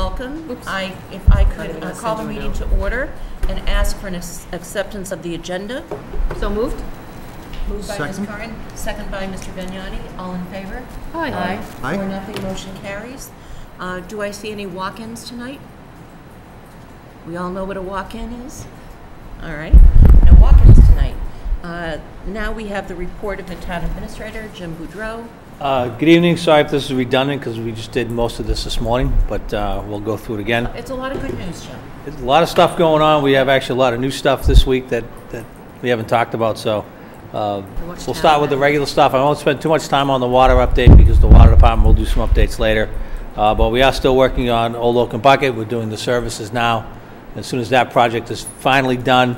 welcome. Oops. I, if I could uh, call the send you a meeting to order and ask for an acceptance of the agenda. So moved? Moved by Ms. Second. Curran, second by Mr. Vegnani. All in favor? Aye. Aye. Four, nothing, motion carries. Uh, Do I see any walk-ins tonight? We all know what a walk-in is? All right, no walk-ins tonight. Uh, Now we have the report of the town administrator, Jim Boudreau. Uh, Good evening. Sorry if this is redundant because we just did most of this this morning, but uh, we'll go through it again. It's a lot of good news, Jim. There's a lot of stuff going on. We have actually a lot of new stuff this week that, that we haven't talked about, so uh, what's we'll start with the regular stuff. I won't spend too much time on the water update because the water department will do some updates later. Uh, But we are still working on Old Oaken Bucket. We're doing the services now. As soon as that project is finally done,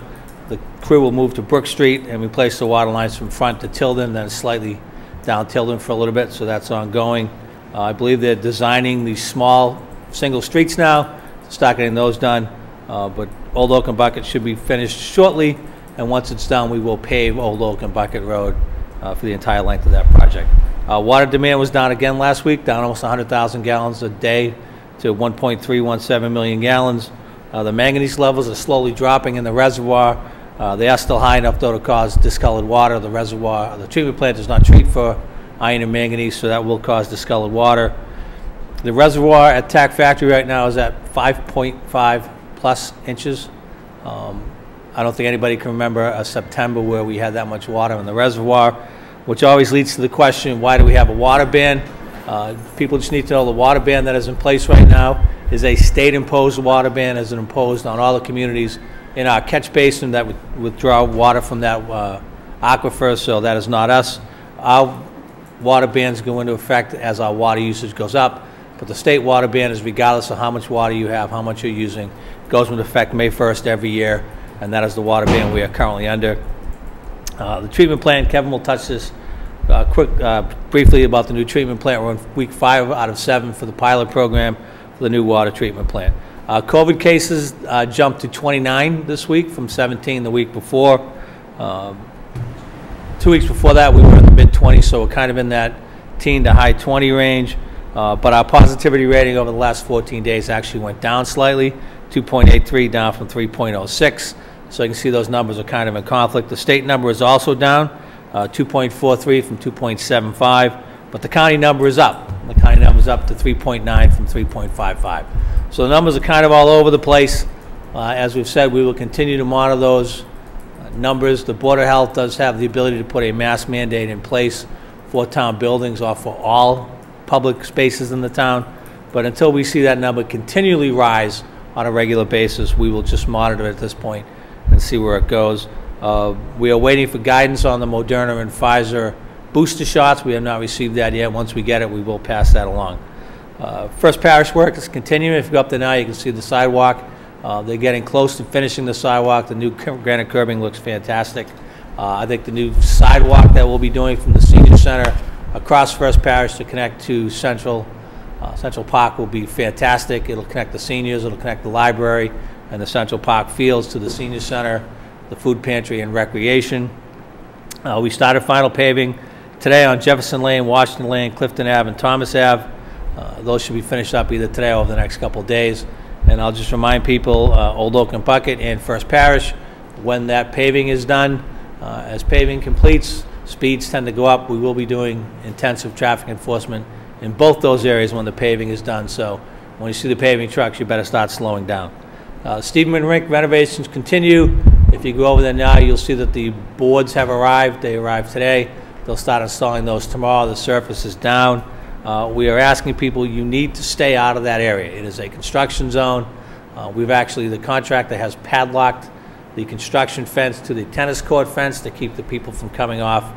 the crew will move to Brook Street and replace the water lines from front to Tilden, then slightly down Tilden for a little bit, so that's ongoing. Uh, I believe they're designing these small, single streets now, start getting those done. Uh, But Old Oaken Bucket should be finished shortly, and once it's done, we will pave Old Oaken Bucket Road uh, for the entire length of that project. Uh, Water demand was down again last week, down almost 100,000 gallons a day to 1.317 million gallons. Uh, The manganese levels are slowly dropping in the reservoir. Uh, They are still high enough, though, to cause discolored water. The reservoir, the treatment plant does not treat for iron and manganese, so that will cause discolored water. The reservoir at Tack Factory right now is at 5.5 plus inches. Um, I don't think anybody can remember a September where we had that much water in the reservoir, which always leads to the question, why do we have a water ban? Uh, People just need to know the water ban that is in place right now is a state-imposed water ban, as it imposed on all the communities in our catch basin that would withdraw water from that uh, aquifer, so that is not us. Our water bans go into effect as our water usage goes up, but the state water ban is regardless of how much water you have, how much you're using, goes into effect May 1st every year, and that is the water ban we are currently under. Uh, The treatment plant, Kevin will touch this uh, quick, uh, briefly about the new treatment plant. We're in week five out of seven for the pilot program for the new water treatment plant. Uh, COVID cases uh, jumped to 29 this week from 17 the week before. Um, Two weeks before that, we were in the mid-20s, so we're kind of in that teen to high 20 range. Uh, But our positivity rating over the last 14 days actually went down slightly, 2.83 down from 3.06. So you can see those numbers are kind of in conflict. The state number is also down, uh, 2.43 from 2.75, but the county number is up. The county number is up to 3.9 from 3.55. So the numbers are kind of all over the place. Uh, As we've said, we will continue to monitor those uh, numbers. The Board of Health does have the ability to put a mask mandate in place for town buildings or for all public spaces in the town. But until we see that number continually rise on a regular basis, we will just monitor it at this point and see where it goes. Uh, We are waiting for guidance on the Moderna and Pfizer booster shots. We have not received that yet. Once we get it, we will pass that along. Uh, First parish work is continuing. If you go up there now, you can see the sidewalk. Uh, They're getting close to finishing the sidewalk. The new granite curbing looks fantastic. Uh, I think the new sidewalk that we'll be doing from the senior center across First Parish to connect to Central, uh, Central Park will be fantastic. It'll connect the seniors, it'll connect the library and the Central Park fields to the senior center, the food pantry and recreation. Uh, We started final paving today on Jefferson Lane, Washington Lane, Clifton Ave, and Thomas Ave. Uh, Those should be finished up either today or over the next couple days. And I'll just remind people, uh, Old Oaken Bucket and First Parish, when that paving is done, uh, as paving completes, speeds tend to go up. We will be doing intensive traffic enforcement in both those areas when the paving is done. So when you see the paving trucks, you better start slowing down. Uh, Stevenson Rink renovations continue. If you go over there now, you'll see that the boards have arrived. They arrived today. They'll start installing those tomorrow. The surface is down. Uh, We are asking people, you need to stay out of that area. It is a construction zone. Uh, We've actually, the contractor has padlocked the construction fence to the tennis court fence to keep the people from coming off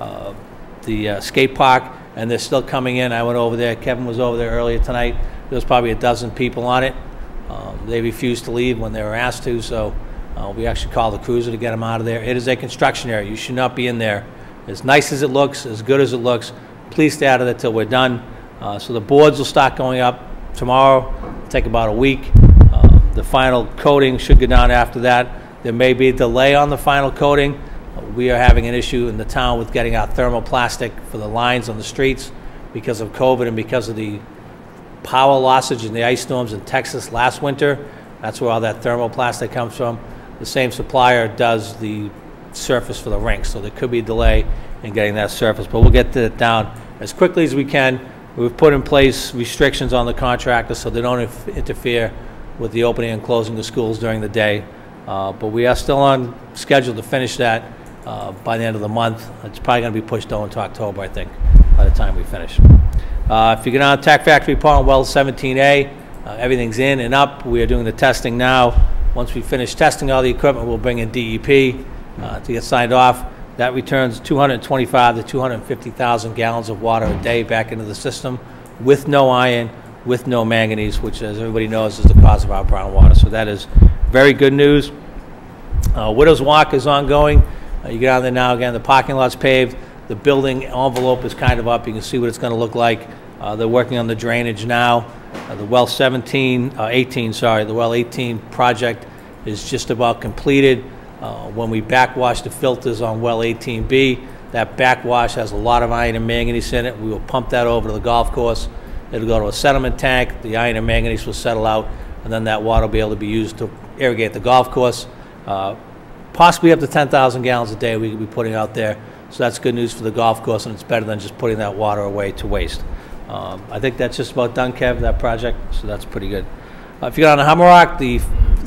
uh, the uh, skate park, and they're still coming in. I went over there, Kevin was over there earlier tonight. There was probably a dozen people on it. Um, They refused to leave when they were asked to, so uh, we actually called the cruiser to get them out of there. It is a construction area. You should not be in there. As nice as it looks, as good as it looks, please stay out of it till we're done. Uh, So the boards will start going up tomorrow, take about a week. Uh, The final coating should go down after that. There may be a delay on the final coating. Uh, We are having an issue in the town with getting our thermoplastic for the lines on the streets because of COVID and because of the power losses in the ice storms in Texas last winter. That's where all that thermoplastic comes from. The same supplier does the surface for the rink, so there could be a delay in getting that surface, but we'll get it down as quickly as we can. We've put in place restrictions on the contractors so they don't interfere with the opening and closing of schools during the day. Uh, But we are still on schedule to finish that uh, by the end of the month. It's probably going to be pushed over into October, I think, by the time we finish. Uh, If you get on Tack Factory Pond, well 17A, uh, everything's in and up. We are doing the testing now. Once we finish testing all the equipment, we'll bring in DEP uh, to get signed off. That returns 225 to 250,000 gallons of water a day back into the system with no iron, with no manganese, which, as everybody knows, is the cause of our brown water. So that is very good news. Uh, Widows Walk is ongoing. Uh, You get on there now, again, the parking lot's paved, the building envelope is kind of up, you can see what it's going to look like. Uh, They're working on the drainage now. Uh, The well 17, uh, 18, sorry, the well 18 project is just about completed. Uh, When we backwash the filters on well 18B, that backwash has a lot of iron and manganese in it. We will pump that over to the golf course. It'll go to a sediment tank, the iron and manganese will settle out, and then that water will be able to be used to irrigate the golf course. Uh, Possibly up to 10,000 gallons a day we could be putting out there, so that's good news for the golf course, and it's better than just putting that water away to waste. Um, I think that's just about done, Kev, that project, so that's pretty good. Uh, If you get on the Humarock, the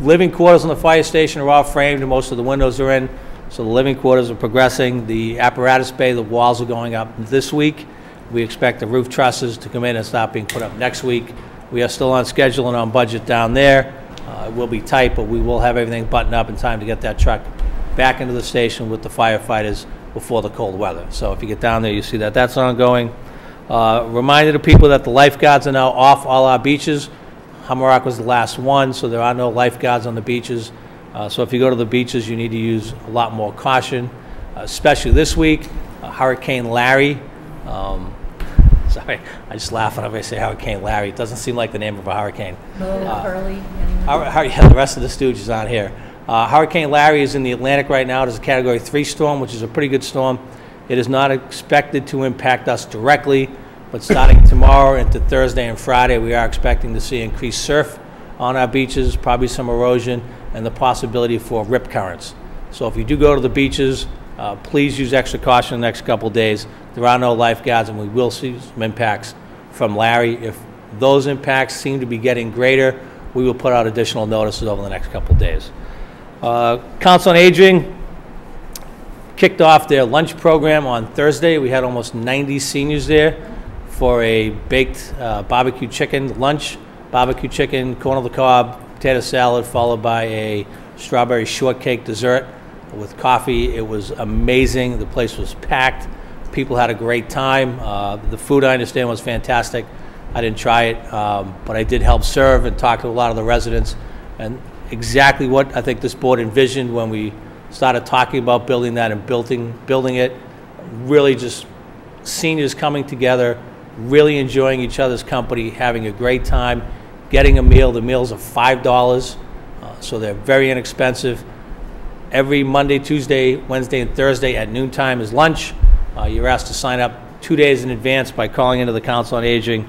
living quarters on the fire station are all framed, and most of the windows are in, so the living quarters are progressing. The apparatus bay, the walls are going up this week. We expect the roof trusses to come in and start being put up next week. We are still on schedule and on budget down there. Uh, It will be tight, but we will have everything buttoned up in time to get that truck back into the station with the firefighters before the cold weather. So if you get down there, you see that that's ongoing. Uh, Reminder to people that the lifeguards are now off all our beaches. Humarock was the last one, so there are no lifeguards on the beaches. Uh, So if you go to the beaches, you need to use a lot more caution, uh, especially this week. Uh, Hurricane Larry, um, sorry, I just laugh whenever I say Hurricane Larry. It doesn't seem like the name of a hurricane. Hurley, Hur- hur- yeah, the rest of the stooges aren't here. Uh, Hurricane Larry is in the Atlantic right now. It is a Category 3 storm, which is a pretty good storm. It is not expected to impact us directly, but starting tomorrow into Thursday and Friday, we are expecting to see increased surf on our beaches, probably some erosion, and the possibility for rip currents. So if you do go to the beaches, uh, please use extra caution the next couple days. There are no lifeguards, and we will see some impacts from Larry. If those impacts seem to be getting greater, we will put out additional notices over the next couple days. Uh, Council on Aging kicked off their lunch program on Thursday. We had almost 90 seniors there for a baked uh, barbecue chicken lunch, barbecue chicken, corn on the cob, potato salad, followed by a strawberry shortcake dessert with coffee. It was amazing. The place was packed. People had a great time. Uh, the food, I understand, was fantastic. I didn't try it, um, but I did help serve and talk to a lot of the residents. And exactly what I think this board envisioned when we started talking about building that and building, building it. Really just seniors coming together, really enjoying each other's company, having a great time, getting a meal. The meals are $5, uh, so they're very inexpensive. Every Monday, Tuesday, Wednesday, and Thursday at noontime is lunch. Uh, You're asked to sign up two days in advance by calling into the Council on Aging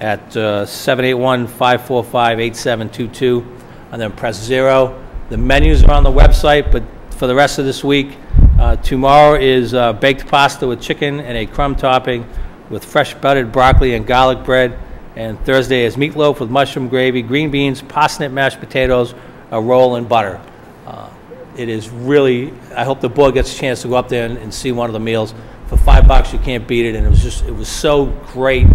at uh, 781-545-8722, and then press zero. The menus are on the website, but for the rest of this week, uh, tomorrow is uh, baked pasta with chicken and a crumb topping with fresh buttered broccoli and garlic bread. And Thursday is meatloaf with mushroom gravy, green beans, parsnip mashed potatoes, a roll, and butter. Uh, It is really, I hope the board gets a chance to go up there and, and see one of the meals. For five bucks, you can't beat it, and it was just, it was so great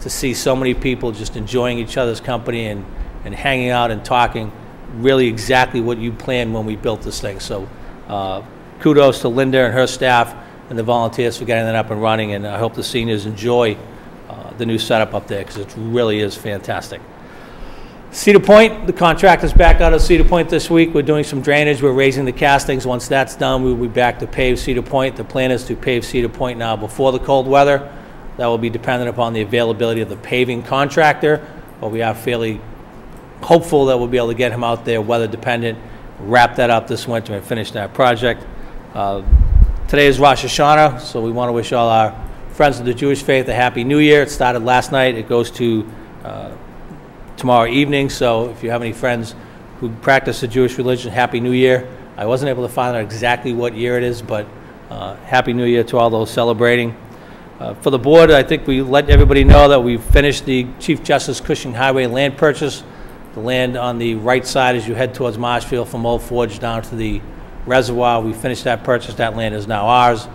to see so many people just enjoying each other's company and, and hanging out and talking. Really exactly what you planned when we built this thing. So uh, kudos to Linda and her staff and the volunteers for getting that up and running, and I hope the seniors enjoy uh, the new setup up there, because it really is fantastic. Cedar Point, the contractor's back out of Cedar Point this week. We're doing some drainage, we're raising the castings. Once that's done, we'll be back to pave Cedar Point. The plan is to pave Cedar Point now before the cold weather. That will be dependent upon the availability of the paving contractor, but we are fairly hopeful that we'll be able to get him out there, weather dependent, wrap that up this winter and finish that project. Uh, Today is Rosh Hashanah, so we want to wish all our friends of the Jewish faith a Happy New Year. It started last night. It goes to uh, tomorrow evening, so if you have any friends who practice the Jewish religion, Happy New Year. I wasn't able to find out exactly what year it is, but uh, Happy New Year to all those celebrating. Uh, For the board, I think we let everybody know that we've finished the Chief Justice Cushing Highway land purchase. The land on the right side as you head towards Marshfield from Old Forge down to the reservoir, we finished that purchase. That land is now ours.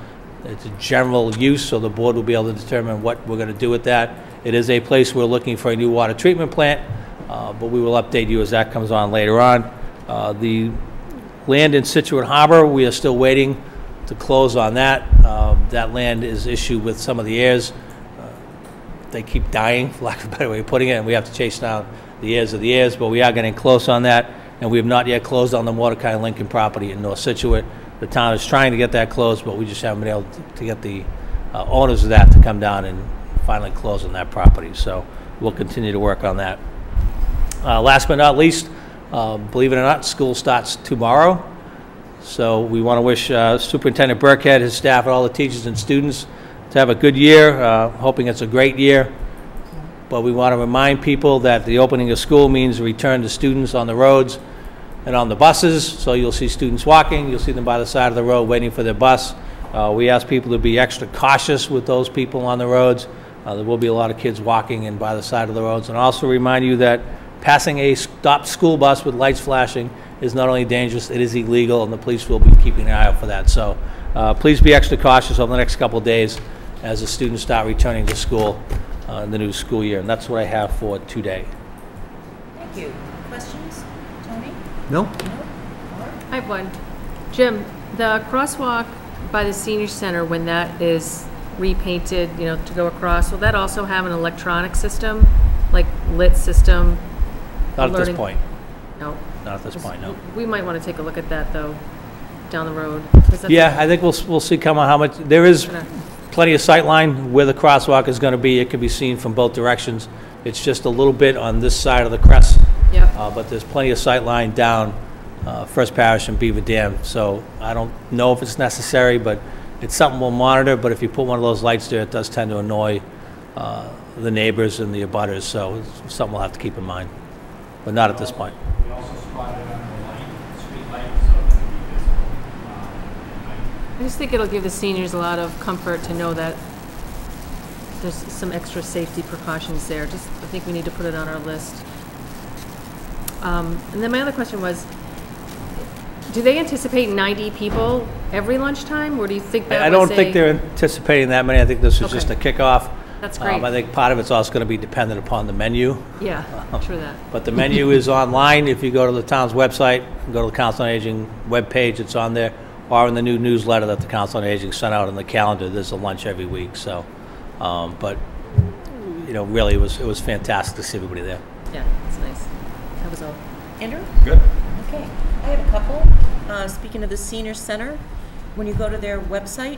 It's a general use, so the board will be able to determine what we're going to do with that. It is a place we're looking for a new water treatment plant, uh, but we will update you as that comes on later on. Uh, The land in Scituate Harbor, we are still waiting to close on that. Um, That land is issued with some of the heirs. Uh, They keep dying, for lack of a better way of putting it, and we have to chase down the heirs of the heirs, but we are getting close on that, and we have not yet closed on the Mordecai Lincoln property in North Scituate. The town is trying to get that closed, but we just haven't been able to- get the uh, owners of that to come down and finally close on that property, so we'll continue to work on that. Uh, Last but not least, uh, believe it or not, school starts tomorrow. So we want to wish uh, Superintendent Burkhead, his staff, and all the teachers and students to have a good year, uh, hoping it's a great year. But we want to remind people that the opening of school means return to students on the roads and on the buses. So you'll see students walking, you'll see them by the side of the road waiting for their bus. Uh, We ask people to be extra cautious with those people on the roads. Uh, There will be a lot of kids walking and by the side of the roads. And also remind you that passing a stopped school bus with lights flashing is not only dangerous, it is illegal, and the police will be keeping an eye out for that. So uh, please be extra cautious over the next couple days as the students start returning to school uh, in the new school year. And that's what I have for today. Thank you. Questions? Tony? No? No? I have one. Jim, the crosswalk by the senior center, when that is repainted, you know, to go across, will that also have an electronic system, like lit system? Not at this Alerting. point, No. not at this point, no. We might want to take a look at that, though, down the road. 'cause that's- Yeah, I think we'll, we'll see come on how much, there is Okay. plenty of sight line where the crosswalk is gonna be. It can be seen from both directions. It's just a little bit on this side of the crest, Yep, uh, but there's plenty of sight line down uh, First Parish and Beaver Dam. So I don't know if it's necessary, but it's something we'll monitor. But if you put one of those lights there, it does tend to annoy uh, the neighbors and the abutters, so it's something we'll have to keep in mind, but not at this point. We also spotted it on the light, street light, so it can be visible. um, I just think it'll give the seniors a lot of comfort to know that there's some extra safety precautions there. Just, I think we need to put it on our list. Um, And then my other question was, do they anticipate 90 people every lunchtime, or do you think that I was don't think a- they're anticipating that many. I think this is just a kickoff. That's Um, great. I think part of it's also going to be dependent upon the menu. Yeah, true that. But the menu is online. If you go to the town's website, go to the Council on Aging webpage, it's on there, or in the new newsletter that the Council on Aging sent out in the calendar, there's a lunch every week, so. um, But, you know, really, it was, it was fantastic to see everybody there. Yeah, that's nice. That was all. Andrew? Good. Okay, I have a couple. Uh, Speaking of the senior center, when you go to their website,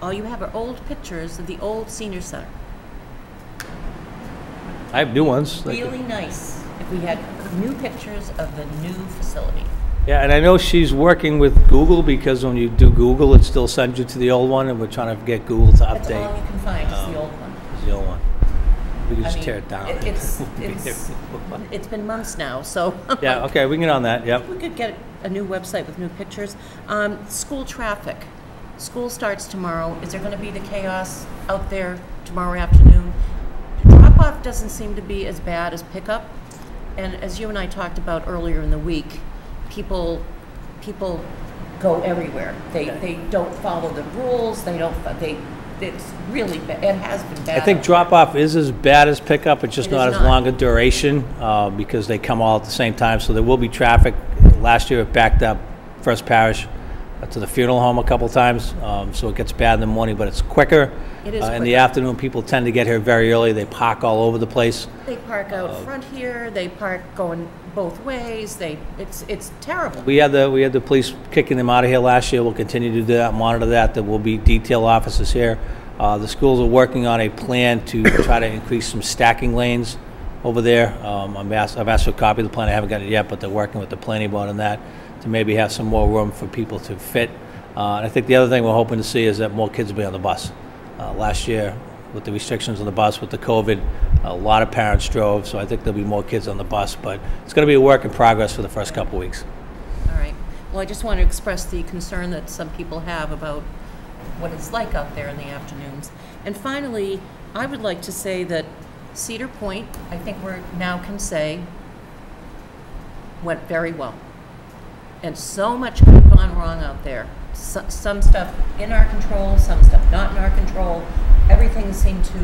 all you have are old pictures of the old senior center. I have new ones. Really nice if we had new pictures of the new facility. Yeah, and I know she's working with Google, because when you do Google, it still sends you to the old one, and we're trying to get Google to update. That's all you can find, is the old one. the old one. We I just mean, tear it down. it- It's, it's, it's been months now, so. Yeah, okay, we can get on that, yep. We could get a new website with new pictures. Um, school traffic. School starts tomorrow. Is there gonna be the chaos out there tomorrow afternoon? Drop-off doesn't seem to be as bad as pickup. And as you and I talked about earlier in the week, people, people go everywhere. They, they don't follow the rules, they don't, they, it's really, bad. it has been bad. I think drop-off is as bad as pickup, it's just It not as not. long a duration, uh, because they come all at the same time, so there will be traffic. Last year, it backed up First Parish to the funeral home a couple times, um, so it gets bad in the morning, but it's quicker. It is Uh, In the quicker. afternoon, people tend to get here very early, they park all over the place. They park out front here, they park going both ways, they, it's, it's terrible. We had the, we had the police kicking them out of here last year, we'll continue to do that, monitor that, there will be detail officers here. Uh, The schools are working on a plan to try to increase some stacking lanes over there. Um, I'm asked, I've asked for a copy of the plan, I haven't got it yet, but they're working with the planning board on that, to maybe have some more room for people to fit. Uh, And I think the other thing we're hoping to see is that more kids will be on the bus. Uh, Last year, with the restrictions on the bus, with the COVID, A lot of parents drove, so I think there'll be more kids on the bus, but it's going to be a work in progress for the first couple weeks. All right. Well, I just want to express the concern that some people have about what it's like out there in the afternoons. And finally, I would like to say that Cedar Point, I think we're now can say, went very well. And so much could have gone wrong out there. So, some stuff in our control, some stuff not in our control. Everything seemed to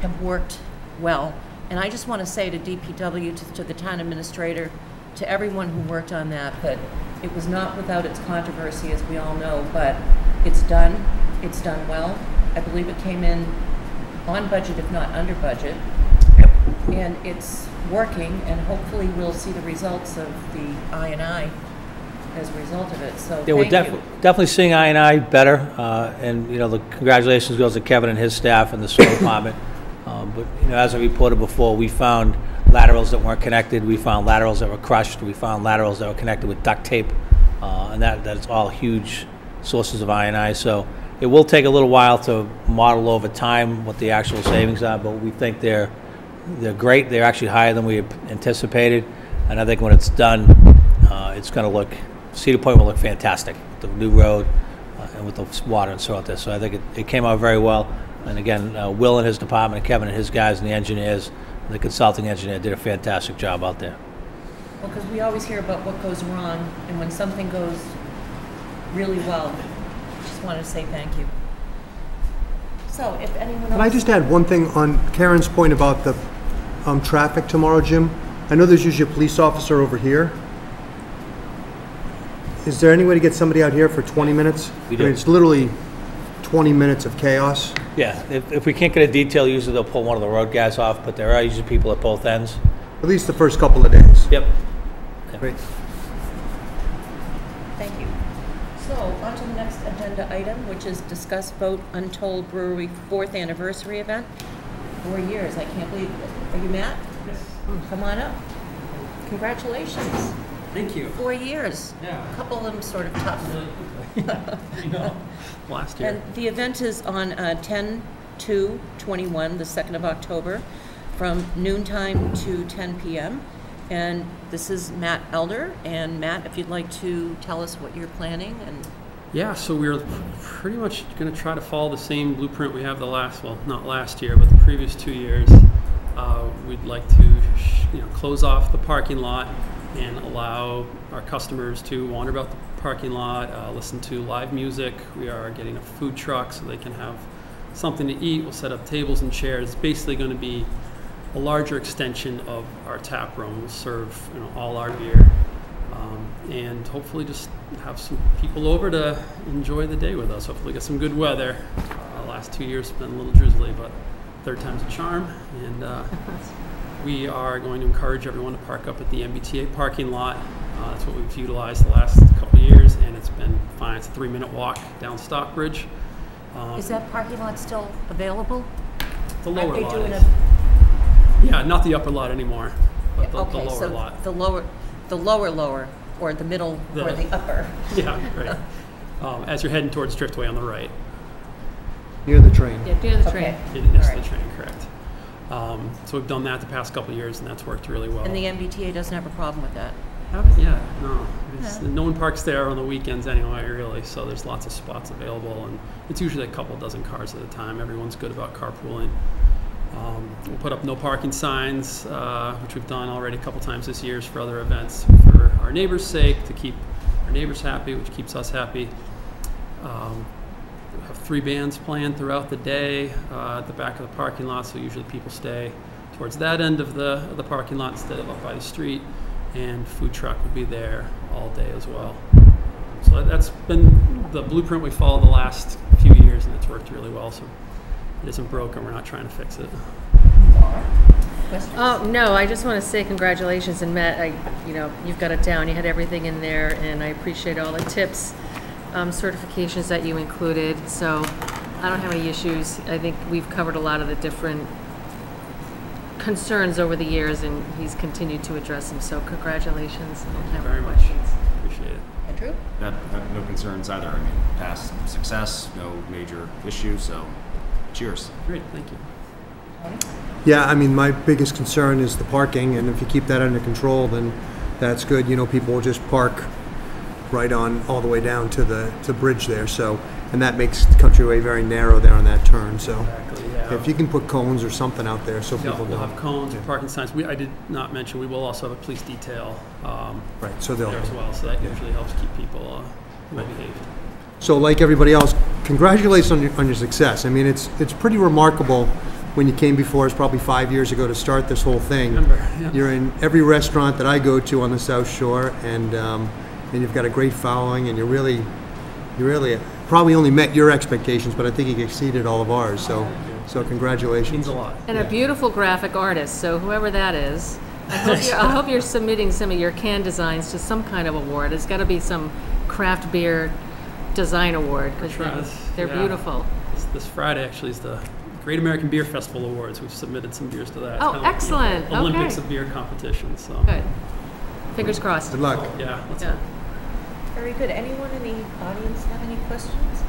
have worked well. And I just want to say to DPW, to, to the town administrator, to everyone who worked on that, that it was not without its controversy, as we all know, but it's done. It's done well. I believe it came in on budget, if not under budget. Yep. And it's working, and hopefully we'll see the results of the I and I as a result of it. So Yeah, we're def- you. definitely seeing I and I better, uh, and, you know, the congratulations goes to Kevin and his staff and the sewer department. Um, But, you know, as I reported before, we found laterals that weren't connected, we found laterals that were crushed, we found laterals that were connected with duct tape, uh, and that, that's all huge sources of I and I. So it will take a little while to model over time what the actual savings are, but we think they're, they're great, they're actually higher than we anticipated, and I think when it's done, uh, it's going to look, Cedar Point will look fantastic, with the new road uh, and with the water and so out there. So I think it, it came out very well. And again, uh, Will and his department, Kevin and his guys and the engineers, the consulting engineer did a fantastic job out there. Well, because we always hear about what goes wrong, and when something goes really well, just wanted to say thank you. So if anyone else. Can I just add one thing on Karen's point about the um, traffic tomorrow, Jim? I know there's usually a police officer over here. Is there any way to get somebody out here for 20 minutes? We I mean, do. it's literally 20 minutes of chaos. Yeah, if, if we can't get a detail, usually they'll pull one of the road guys off, but there are usually people at both ends. At least the first couple of days. Yep. Great. Thank you. So, on to the next agenda item, which is discuss vote Untold Brewery fourth anniversary event. Four years, I can't believe it. Are you Matt? Yes. Come on up. Congratulations. Thank you. Four years. Yeah. A couple of them sort of tough. You know, last year. And the event is on uh, 10 to 21, the 2nd of October, from noontime to 10 p.m. And this is Matt Elder. And Matt, if you'd like to tell us what you're planning and Yeah, so we're pretty much going to try to follow the same blueprint we have the last, well, not last year, but the previous two years. Uh, we'd like to, sh- you know, close off the parking lot and allow our customers to wander about the parking lot, uh, listen to live music. We are getting a food truck so they can have something to eat. We'll set up tables and chairs. It's basically going to be a larger extension of our tap room. We'll serve, you know, all our beer um, and hopefully just have some people over to enjoy the day with us. Hopefully get some good weather. Uh, last two years have been a little drizzly, but third time's a charm. And uh, we are going to encourage everyone to park up at the MBTA parking lot. Uh, that's what we've utilized the last couple of years, and it's been fine. It's a three-minute walk down Stockbridge. Um, is that parking lot still available? the lower Are they lot doing is. Yeah, not the upper lot anymore, but the, okay, the lower so lot. the lower, the lower lower, or the middle, or The- the upper. yeah, right. Um, as you're heading towards Driftway on the right. Near the train. Yeah, near the train. Okay. It is All right. the train, correct. Um, so we've done that the past couple of years, and that's worked really well. And the MBTA doesn't have a problem with that. Haven't yet, no. It's, Yeah. No one parks there on the weekends anyway, really, so there's lots of spots available, and it's usually a couple dozen cars at a time. Everyone's good about carpooling. Um, we'll put up no parking signs, uh, which we've done already a couple times this year for other events for our neighbors' sake, to keep our neighbors happy, which keeps us happy. Um, we have three bands playing throughout the day uh, at the back of the parking lot, so usually people stay towards that end of the, of the parking lot instead of up by the street. And food truck will be there all day as well. So that's been the blueprint we followed the last few years, and it's worked really well. So it isn't broken. We're not trying to fix it. Oh, no, I just want to say congratulations, and Matt, I, you know, you've got it down, you had everything in there, and I appreciate all the tips, um, certifications that you included, so I don't have any issues. I think we've covered a lot of the different concerns over the years, and he's continued to address them, so congratulations. I don't have Very any much questions. appreciate it. Andrew? Had, had no concerns either. I mean, past success, no major issues, so cheers. Great, thank you. Yeah, I mean, my biggest concern is the parking, and if you keep that under control, then that's good. You know, people will just park right on, all the way down to the, to the bridge there, so, and that makes the Countryway very narrow there on that turn, so. Exactly, yeah. If you can put cones or something out there so Yeah, people we'll know. have cones and parking signs. We, I did not mention, we will also have a police detail um, Right, so they'll. there as well, so that usually helps keep people uh, well behaved. So like everybody else, congratulations on your, on your success. I mean, it's, it's pretty remarkable when you came before us probably five years ago to start this whole thing. Remember, yeah. You're in every restaurant that I go to on the South Shore, and, um, and you've got a great following, and you're really, you really, probably only met your expectations, but I think you exceeded all of ours, so, so congratulations. Means a lot. And a beautiful graphic artist, so whoever that is, I hope you're, I hope you're submitting some of your can designs to some kind of award. It's got to be some craft beer design award, because Yes, they're yeah. beautiful. This, this Friday actually is the Great American Beer Festival Awards. We've submitted some beers to that. Oh, kind of like, you know, excellent. Olympics Okay. of beer competition, so. Good. Fingers crossed. Good luck. Yeah, let's Yeah. Very good. Anyone in the audience have any questions?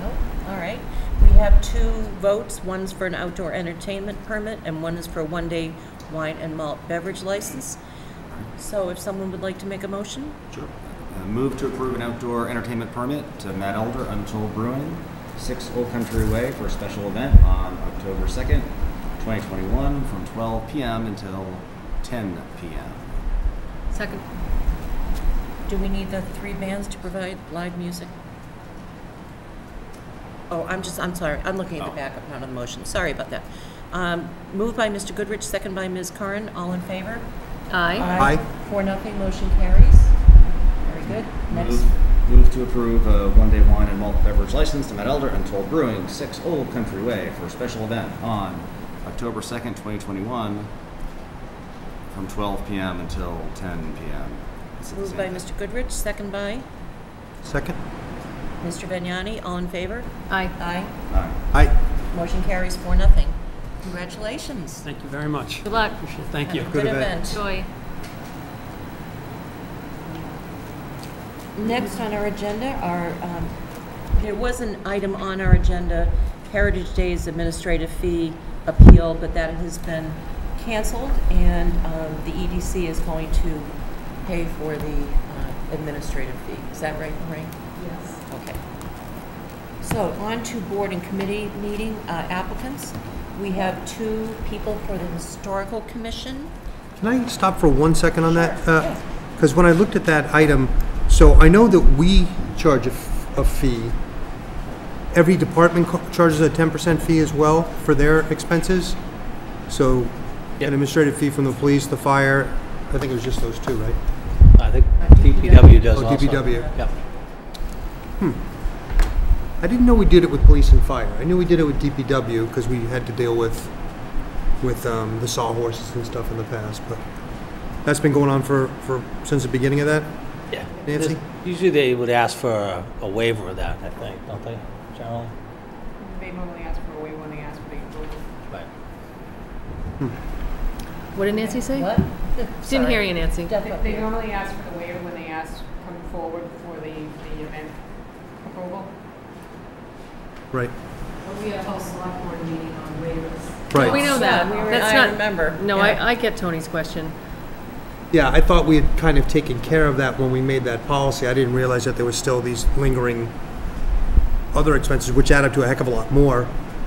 No? All right. We have two votes. One's for an outdoor entertainment permit and one is for a one-day wine and malt beverage license. So if someone would like to make a motion? Sure. Uh, Move to approve an outdoor entertainment permit to Matt Elder Untold Brewing, 6 Old Country Way for a special event on October 2nd, 2021, from 12 p.m. until 10 p.m. Second. Do we need the three bands to provide live music? Oh, I'm just, I'm sorry, I'm looking at the Oh. backup, not on the motion, sorry about that. Um, Moved by Mr. Goodrich, second by Ms. Curran, all in favor? Aye. Aye. Four, nothing, motion carries. Very good. Next, Move, move to approve a one-day wine and malt beverage license to Matt Elder Untold Brewing, 6 Old Country Way for a special event on October 2nd, 2021, from 12 p.m. until 10 p.m. It's moved by Mr. Goodrich, second by Second? Mr. Vegnani, all in favor? Aye. Aye. Aye. Aye. Motion carries four, nothing. Congratulations. Thank you very much. Good luck. Appreciate it. Thank you. Good Good event. event. Joy. Next on our agenda are, um, there was an item on our agenda, Heritage Days Administrative Fee Appeal, but that has been canceled, and um, the EDC is going to pay for the uh, administrative fee. Is that right, Lorraine? Yes. Okay. So on to board and committee meeting uh, applicants. We have two people for the Historical Commission. Can I stop for one second on that? Sure, yeah. Because when I looked at that item, so I know that we charge a, f- a fee. Every department charges a ten percent fee as well for their expenses. So Yep. an administrative fee from the police, the fire, I think it was just those two, right? I think DPW. DPW does Oh, also. DPW. Yep. I didn't know we did it with police and fire. I knew we did it with DPW because we had to deal with, with um, the sawhorses and stuff in the past, but that's been going on for, for, since the beginning of that? Yeah. Nancy? Usually they would ask for a a waiver of that, I think, don't they, generally? They normally ask for a waiver when they ask for the approval. Right. What did Nancy say? What? Didn't hear you, Nancy. They, they normally ask for the waiver when they ask, come forward for the, the event approval. Right, We have a whole select board meeting on waivers. right. We know that. Yeah, we were- That's I not- remember, No, yeah. I, I get Tony's question. Yeah, I thought we had kind of taken care of that when we made that policy. I didn't realize that there was still these lingering other expenses, which add up to a heck of a lot more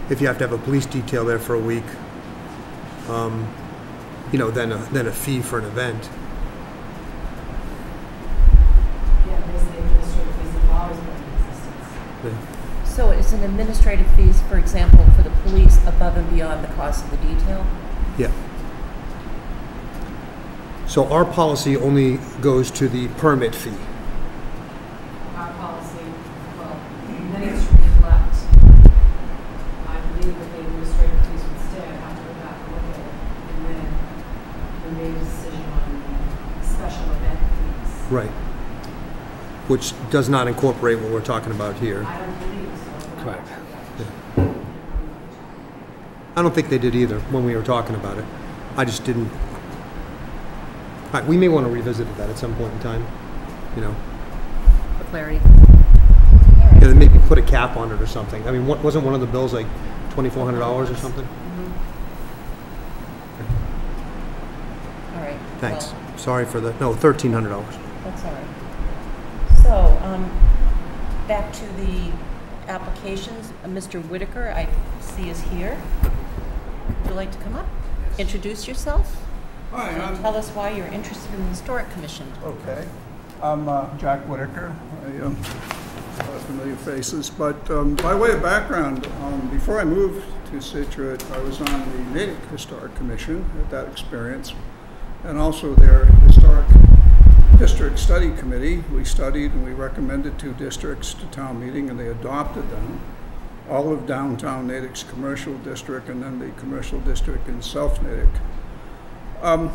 if you have to have a police detail there for a week. Um, You know, than a, than a fee for an event. Yeah, basically administrative fees have always been in existence. Yeah. So it's an administrative fees, for example, for the police above and beyond the cost of the detail? Yeah. So our policy only goes to the permit fee. Right. Which does not incorporate what we're talking about here. Correct. I don't think they did either when we were talking about it. I just didn't. We may want to revisit that at some point in time, you know. For clarity. Yeah, maybe put a cap on it or something. I mean, what, wasn't one of the bills like twenty-four hundred dollars or something? Mm-hmm. All right. Thanks. Well. Sorry for the, no, thirteen hundred dollars right. So, um, back to the applications. Uh, Mr. Whitaker, I see is here. Would you like to come up? Yes. Introduce yourself? Hi, and I'm, Tell us why you're interested in the Historic Commission. okay. I'm uh, Jack Whitaker. I um, uh, familiar faces, but um, by way of background, um, before I moved to Scituate, I was on the Natick Historic Commission at that experience, and also their Historic District Study Committee. We studied and we recommended two districts to town meeting, and they adopted them. All of downtown Natick's commercial district, and then the commercial district in South Natick. Um,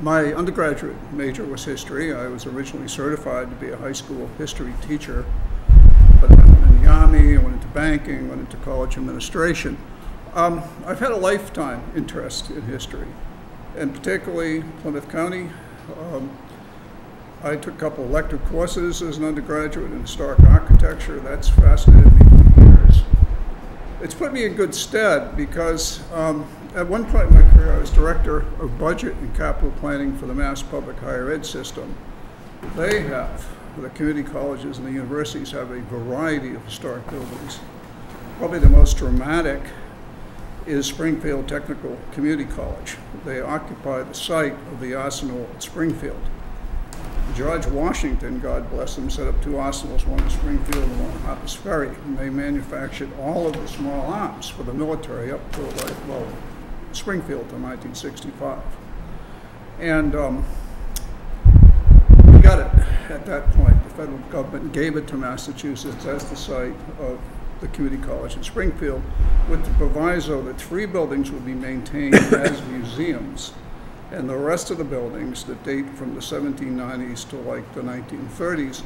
my undergraduate major was history. I was originally certified to be a high school history teacher, but then I went in the Army, I went into banking, went into college administration. Um, I've had a lifetime interest in history, and particularly Plymouth County. Um, I took a couple elective courses as an undergraduate in historic architecture. That's fascinated me for years it's put me in good stead because um, at one point in my career, I was director of budget and capital planning for the Mass Public Higher Ed system. They have, the community colleges and the universities have a variety of historic buildings. Probably the most dramatic is Springfield Technical Community College. They occupy the site of the arsenal at Springfield. George Washington, God bless him, set up two arsenals, one in Springfield and one in Harper's Ferry. And they manufactured all of the small arms for the military up to like, well, Springfield to 1965. And um, we got it at that point. The federal government gave it to Massachusetts as the site of the community college in Springfield with the proviso that three buildings would be maintained as museums and the rest of the buildings that date from the 1790s to like the 1930s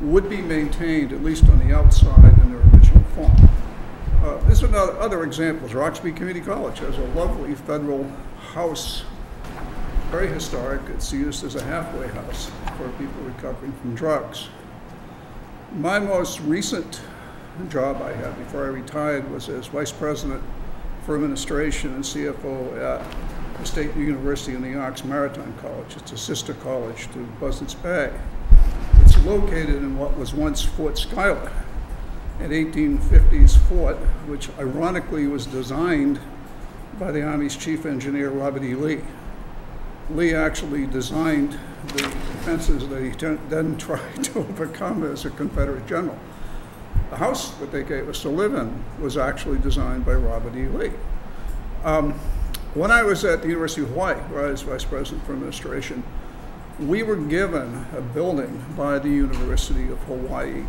would be maintained, at least on the outside, in their original form. Uh, there's another, other examples. Roxbury Community College has a lovely federal house, very historic. It's used as a halfway house for people recovering from drugs. My most recent job I had before I retired was as vice president for administration and CFO at State University in the Ox Maritime College. It's a sister college to Buzzards Bay. It's located in what was once Fort Schuyler, an 1850s fort, which ironically was designed by the Army's chief engineer, Robert E. Lee. Lee actually designed the defenses that he then tried to overcome as a Confederate general. The house that they gave us to live in was actually designed by Robert E. Lee. Um, when I was at the University of Hawaii, where I was vice president for administration, we were given a building by the University of Hawaii.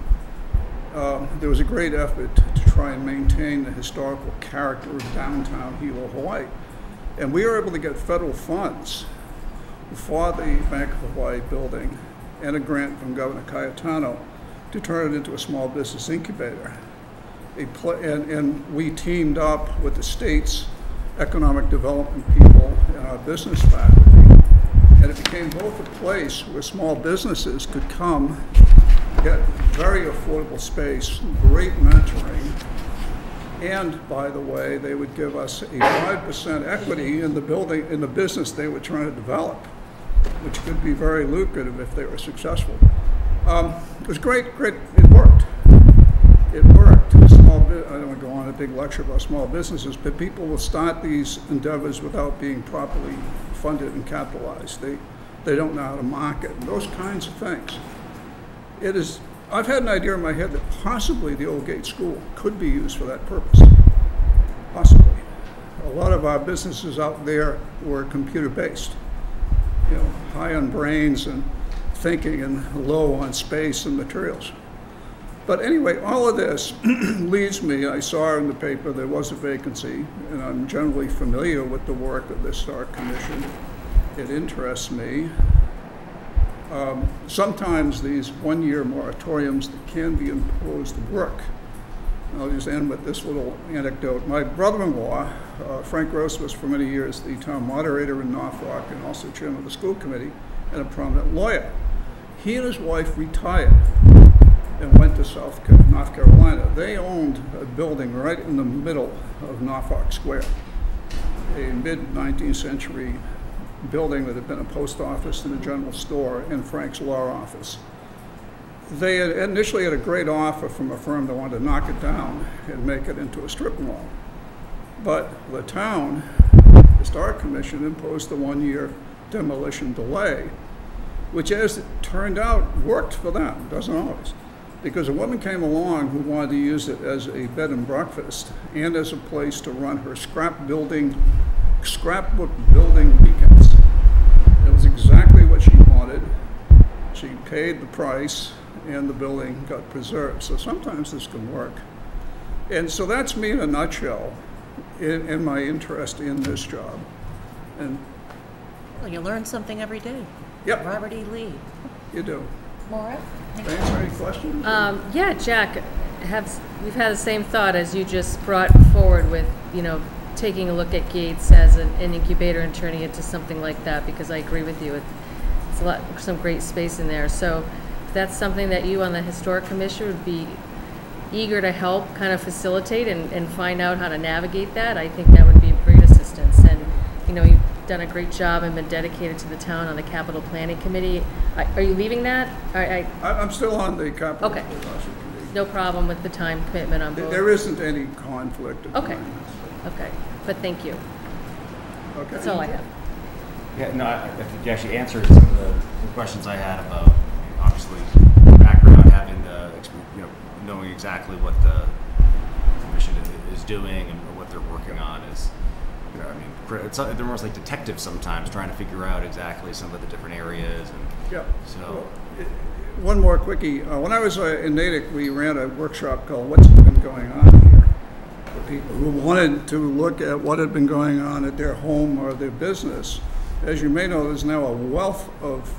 Um, there was a great effort to try and maintain the historical character of downtown Hilo, Hawaii. And we were able to get federal funds for the Bank of Hawaii building and a grant from Governor Cayetano to turn it into a small business incubator. And, and we teamed up with the state's economic development people and our business faculty. And it became both a place where small businesses could come, get very affordable space, great mentoring, and by the way, they would give us a 5% equity in the building, in the business they were trying to develop, which could be very lucrative if they were successful. Um, it was great, great, it worked. It worked. Small I don't want to go on a big lecture about small businesses, but people will start these endeavors without being properly funded and capitalized. They, they don't know how to market, and those kinds of things. It is, I've had an idea in my head that possibly the Old Gate School could be used for that purpose. Possibly. A lot of our businesses out there were computer-based, you know, high on brains and thinking and low on space and materials. But anyway, all of this leads me, I saw in the paper there was a vacancy, and I'm generally familiar with the work of the Star Commission. It interests me. Um, sometimes these one-year moratoriums that can be imposed work. I'll just end with this little anecdote. My brother-in-law, uh, Frank Gross, was for many years the town moderator in Norfolk and also chairman of the school committee and a prominent lawyer. He and his wife retired and went to South North Carolina. They owned a building right in the middle of Norfolk Square, a mid 19th century building that had been a post office and a general store and Frank's Law Office. They had initially had a great offer from a firm that wanted to knock it down and make it into a strip mall. But the town, the Historic Commission imposed a one-year demolition delay, which as it turned out, worked for them, doesn't always. Because a woman came along who wanted to use it as a bed and breakfast and as a place to run her scrap building, scrapbook building weekends. It was exactly what she wanted. She paid the price and the building got preserved. So sometimes this can work. And so that's me in a nutshell in, in my interest in this job. And Well, you learn something every day. Yep. Robert E. Lee. you do. Maura? Answer any questions? Um, yeah, Jack, have, we've had the same thought as you just brought forward with, you know, taking a look at Gates as an an incubator and turning it to something like that, because I agree with you. It- It's a lot, some great space in there. So if that's something that you on the Historic Commission would be eager to help kind of facilitate and, and find out how to navigate that, I think that would be of great assistance. And, you know, you've done a great job and been dedicated to the town on the capital planning committee. Are are you leaving that? I, I, I- I'm still on the capital Okay. advisory committee. no problem with the time commitment on There- both? There isn't any conflict of Okay. time. Okay, but thank you. Okay. That's all I have. Yeah, no, I, I think you actually answered some of the, the questions I had about, obviously, background, having the, exp- you know, knowing exactly what the commission i- is doing and what they're working on is, you know, I mean, cr- it's, they're almost like detectives sometimes, trying to figure out exactly some of the different areas and Yeah. so. One more quickie. Uh, When I was uh, in Natick, we ran a workshop called What's Been Going On Here? For people who wanted to look at what had been going on at their home or their business. As you may know, there's now a wealth of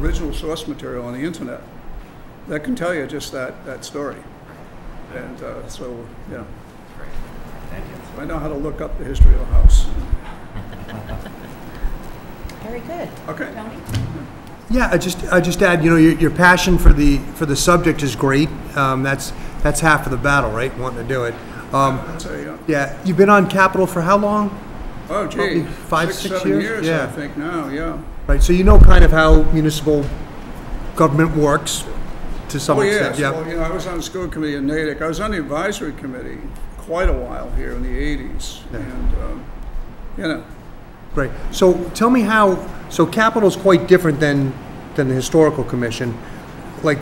original source material on the internet that can tell you just that, that story. And uh, so, yeah, Great, thank you. I know how to look up the history of a house. Very good. Okay. Tony? Yeah, I just, I just add, you know, your, your passion for the, for the subject is great. Um, that's, that's half of the battle, right, wanting to do it. Um, That's a, uh, yeah, you've been on capital for how long? oh Probably gee, five, six, six seven years? years, I think now, yeah. Right, so you know kind of how municipal government works to some Oh, extent, yes. yeah. Well, you know, I was on the school committee in Natick. I was on the advisory committee quite a while here in the 80s. Yeah. And, um, you know, Great. So tell me how, so capital is quite different than, than the Historical Commission. Like,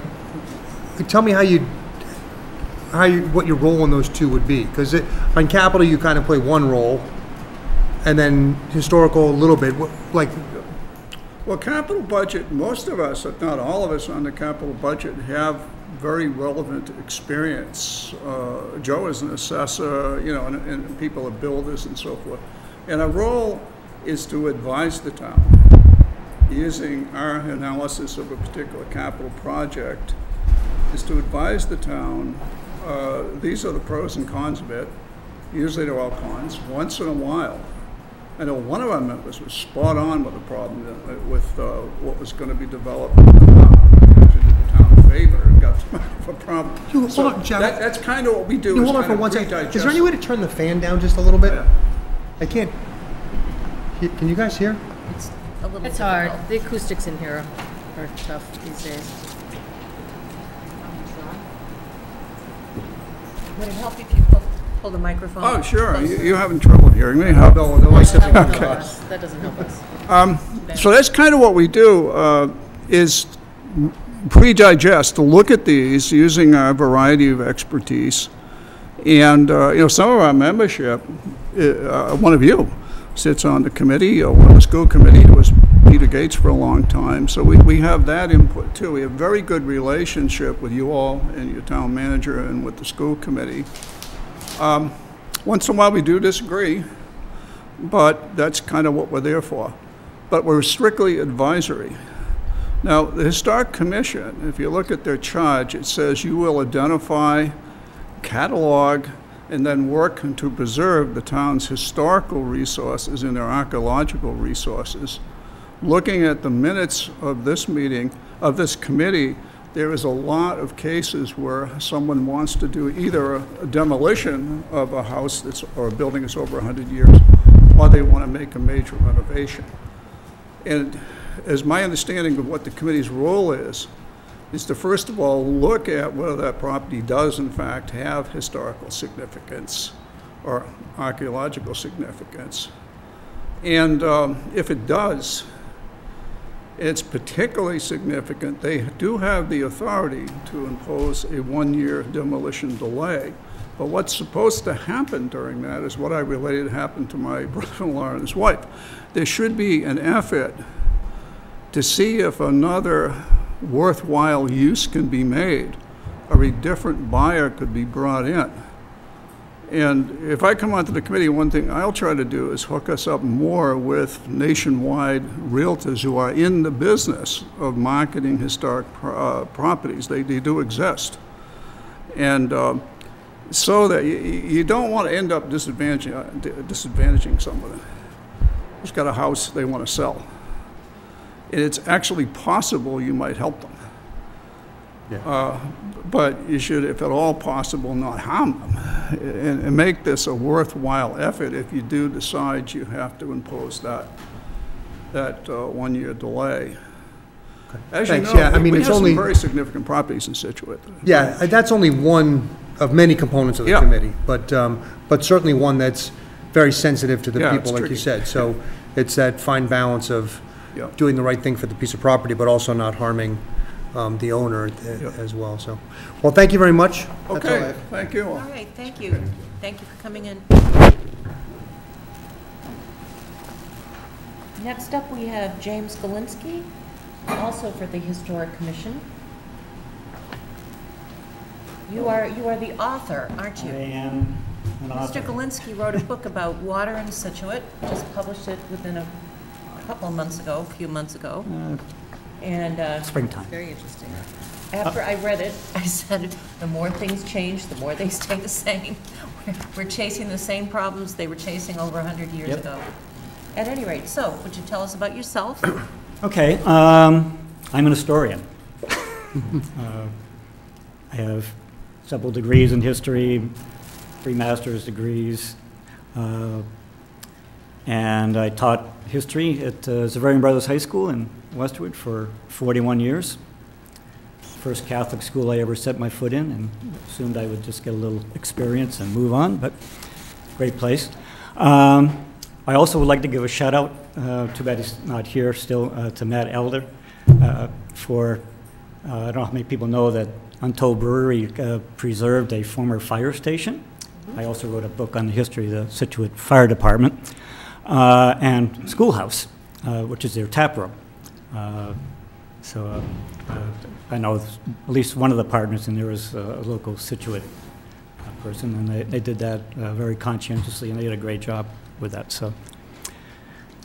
tell me how you, how you, what your role in those two would be. Because on capital you kind of play one role, and then Historical a little bit. Like, well, capital budget, most of us, if not all of us on the capital budget, have very relevant experience. Uh, Joe is an assessor, you know, and, and people are builders and so forth. And a role is to advise the town using our analysis of a particular capital project is to advise the town, uh, these are the pros and cons of it. Usually they're all cons. Once in a while, I know one of our members was spot on with the problem, uh, with uh, what was going to be developed. in the town. Actually did the town favor got them out of a problem. You- hold So on, Jack. that- That's kind of what we do. you hold on for one second. Is there any way to turn the fan down just a little bit? Yeah. I can't. He- Can you guys hear? It's a little It's hard. difficult. The acoustics in here are tough these days. Would it help if you pull, pull the microphone? Oh, sure. You, closer? you having trouble hearing me? How- No, no, I said- That doesn't help us. That doesn't help us. So that's kind of what we do, uh, is pre-digest, to look at these using a variety of expertise. And, uh, you know, some of our membership, uh, one of you sits on the committee, or on the school committee, it was Peter Gates for a long time. So we, we have that input too. We have very good relationship with you all and your town manager and with the school committee. Um, Once in a while, we do disagree, but that's kind of what we're there for. But we're strictly advisory. Now, the Historic Commission, if you look at their charge, it says you will identify, catalog, and then work to preserve the town's historical resources and their archaeological resources. Looking at the minutes of this meeting, of this committee, there is a lot of cases where someone wants to do either a demolition of a house that's, or a building that's over 100 years, or they want to make a major renovation. And as my understanding of what the committee's role is, is to first of all look at whether that property does in fact have historical significance or archaeological significance. And um, if it does, it's particularly significant, they do have the authority to impose a one-year demolition delay. But what's supposed to happen during that is what I related happened to my brother-in-law and his wife. There should be an effort to see if another worthwhile use can be made, or a different buyer could be brought in. And if I come onto the committee, one thing I'll try to do is hook us up more with nationwide realtors who are in the business of marketing historic uh, properties. They, they do exist. And um, so that you, you don't want to end up disadvantaging, uh, disadvantaging somebody who's got a house they want to sell. And it's actually possible you might help them. Uh, But you should, if at all possible, not harm them. And, and make this a worthwhile effort if you do decide you have to impose that, that uh, one-year delay. As you Thanks, know, yeah, I mean, we it's have some only- very significant properties in Scituate. Yeah, uh, that's only one of many components of the Yeah. committee, but, um, but certainly one that's very sensitive to the Yeah, people, like you said. So it's that fine balance of Yeah. doing the right thing for the piece of property, but also not harming um, the owner th- Yeah. as well, so. Well, thank you very much. That's all I Okay, have. thank you. All right, thank you. Thank you for coming in. Next up, we have James Galinsky, also for the Historic Commission. You are, you are the author, aren't you? I you? am an author. Mr. Galinsky wrote a book about water in Scituate, just published it within a couple of months ago, a few months ago. Uh, And, uh, Springtime. very interesting. After I read it, I said, the more things change, the more they stay the same. We're- We're chasing the same problems they were chasing over 100 years Yep. ago. At any rate, so, would you tell us about yourself? Okay, um, I'm an historian. Uh, I have several degrees in history, three master's degrees, uh, and I taught history at uh, Xaverian Brothers High School in Westwood for 41 years. First Catholic school I ever set my foot in, and assumed I would just get a little experience and move on, but great place. Um, I also would like to give a shout out, uh, too bad he's not here still, uh, to Matt Elder uh, for, uh, I don't know how many people know that Untold Brewery uh, preserved a former fire station. I also wrote a book on the history of the Scituate Fire Department, uh, and Schoolhouse, uh, which is their tap room. Uh, So uh, I know at least one of the partners in there is a local Scituate person, and they, they did that very conscientiously, and they did a great job with that, so.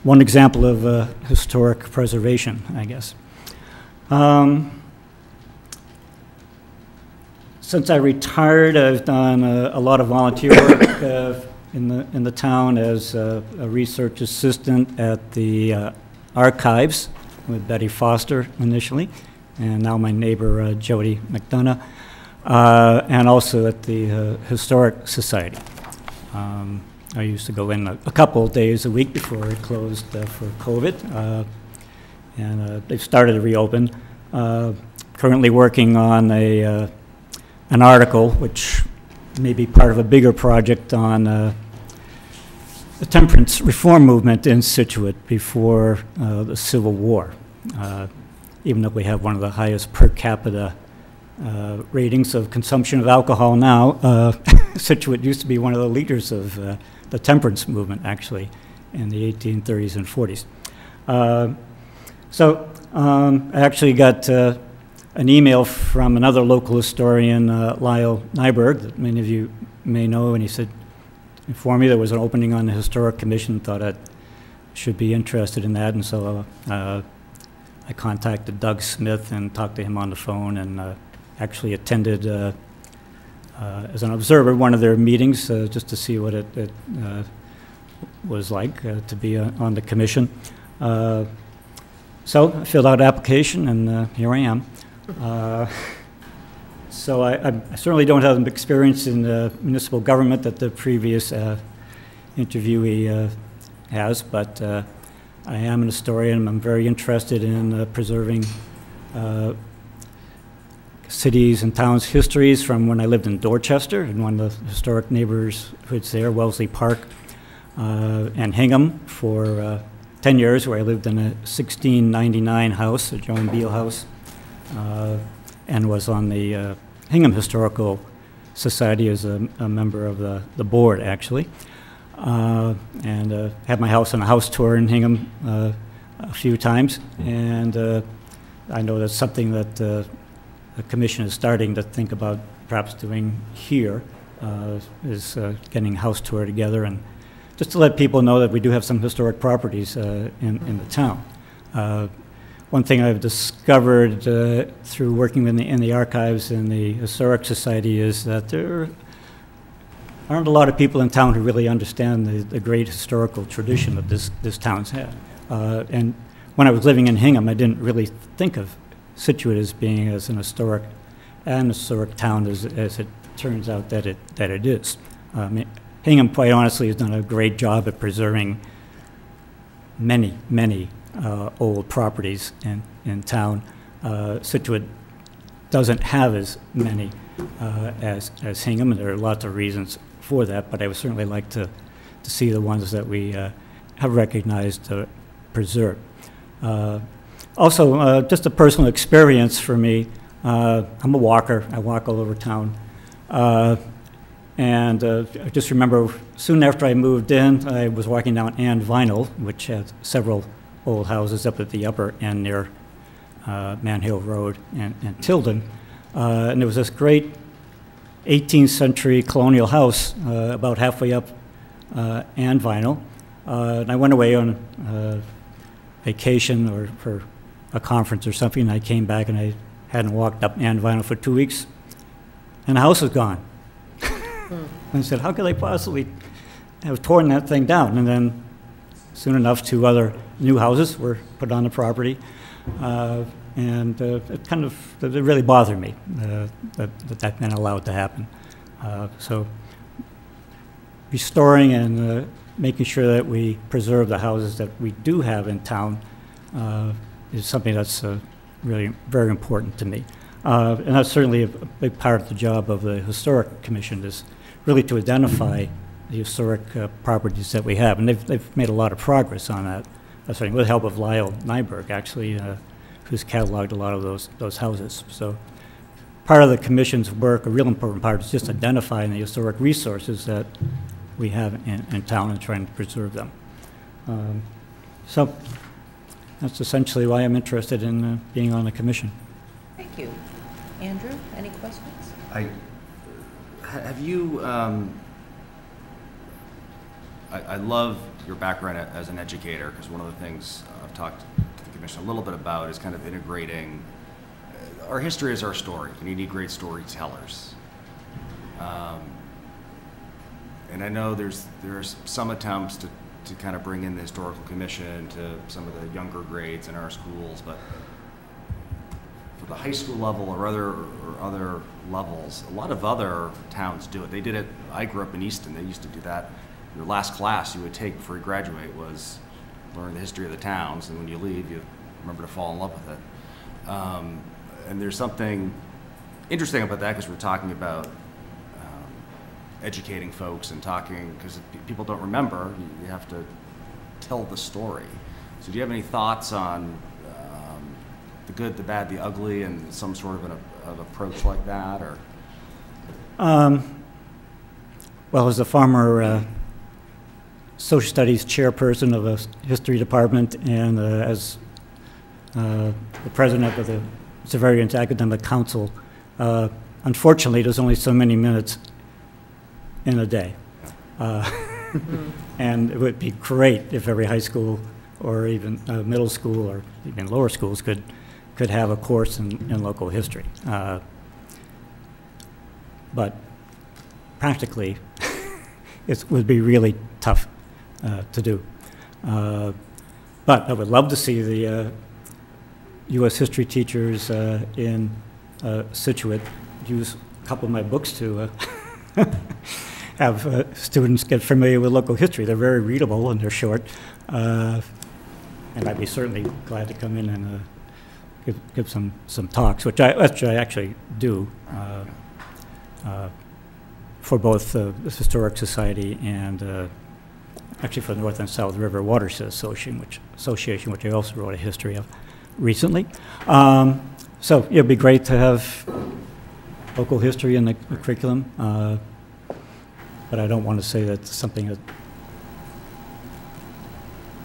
One example of uh, historic preservation, I guess. Um, Since I retired, I've done uh, a lot of volunteer work uh, in the, in the town as uh, a research assistant at the uh, archives with Betty Foster initially, and now my neighbor uh, Jody McDonough, uh, and also at the uh, Historic Society. Um, I used to go in a, a couple of days a week before it closed uh, for COVID, uh, and they've started to reopen. Currently working on a an article which may be part of a bigger project on uh, the temperance reform movement in Scituate before uh, the Civil War. Uh, even though we have one of the highest per capita uh, ratings of consumption of alcohol now, uh, Scituate used to be one of the leaders of the temperance movement, actually, in the 1830s and 40s. Uh, so um, I actually got an email from another local historian, uh, Lyle Nyberg, that many of you may know, and he said, informed me there was an opening on the Historic Commission, thought I should be interested in that, and so uh, I contacted Doug Smith and talked to him on the phone, and uh, actually attended uh, uh, as an observer one of their meetings, uh, just to see what it, it uh, was like uh, to be uh, on the commission. Uh, so I filled out an application, and uh, here I am. Uh, So I I certainly don't have experience in uh, municipal government that the previous uh, interviewee uh, has, but uh, I am an historian. I'm very interested in uh, preserving cities and towns' histories from when I lived in Dorchester, in one of the historic neighborhoods there, Wellesley Park, and Hingham for uh, 10 years, where I lived in a 1699 house, a Joan Beale house, and was on the uh, Hingham Historical Society as a, a member of the, the board, actually. Uh, and uh, had my house on a house tour in Hingham uh, a few times, and uh, I know that's something that uh, the commission is starting to think about perhaps doing here, uh, is uh, getting house tour together, and just to let people know that we do have some historic properties uh, in, in the town. One thing I've discovered uh, through working in the, in the archives and the Historic Society is that there aren't a lot of people in town who really understand the, the great historical tradition that this, this town's had. Uh, and when I was living in Hingham, I didn't really think of Scituate as being as an historic and historic town as, as it turns out that it, that it is. Um, Hingham, quite honestly, has done a great job at preserving many, many uh, old properties in, in town. Uh, Scituate doesn't have as many uh, as, as Hingham, and there are lots of reasons for that, but I would certainly like to, to see the ones that we uh, have recognized uh, preserved. Uh, Also, uh, just a personal experience for me, I'm a walker, I walk all over town. And uh, I just remember, soon after I moved in, I was walking down Ann Vinal, which has several old houses up at the upper end near uh, Mann Hill Road and and Tilden. Uh, And there was this great 18th century colonial house uh, about halfway up uh, Ann Vinal. Uh, And I went away on uh, vacation or for a conference or something, and I came back and I hadn't walked up Ann Vinal for two weeks, and the house was gone. I said, how could they possibly have torn that thing down? And then soon enough, two other new houses were put on the property. Uh, And uh, it kind of, it really bothered me uh, that that that been allowed to happen. Uh, So restoring and uh, making sure that we preserve the houses that we do have in town uh, is something that's really very important to me. And that's certainly a big part of the job of the Historic Commission is really to identify the historic properties that we have. And they've, they've made a lot of progress on that. That's right, with the help of Lyle Nyberg, actually, uh, who's cataloged a lot of those, those houses. So part of the commission's work, a real important part, is just identifying the historic resources that we have in, in town and trying to preserve them. Um, So that's essentially why I'm interested in uh, being on the commission. Thank you. Andrew, any questions? I, have you, um, I, I love your background as an educator, because one of the things I've talked to the commission a little bit about is kind of integrating, uh, our history is our story, and you need great storytellers. Um, And I know there's, there's some attempts to, to kind of bring in the historical commission to some of the younger grades in our schools, but for the high school level or other, or other levels, a lot of other towns do it. They did it, I grew up in Easton, they used to do that. Your last class you would take before you graduate was learn the history of the towns, and when you leave, you remember to fall in love with it. Um, and there's something interesting about that, because we're talking about um, educating folks and talking, because people don't remember, you- have to tell the story. So do you have any thoughts on um, the good, the bad, the ugly, and some sort of an approach like that, or? Um, Well, as a former uh, social studies chairperson of a history department and uh, as uh, the president of the Xaverian's Academic Council, uh, unfortunately, there's only so many minutes in a day. Uh, And it would be great if every high school or even uh, middle school or even lower schools could, could have a course in, in local history. Uh, But practically, it would be really tough to do. Uh, But I would love to see the uh, U.S. history teachers uh, in uh, Scituate use a couple of my books to uh, have uh, students get familiar with local history. They're very readable and they're short. Uh, and I'd be certainly glad to come in and uh, give, give some, some talks, which I, which I actually do, uh, uh, for both uh, the Historic Society and uh, actually for the North and South River Watershed Association, which, Association, which I also wrote a history of recently. Um, So it'd be great to have local history in the the curriculum, uh, but I don't want to say that's something that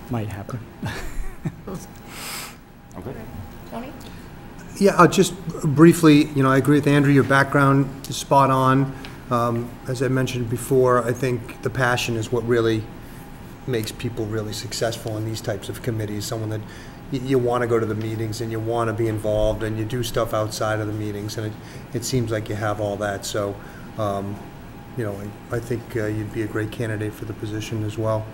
might happen. Okay. Tony? Yeah, uh, just briefly, you know, I agree with Andrew, your background is spot on. Um, As I mentioned before, I think the passion is what really makes people really successful in these types of committees, someone that y- you want to go to the meetings and you want to be involved and you do stuff outside of the meetings, and it, it seems like you have all that, so, um, you know, I I think uh, you'd be a great candidate for the position as well.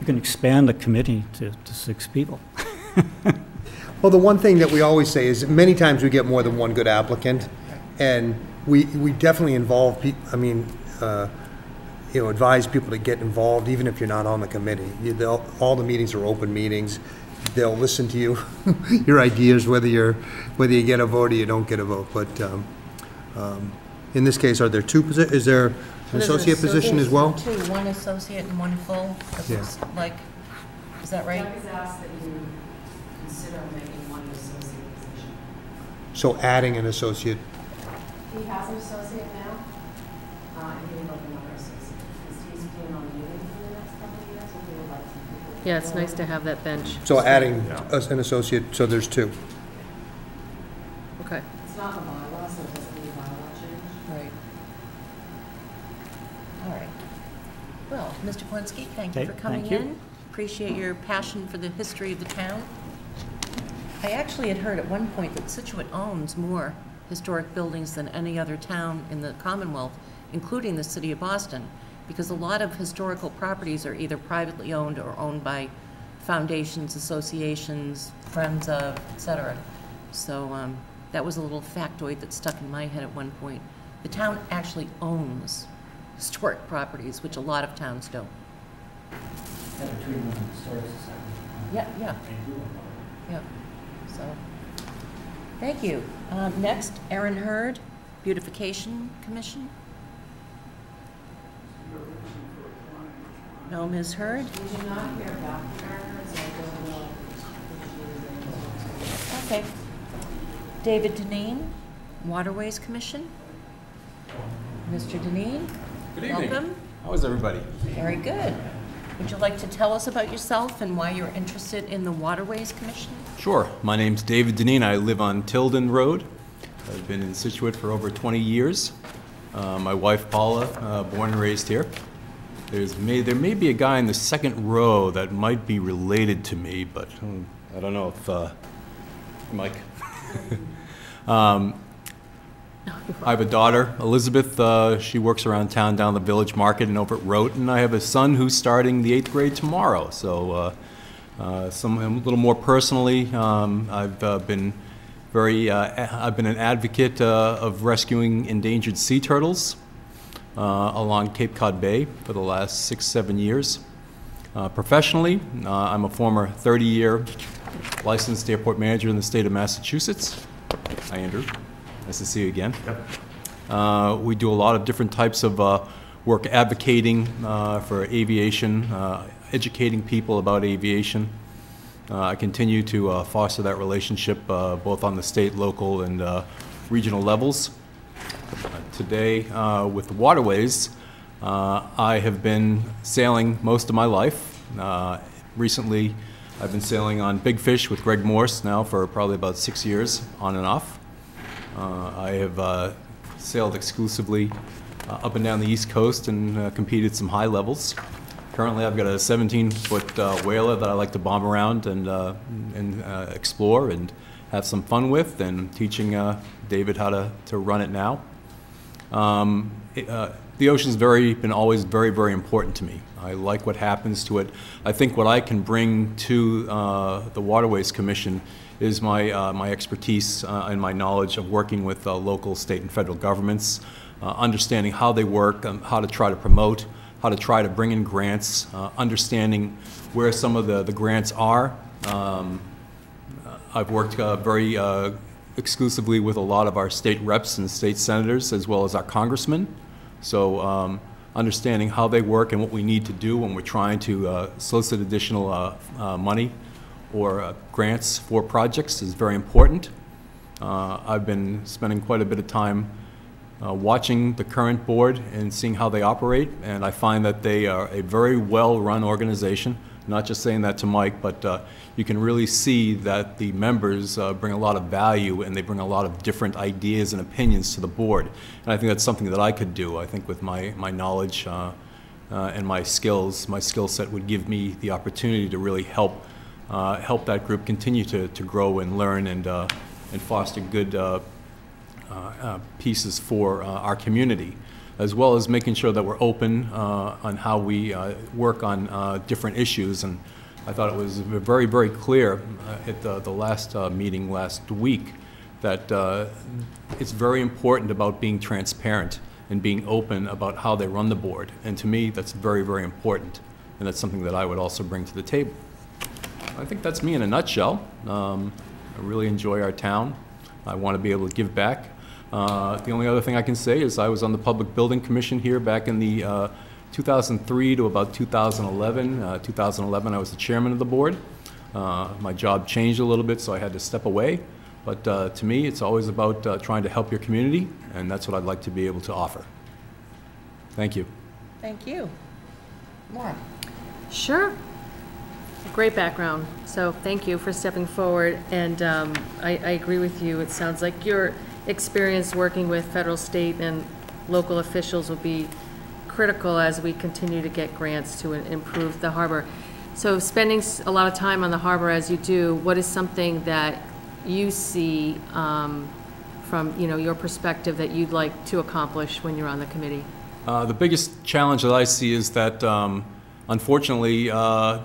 You can expand the committee to, to six people. Well, the one thing that we always say is, many times we get more than one good applicant, and we, we definitely involve I mean, uh, you know, advise people to get involved, even if you're not on the committee. You, all the meetings are open meetings, they'll listen to you, your ideas, whether you're, whether you get a vote or you don't get a vote, but, um, um, in this case, are there two posi, is there an There's an associate position as well? Two, one associate and one full, it Yeah. looks like, is that right? Doug has asked that you consider making one associate position. So adding an associate, He has an associate now, uh, and he would like another associate, because he's been on meeting for the next couple of years, and he would like some people. Yeah, it's nice to have that bench. so adding us- an associate, so there's two. Okay. It's not in the bylaw, so it doesn't need a bylaw change. Right. All right. Well, Mr. Polinsky, thank you Okay, for coming thank you. in. Appreciate your passion for the history of the town. I actually had heard at one point that Scituate owns more historic buildings than any other town in the Commonwealth, including the city of Boston, because a lot of historical properties are either privately owned or owned by foundations, associations, friends of, etc. So um, that was a little factoid that stuck in my head at one point. The town actually owns historic properties, which a lot of towns don't. Yeah, yeah. Yeah, so, thank you. Um, Next, Erin Hurd, Beautification Commission. No, Ms. Hurd? We did not hear back from so I don't know if she was. Okay. David Deneen, Waterways Commission. Mr. Deneen? Good evening. Welcome. How is everybody? Very good. Would you like to tell us about yourself and why you're interested in the Waterways Commission? Sure. My name's David Deneen. I live on Tilden Road. I've been in Scituate for over 20 years. Uh, my wife Paula, uh, born and raised here. There's may, there may be a guy in the second row that might be related to me, but hmm, I don't know if uh, Mike. um, I have a daughter, Elizabeth. Uh, she works around town down the village market and over at Rote. And I have a son who's starting the eighth grade tomorrow. So, uh, uh, some, a little more personally, um, I've uh, been very, uh, I've been an advocate of rescuing endangered sea turtles uh, along Cape Cod Bay for the last six, seven years. Uh, professionally, uh, I'm a former 30-year licensed airport manager in the state of Massachusetts. Hi, Andrew. Nice to see you again. Uh, we do a lot of different types of uh, work advocating uh, for aviation, uh, educating people about aviation. Uh, I continue to uh, foster that relationship uh, both on the state, local, and uh, regional levels. Today, uh, with the waterways, uh, I have been sailing most of my life. Uh, Recently, I've been sailing on Big Fish with Greg Morse now for probably about six years, on and off. Uh, I have uh, sailed exclusively uh, up and down the East Coast and competed some high levels. Currently, I've got a 17-foot uh, whaler that I like to bomb around and, and explore and have some fun with, and teaching David how to, to run it now. Um, it, uh, the ocean's very been always very very important to me. I like what happens to it. I think what I can bring to uh, the Waterways Commission is my uh, my expertise uh, and my knowledge of working with uh, local, state, and federal governments, uh, understanding how they work, and how to try to promote how to try to bring in grants, understanding where some of the, the grants are. Um, I've worked very exclusively with a lot of our state reps and state senators, as well as our congressmen. So um, understanding how they work and what we need to do when we're trying to uh, solicit additional uh, uh, money or uh, grants for projects is very important. Uh, I've been spending quite a bit of time watching the current board and seeing how they operate, and I find that they are a very well-run organization. Not just saying that to Mike, but you can really see that the members uh, bring a lot of value and they bring a lot of different ideas and opinions to the board. And I think that's something that I could do. I think with my, my knowledge uh, uh, and my skills, my skill set would give me the opportunity to really help uh, help that group continue to, to grow and learn and, uh, and foster good uh, pieces for our community, as well as making sure that we're open uh, on how we uh, work on uh, different issues. And I thought it was very, very clear uh, at the, the last uh, meeting last week that uh, it's very important about being transparent and being open about how they run the board. And to me, that's very, very important. And that's something that I would also bring to the table. I think that's me in a nutshell. Um, I really enjoy our town. I want to be able to give back. Uh, the only other thing I can say is I was on the Public Building Commission here back in the uh, 2003 to about 2011. Uh, 2011, I was the chairman of the board. Uh, my job changed a little bit, so I had to step away. But uh, to me, it's always about uh, trying to help your community, and that's what I'd like to be able to offer. Thank you. Thank you. Maura? Sure. Great background. So thank you for stepping forward. And um, I, I agree with you. It sounds like your experience working with federal, state, and local officials will be critical as we continue to get grants to improve the harbor. So spending a lot of time on the harbor as you do, what is something that you see um, from, you know, your perspective that you'd like to accomplish when you're on the committee? Uh, The biggest challenge that I see is that, um, unfortunately, uh,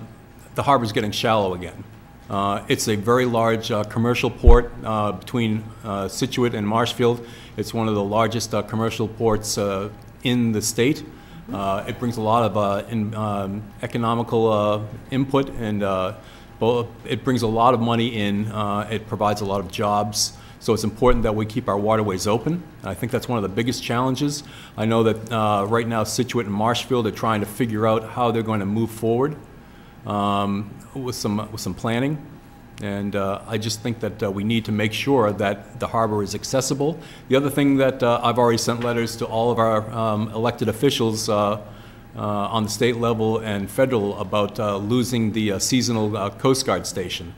the is getting shallow again. Uh, It's a very large uh, commercial port uh, between uh, Scituate and Marshfield. It's one of the largest uh, commercial ports uh, in the state. Uh, It brings a lot of uh, in- um, economical uh, input, and uh, it brings a lot of money in. Uh, It provides a lot of jobs. So it's important that we keep our waterways open. And I think that's one of the biggest challenges. I know that uh, right now Scituate and Marshfield are trying to figure out how they're going to move forward um, with some, with some planning. And uh, I just think that uh, we need to make sure that the harbor is accessible. The other thing that uh, I've already sent letters to all of our um, elected officials uh, uh, on the state level and federal about uh, losing the seasonal Coast Guard station.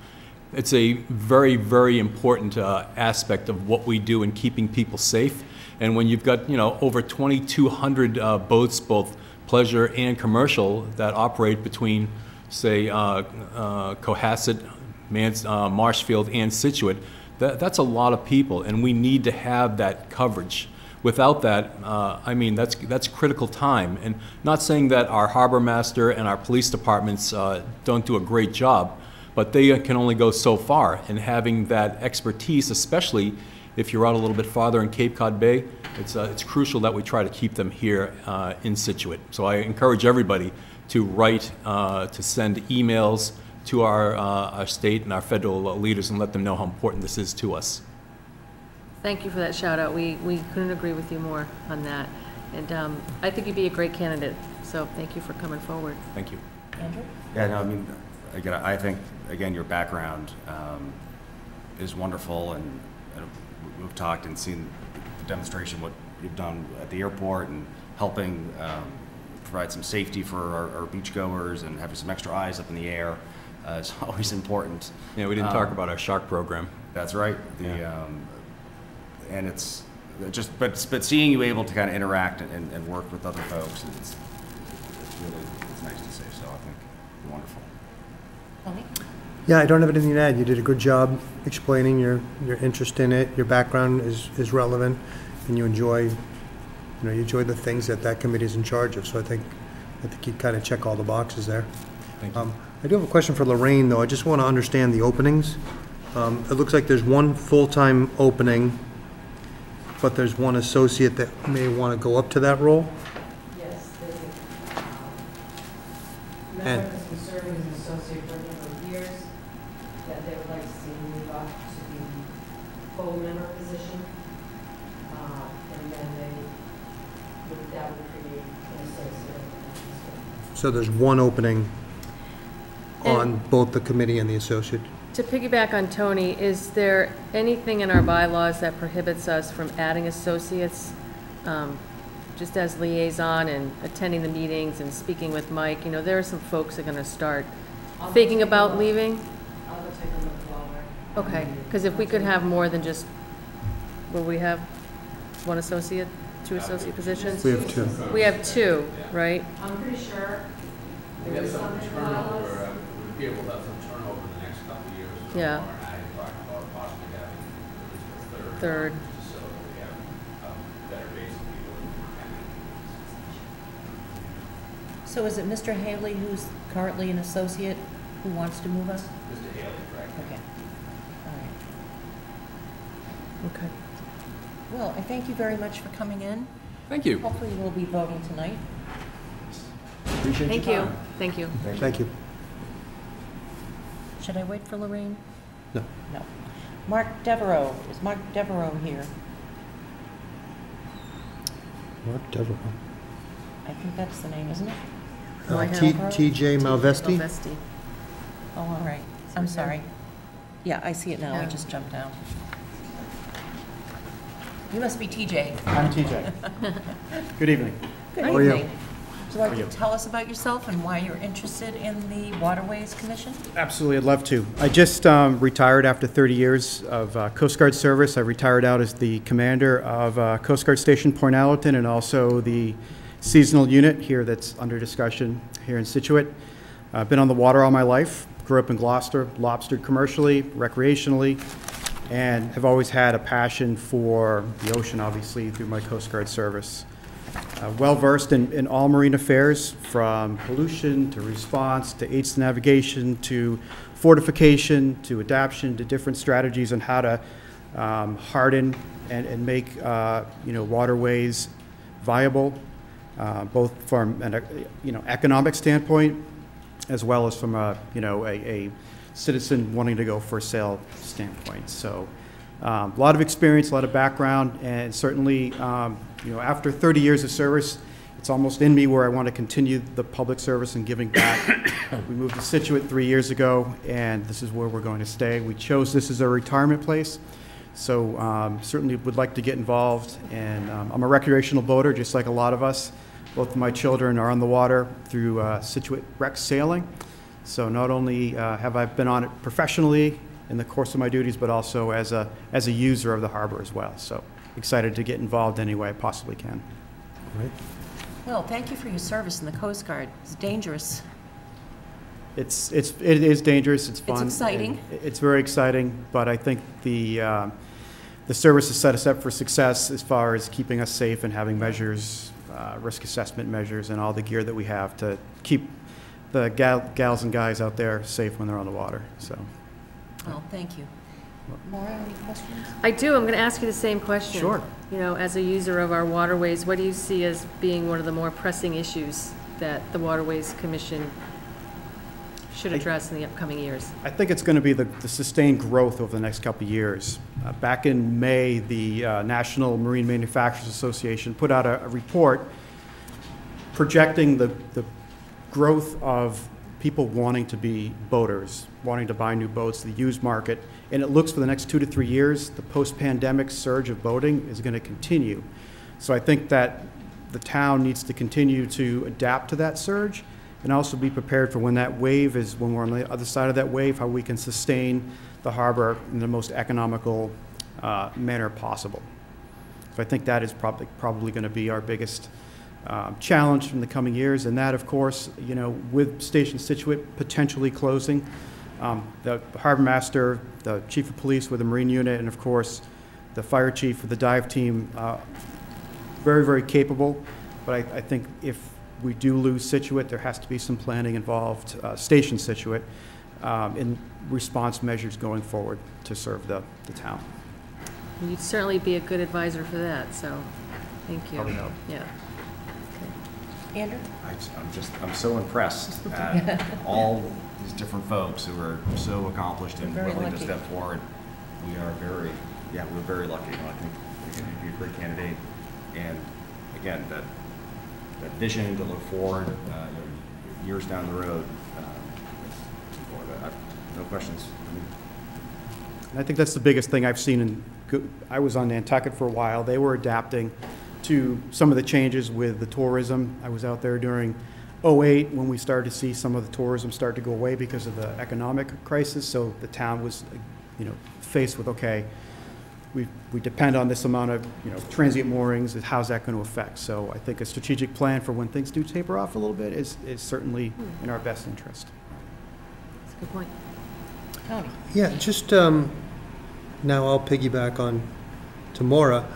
It's a very, very important aspect of what we do in keeping people safe. And when you've got, you know, over 2,200 uh, boats, both pleasure and commercial, that operate between, say, Cohasset, Mans, uh, Marshfield, and Scituate, that, that's a lot of people, and we need to have that coverage. Without that, uh, I mean, that's, that's critical time. And not saying that our harbor master and our police departments uh, don't do a great job, but they can only go so far. And having that expertise, especially if you're out a little bit farther in Cape Cod Bay, it's, uh, it's crucial that we try to keep them here uh, in Scituate. So I encourage everybody to write, uh, to send emails to our, uh, our state and our federal leaders and let them know how important this is to us. Thank you for that shout out. We, we couldn't agree with you more on that. And um, I think you'd be a great candidate, so thank you for coming forward. Thank you. Andrew? Yeah, no, I mean, again, I think, again, your background um, is wonderful, and and we've talked and seen the demonstration, what you've done at the airport, and helping um, provide some safety for our our beachgoers, and having some extra eyes up in the air uh, is always important. Yeah, we didn't talk Um, about our shark program. That's right. The, um, and it's just, but, but seeing you able to kind of interact and, and work with other folks, it's, it's really, it's nice to see, so I think wonderful. Tony? Yeah, I don't have anything to add. You did a good job explaining your, your interest in it. Your background is, is relevant, and you enjoy, you know, you enjoy the things that that committee is in charge of. So I think, I think you kind of check all the boxes there. Thank you. Um, I do have a question for Lorraine, though. I just want to understand the openings. Um, It looks like there's one full-time opening, but there's one associate that may want to go up to that role. Yes, they, That And- person's been serving as an associate for a number of years, that they would like to see move up to the full member position. Uh, and then they, would that would create an associate. So there's one opening on both the committee and the associate. To piggyback on Tony, is there anything in our bylaws that prohibits us from adding associates, um, just as liaison and attending the meetings and speaking with Mike? You know, there are some folks that are going to start I'll thinking about leaving. I'll go take a look while we're. Okay, because if we could have more than just, will we have one associate, two associate positions? We have two. We have two, right? I'm pretty sure We there have some something in the turnover, bylaws. we'd be able to have some turnover in the next couple of years. so Yeah. Laura and I had talked about possibly having at least a third. Third. So that we have a better base of people who can. So is it Mr. Haley who's currently an associate who wants to move us? Mr. Haley, correct? Okay. All right. Okay. Well, I thank you very much for coming in. Thank you. Hopefully we'll be voting tonight. Thank you, thank you. Thank you. Should I wait for Lorraine? No. No. Mark Devereaux, is Mark Devereaux here? Mark Devereaux. I think that's the name, isn't it? Oh, I Uh, have- T- TJ Malvesti? Malvesti. Oh, all right. I'm sorry. Yeah, I see it now. I Yeah. just jumped down. You must be TJ. I'm TJ. Good evening. Good How are you? evening. Would you like to tell us about yourself and why you're interested in the Waterways Commission? Absolutely, I'd love to. I just um, retired after 30 years of uh, Coast Guard service. I retired out as the commander of uh, Coast Guard Station Point Allerton and also the seasonal unit here that's under discussion here in Scituate. I've been on the water all my life, grew up in Gloucester, lobstered commercially, recreationally, and have always had a passion for the ocean, obviously, through my Coast Guard service. Uh, Well-versed in, in all marine affairs, from pollution to response to aids to navigation to fortification to adaptation to different strategies on how to um, harden and, and make, uh, you know, waterways viable, uh, both from an, uh, you know, economic standpoint as well as from a, you know, a, a citizen wanting to go for sale standpoint. So, um, a lot of experience, a lot of background, and certainly, um, you know, after 30 years of service, it's almost in me where I want to continue the public service and giving back. we moved to Scituate three years ago, and this is where we're going to stay. We chose this as a retirement place, so um, certainly would like to get involved. And um, I'm a recreational boater, just like a lot of us. Both of my children are on the water through uh, Scituate Rec Sailing. So not only uh, have I been on it professionally in the course of my duties, but also as a, as a user of the harbor as well. So excited to get involved any way I possibly can. Right. Well, thank you for your service in the Coast Guard. It's dangerous. It's, it's, it is dangerous, it's fun. It's exciting. It's very exciting, but I think the, uh, the service has set us up for success as far as keeping us safe and having measures, uh, risk assessment measures, and all the gear that we have to keep the gal- gals and guys out there safe when they're on the water, so. Well, thank you. Maura, any questions? I do, I'm going to ask you the same question. Sure. You know, as a user of our waterways, what do you see as being one of the more pressing issues that the Waterways Commission should I- address in the upcoming years? I think it's going to be the, the sustained growth over the next couple of years. Uh, back in May, the uh, National Marine Manufacturers Association put out a, a report projecting the, the growth of people wanting to be boaters, wanting to buy new boats, the used market, and it looks for the next two to three years, the post-pandemic surge of boating is going to continue. So I think that the town needs to continue to adapt to that surge and also be prepared for when that wave is, when we're on the other side of that wave, how we can sustain the harbor in the most economical uh, manner possible. So I think that is probably, probably going to be our biggest um, challenge in the coming years. And that, of course, you know, with Station Scituate potentially closing, um, the harbor master, the chief of police with the marine unit, and of course, the fire chief with the dive team, uh, very, very capable. But I, I think if we do lose Scituate, there has to be some planning involved, uh, Station Scituate, um, in response measures going forward to serve the, the town. You'd certainly be a good advisor for that, so, thank you. Probably not. Yeah. Andrew? I, I'm just, I'm so impressed at all these different folks who are so accomplished and Very willing to step forward. We are very, yeah, we're very lucky. And I think you're going to be a great candidate. And again, that, that vision to look forward, uh, you know, years down the road, um, boy, that- I- no questions. I And I think that's the biggest thing I've seen in, I was on Nantucket for a while. They were adapting to some of the changes with the tourism. I was out there during '08 when we started to see some of the tourism start to go away because of the economic crisis. So the town was, you know, faced with, okay, we, we depend on this amount of, you know, transient moorings, and how's that going to affect? So I think a strategic plan for when things do taper off a little bit is, is certainly in our best interest. That's a good point. Tony? Yeah, just, um, now I'll piggyback on to Maura.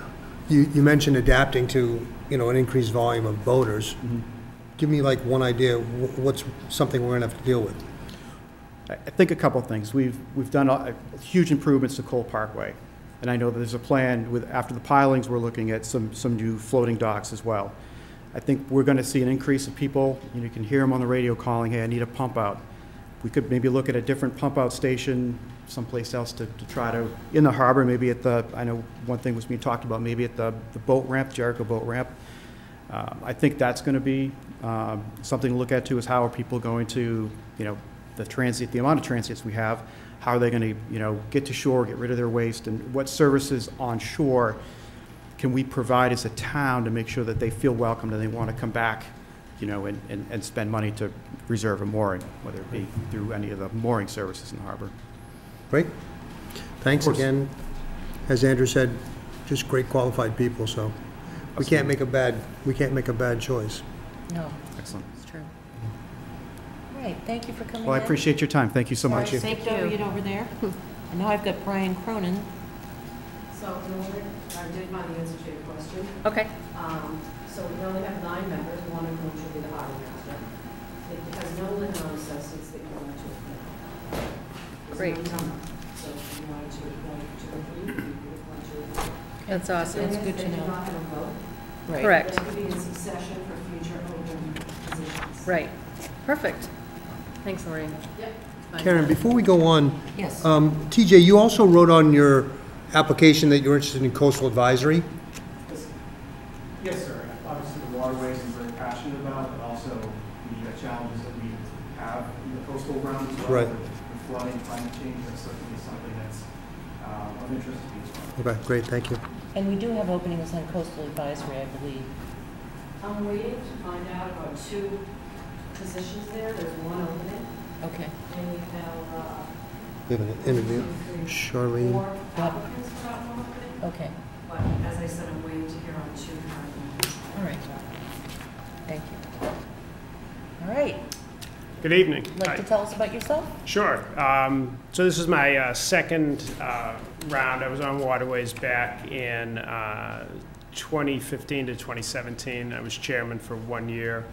You, you mentioned adapting to, you know, an increased volume of boaters. Give me like one idea, wh- what's something we're gonna have to deal with? I think a couple of things. We've, we've done uh, huge improvements to Cole Parkway. And I know that there's a plan with, after the pilings, we're looking at some, some new floating docks as well. I think we're going to see an increase of people, you know, you can hear them on the radio calling, hey, I need a pump out. We could maybe look at a different pump out station someplace else to, to try to, in the harbor, maybe at the, I know one thing was being talked about, maybe at the, the boat ramp, Jericho boat ramp. Um, I think that's going to be um, something to look at too, is how are people going to, you know, the transit, the amount of transients we have, how are they going to, you know, get to shore, get rid of their waste, and what services on shore can we provide as a town to make sure that they feel welcomed and they want to come back, you know, and, and, and spend money to reserve a mooring, whether it be through any of the mooring services in the harbor. Great. Thanks again. As Andrew said, just great qualified people, so we can't make a bad, we can't make a bad choice. No, Excellent. it's true. All right, thank you for coming in. Well, I appreciate your time. Thank you so much. Sorry, Thank you. It over there. And now I've got Brian Cronin. So, in order, I did find the answer to your question. Okay. Um, So we only have nine members, one of whom should be the harbor master. It has no limit on assessments three. That's awesome. That's Thing good is, to They do know. not have a vote. Right. Correct. They could be in succession for future open positions. Right. Perfect. Thanks, Lorraine. Yep. Karen, before we go on, Yes. um, TJ, you also wrote on your application that you're interested in coastal advisory? Yes, sir. Obviously, the waterways I'm very passionate about, but also the uh, challenges that we have in the coastal realm as well. Right. with with flooding, climate change, that's certainly something that's of interest to me. Okay, great, thank you. And we do have openings on coastal advisory, I believe. I'm waiting to find out about two positions there. There's one opening, Okay. and we have, uh, We have an interview. three, Charlene. four applicants for that one opening. Okay, But as I said, I'm waiting to hear on two currently. all right. Thank you. All right, Good evening. like to tell us about yourself? Sure. Um, So this is my uh, second uh, round. I was on Waterways back in uh, 2015 to 2017. I was chairman for one year.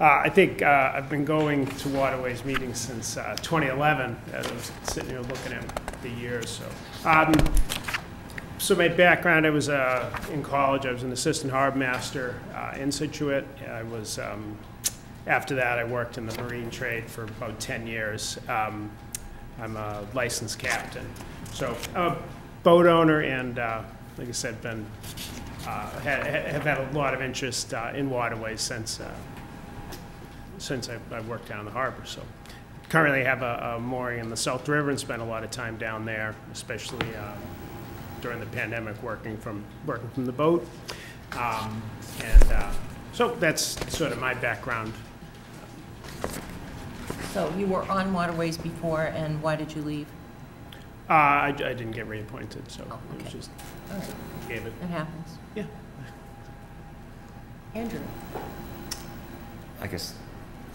Uh, I think uh, I've been going to Waterways meetings since uh, 2011, as I was sitting here looking at the years, so. Um, So my background, I was uh, in college, I was an assistant harbor master uh, in Scituate. I was, um, after that, I worked in the marine trade for about 10 years. Um, I'm a licensed captain. So a boat owner and, uh, like I said, been, uh, ha- ha- have had a lot of interest uh, in waterways since, uh, since I I worked down the harbor, so. Currently have a a mooring in the South River and spent a lot of time down there, especially uh, during the pandemic, working from, working from the boat. Um, And uh, so that's sort of my background. So you were on Waterways before, and why did you leave? Uh, I I didn't get reappointed, so Oh, it was okay. just, All right, gave it. that happens. Yeah. Andrew? I guess,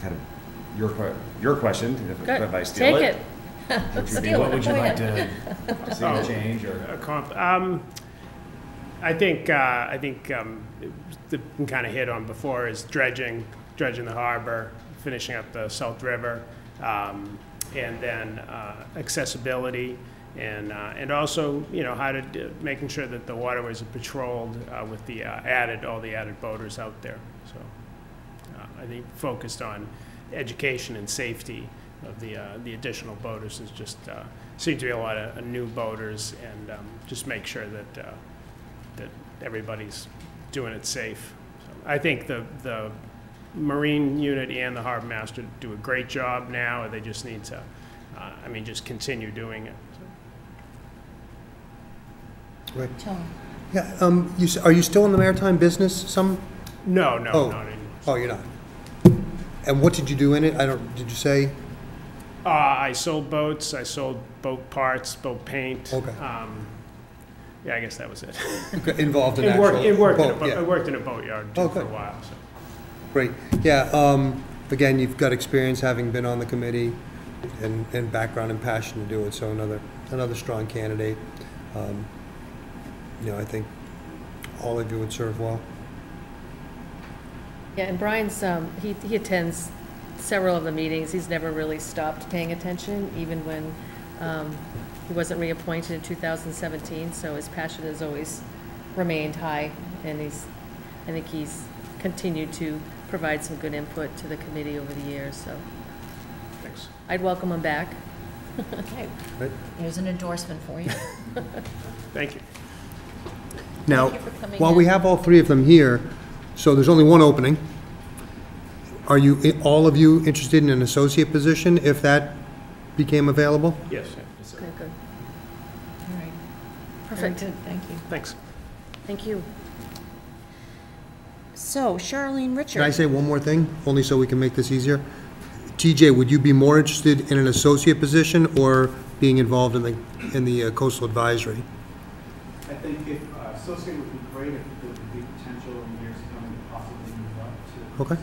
kind of, your, que- your question, if Good. if I steal Take it. it. Would you be- Steal What would you like ahead. to see Oh. a change, or? A comp, um, I think, uh, I think, um, the, kind of hit on before is dredging, dredging the harbor, finishing up the South River, um, and then, uh, accessibility, and, uh, and also, you know, how to, making sure that the waterways are patrolled, uh, with the, uh, added, all the added boaters out there, so. I think focused on education and safety of the, uh, the additional boaters is just, uh, seem to be a lot of uh, new boaters and um, just make sure that, uh, that everybody's doing it safe. So I think the, the Marine unit and the harbor master do a great job now, and they just need to, uh, I mean, just continue doing it. Right. Tony? Yeah, um, you, s- are you still in the maritime business some? No, no, Oh. not anymore. Oh, you're not? And what did you do in it? I don't, did you say? Uh, I sold boats, I sold boat parts, boat paint. Okay. Um, yeah, I guess that was it. Involved in It actual worked, it worked, in a boat, bo- yeah. I worked in a boatyard too Oh, for a good. while, so. Great. Yeah, um, again, you've got experience having been on the committee and, and background and passion to do it, so another, another strong candidate. Um, You know, I think all of you would serve well. Yeah, and Brian's, um, he, he attends several of the meetings. He's never really stopped paying attention, even when, um, he wasn't reappointed in 2017, so his passion has always remained high, and he's, I think he's continued to provide some good input to the committee over the years, so Thanks. I'd welcome him back. Okay, Right? here's an endorsement for you. Thank you. Now, Thank you for coming while we in. have all three of them here, so there's only one opening. Are you, i- all of you interested in an associate position if that became available? Yes, Okay, good. All right. Very Perfect. good, thank you. thanks. Thank you. So Charlene Richard. Can I say one more thing, only so we can make this easier? TJ, would you be more interested in an associate position or being involved in the, in the uh, coastal advisory? I think if, uh, associate would be great if there would be potential in years coming to possibly move up to. Okay.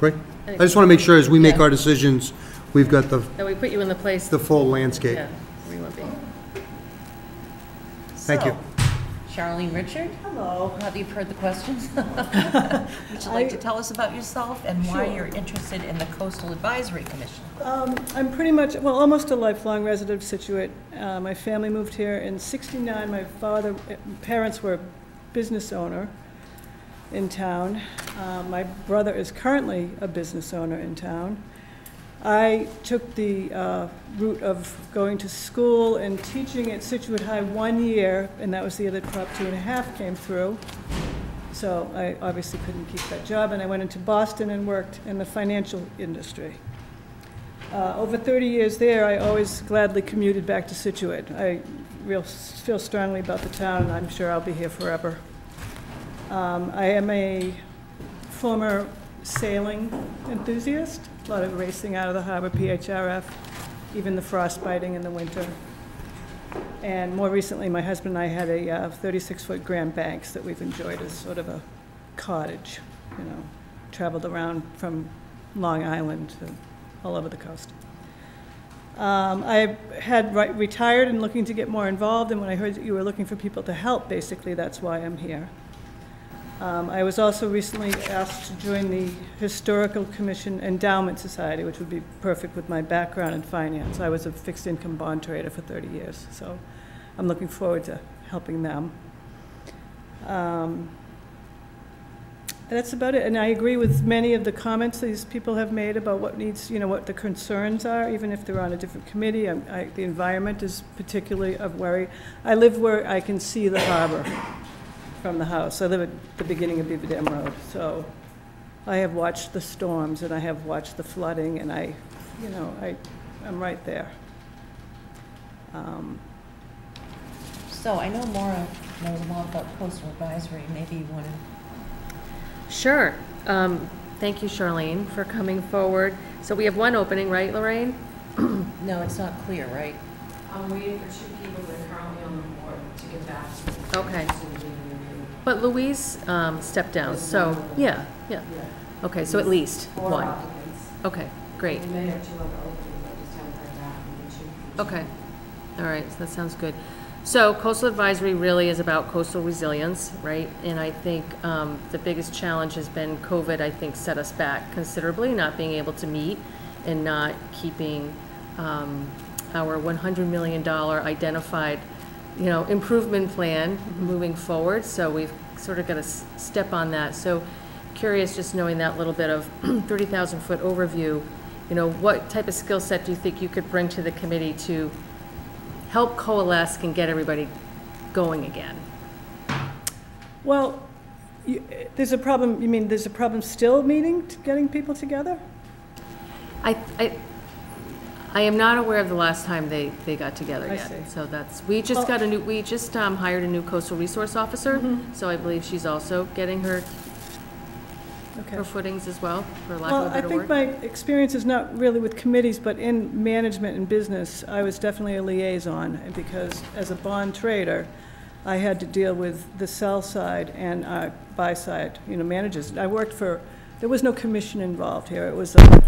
Great. I just want to make sure as we make Yeah. our decisions, we've got the, That we put you in the place, the full landscape. yeah, where you want to be. Thank you. So, Charlene Richard? Hello. Have you heard the questions? Would you like to tell us about yourself and why you're interested in the Coastal Advisory Commission? Um, I'm pretty much, well, almost a lifelong resident of Scituate. Uh, My family moved here in 69. My father, parents were business owner in town. Uh, My brother is currently a business owner in town. I took the uh, route of going to school and teaching at Scituate High one year, and that was the year that Prop two and a half came through. So I obviously couldn't keep that job, and I went into Boston and worked in the financial industry. Uh, Over 30 years there, I always gladly commuted back to Scituate. I real, feel strongly about the town, and I'm sure I'll be here forever. Um, I am a former sailing enthusiast, a lot of racing out of the harbor, PHRF, even the frostbiting in the winter. And more recently, my husband and I had a uh, 36-foot Grand Banks that we've enjoyed as sort of a cottage, you know, traveled around from Long Island to all over the coast. Um, I had ri- retired and looking to get more involved, and when I heard that you were looking for people to help, basically, that's why I'm here. Um, I was also recently asked to join the Historical Commission Endowment Society, which would be perfect with my background in finance. I was a fixed income bond trader for 30 years, so I'm looking forward to helping them. Um, that's about it, and I agree with many of the comments these people have made about what needs, you know, what the concerns are, even if they're on a different committee. I'm- I, the environment is particularly of worry. I live where I can see the harbor from the house. I live at the beginning of Beaver Dam Road, so I have watched the storms, and I have watched the flooding, and I, you know, I, I'm right there. Um, So I know Maura knows a lot about Coastal Advisory, maybe you want to Sure. Um, Thank you, Charlene, for coming forward. So we have one opening, right, Lorraine? No, it's not clear, right? I'm waiting for two people that are currently on the board to get back to me. Okay. So we can review. But Louise um, stepped down, so, one yeah, yeah. Okay, so at least Four one. applicants. Okay, great. We may have two other openings, I just haven't heard back from the two. Okay, all right, so that sounds good. So coastal advisory really is about coastal resilience, right? And I think um, the biggest challenge has been COVID, I think, set us back considerably, not being able to meet and not keeping um, our $100 million identified, you know, improvement plan moving forward. So we've sort of got to step on that. So curious, just knowing that little bit of 30,000 foot overview, you know, what type of skill set do you think you could bring to the committee to help coalesce and get everybody going again? Well, you- there's a problem, you mean, there's a problem still meeting, getting people together? I, I, I am not aware of the last time they, they got together I yet. see. So that's, we just got a new, we just um, hired a new coastal resource officer, Mm-hmm. so I believe she's also getting her, Okay. her footings as well, for lack Well, of a I better think word. my experience is not really with committees, but in management and business, I was definitely a liaison, and because as a bond trader, I had to deal with the sell side and uh, buy side, you know, managers. I worked for, there was no commission involved here. It was a,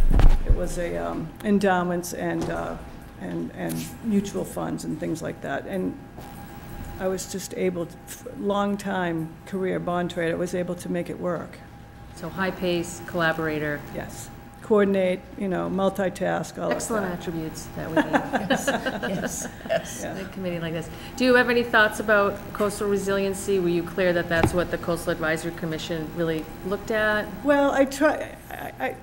it was a um, endowments and, uh, and, and mutual funds and things like that. And I was just able, to- long-time career bond trader, was able to make it work. So high pace, collaborator, Yes. Coordinate, you know, multitask, all of excellent that. attributes that we need. Yes, yes, yes. in a committee like this. Do you have any thoughts about coastal resiliency? Were you clear that that's what the Coastal Advisory Commission really looked at? Well, I try, I, I,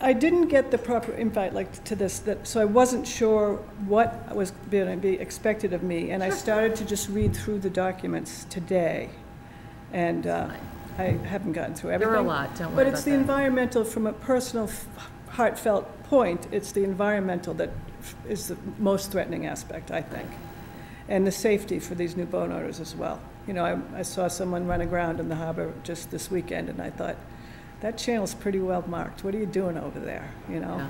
I didn't get the proper invite like to this, that, so I wasn't sure what was going to be expected of me. And I started to just read through the documents today. And uh, I haven't gotten through everything. There are a lot, don't worry But it's the that. environmental, from a personal f- heartfelt point, it's the environmental that f- is the most threatening aspect, I think. And the safety for these new boat owners as well. You know, I, I saw someone run aground in the harbor just this weekend, and I thought, that channel's pretty well marked. What are you doing over there, you know?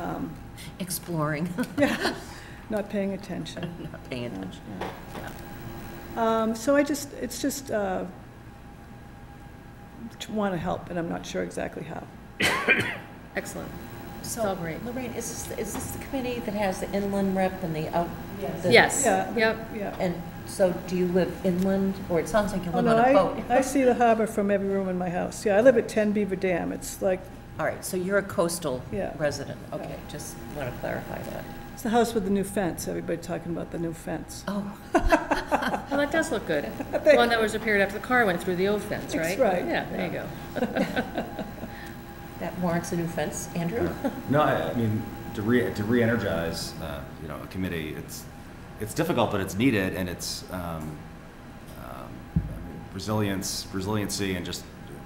Um, Exploring, Yeah, not paying attention. not paying attention. Um, So I just, it's just, uh, want to help, and I'm not sure exactly how. Excellent. So, all great. Lorraine, is this, is this the committee that has the inland rep and the out? the- Yes, Yeah. yep. Yeah. And so do you live inland, or it sounds like you Oh, live no, on a I, boat? I see the harbor from every room in my house. Yeah, I live at 10 Beaver Dam. It's like, All right, so you're a coastal Yeah. resident, okay, just want to clarify that. It's the house with the new fence. Everybody talking about the new fence. Oh, Well, that does look good. The one that was repaired after the car went through the old fence, right? That's right. Yeah, there you go. that warrants a new fence, Andrew? No, I, I mean, to re, to re-energize, uh, you know, a committee, it's, it's difficult, but it's needed, and it's, um, um, I mean, resilience, resiliency, and just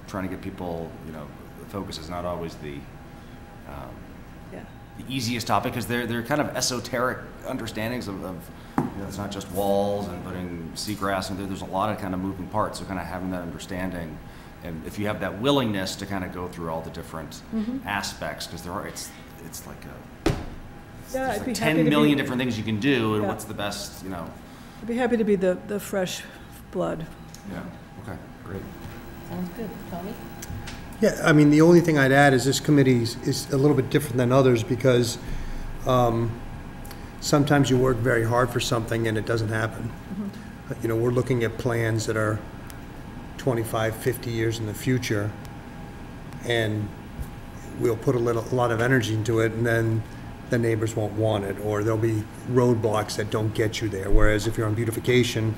trying to get people, you know, the focus is not always the, um, Yeah. The easiest topic, because they're, they're kind of esoteric understandings of, of, you know, it's not just walls and putting seagrass, and there, there's a lot of kind of moving parts, so kind of having that understanding, and if you have that willingness to kind of go through all the different Mm-hmm. aspects, because there are, it's, it's like a, Yeah, I'd like be happy ten to million be- different things you can do, and Yeah. what's the best, you know? I'd be happy to be the, the fresh blood. Yeah. Okay, great. Sounds good. Tommy? Yeah, I mean, the only thing I'd add is this committee is- is a little bit different than others because um, sometimes you work very hard for something and it doesn't happen. Uh, You know, we're looking at plans that are 25, 50 years in the future, and we'll put a little, a lot of energy into it, and then the neighbors won't want it, or there'll be roadblocks that don't get you there. Whereas if you're on beautification,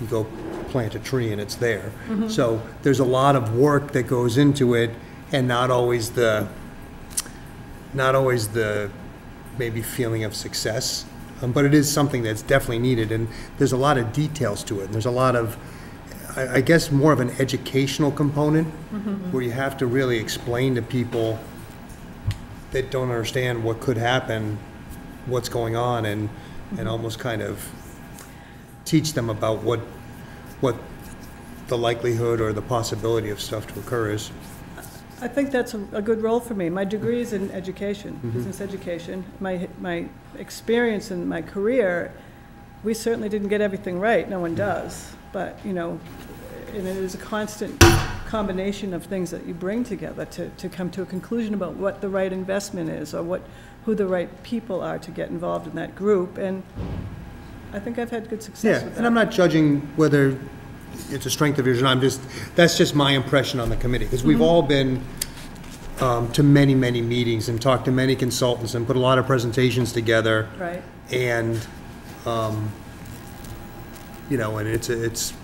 you go plant a tree and it's there. Mm-hmm. So there's a lot of work that goes into it and not always the, not always the maybe feeling of success. Um, but it is something that's definitely needed and there's a lot of details to it. And there's a lot of, I, I guess, more of an educational component mm-hmm. where you have to really explain to people that don't understand what could happen, what's going on and, and mm-hmm. almost kind of teach them about what, what the likelihood or the possibility of stuff to occur is. I think that's a, a good role for me. My degree is in education, mm-hmm. business education. My, my experience in my career, we certainly didn't get everything right, no one mm-hmm. does. But, you know, and it is a constant combination of things that you bring together to, to come to a conclusion about what the right investment is, or what, who the right people are to get involved in that group. And I think I've had good success Yeah, with that. and I'm not judging whether it's a strength of yours, or not. I'm just, that's just my impression on the committee, because we've all been um, to many, many meetings and talked to many consultants and put a lot of presentations together. Right. And, um, you know, and it's, a- it's,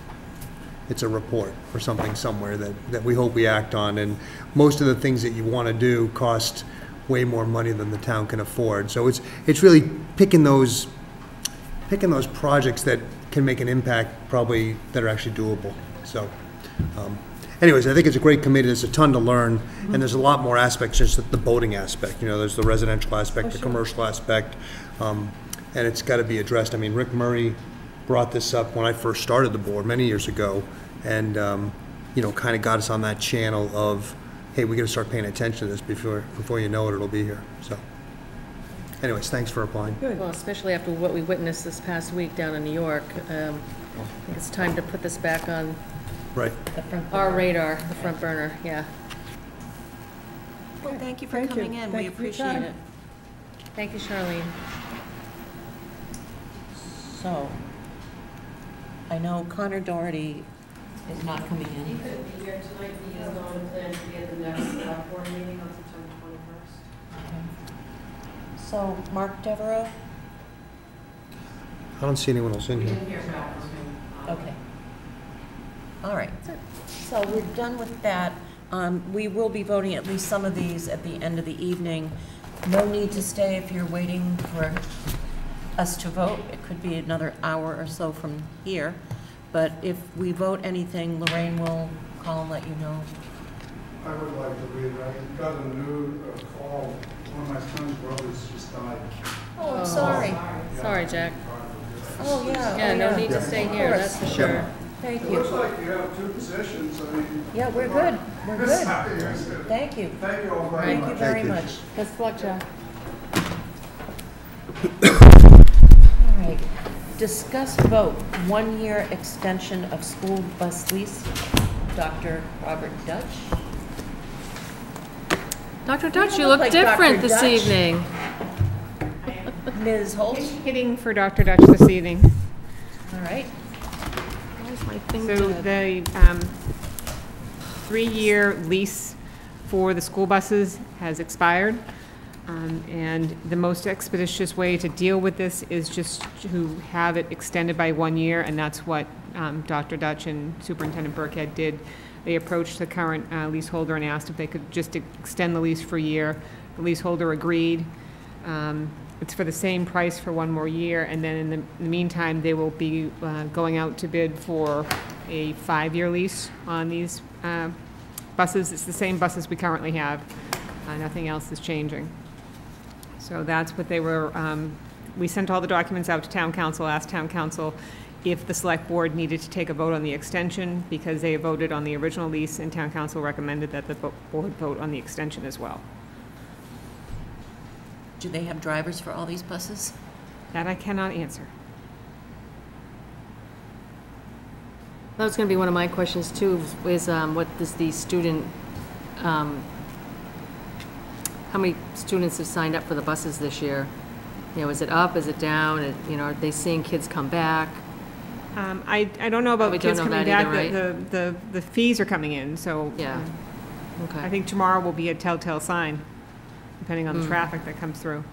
it's a report or something somewhere that, that we hope we act on. And most of the things that you want to do cost way more money than the town can afford. So it's, it's really picking those, picking those projects that can make an impact probably that are actually doable. So, um, anyways, I think it's a great committee. There's a ton to learn, and there's a lot more aspects, just the boating aspect. You know, there's the residential aspect, the commercial aspect, um, and it's got to be addressed. I mean, Rick Murray brought this up when I first started the board many years ago, and, um, you know, kind of got us on that channel of, hey, we got to start paying attention to this before, before you know it, it'll be here. So, anyways, thanks for applying. Well, especially after what we witnessed this past week down in New York, um, I think it's time to put this back on Right. our radar, the front burner, yeah. Well, thank you for Thank you. coming in. Thank We you for your appreciate time. it. Thank you, Charlene. So, I know Connor Doherty is not coming in. He in. couldn't be here tonight, he is going to plan to be at the next select board meeting on September twenty-first. So, Mark Devereaux? I don't see anyone else in here. didn't hear back from him. Okay. All right. So we're done with that. Um, We will be voting at least some of these at the end of the evening. No need to stay if you're waiting for us to vote. It could be another hour or so from here. But if we vote anything, Lorraine will call and let you know. I would like to read, I got a new uh, call, one of my son's brothers just died. Oh, I'm sorry. Sorry, Jack. Oh, yeah. Yeah, oh, no need to stay Of here, that's for sure. Thank It you. looks like you have two positions, I mean. Yeah, we're good. We're good. Thank you. Thank you all very Thank much. you very Thank you. much. Best luck, Jack. All right. Discuss vote, one-year extension of school bus lease. Dr. Robert Dutch. Dr. Dutch, you look look like Dr. different this Dutch. evening. Ms. Holt. Hitting for Dr. Dutch this evening. All right. Where's my thing So the um, three-year lease for the school buses has expired. Um, And the most expeditious way to deal with this is just to have it extended by one year, and that's what um, Dr. Dutch and Superintendent Burkhead did. They approached the current uh, leaseholder and asked if they could just extend the lease for a year. The leaseholder agreed. Um, It's for the same price for one more year, and then in the in the meantime, they will be uh, going out to bid for a five-year lease on these uh, buses. It's the same buses we currently have. Uh, Nothing else is changing. So that's what they were, um, we sent all the documents out to town counsel, asked town counsel if the select board needed to take a vote on the extension, because they voted on the original lease, and town counsel recommended that the bo- board vote on the extension as well. Do they have drivers for all these buses? That I cannot answer. That was going to be one of my questions too, is um, does the student, um, how many students have signed up for the buses this year? You know, is it up, is it down, It- you know, are they seeing kids come back? Um, I, I don't know about We don't kids know coming that back. either, The- The, the, the fees are coming in, so. Yeah. um, Okay. I think tomorrow will be a telltale sign, depending on the Mm. traffic that comes through.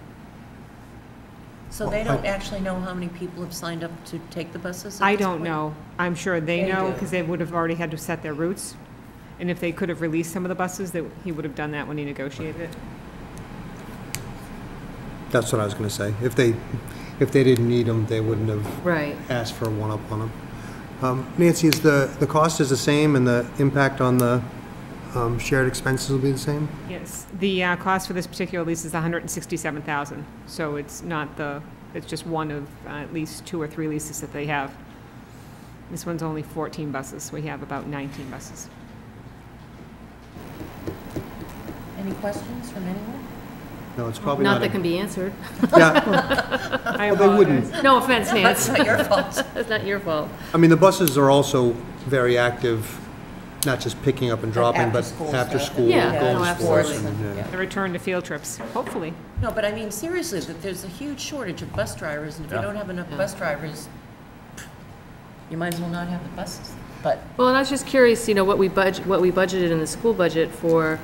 So they don't actually know how many people have signed up to take the buses? at I this don't point? know. I'm sure they They know, do. because they would have already had to set their routes. And if they could have released some of the buses, that he would have done that when he negotiated it. That's what I was gonna say. If they, if they didn't need them, they wouldn't have Right. asked for a one-up on them. Um, Nancy, is the, the cost is the same and the impact on the um, shared expenses will be the same? Yes, the uh, cost for this particular lease is 167,000, so it's not the, it's just one of uh, at least two or three leases that they have. This one's only 14 buses, we have about 19 buses. Any questions from anyone? No, it's probably Not not. that a- can be answered. Yeah, I Well, they wouldn't. No offense, It's Nance. not your fault. It's not your fault. I mean, the buses are also very active, not just picking up and dropping, but after-school after stuff. school, Yeah, going no, to sports. absolutely. and, yeah. The return to field trips, hopefully. No, but I mean, seriously, that there's a huge shortage of bus drivers, and if you Yeah. don't have enough Yeah. bus drivers, you might as well not have the buses. But Well, and I was just curious, you know, what we budget, what we budgeted in the school budget for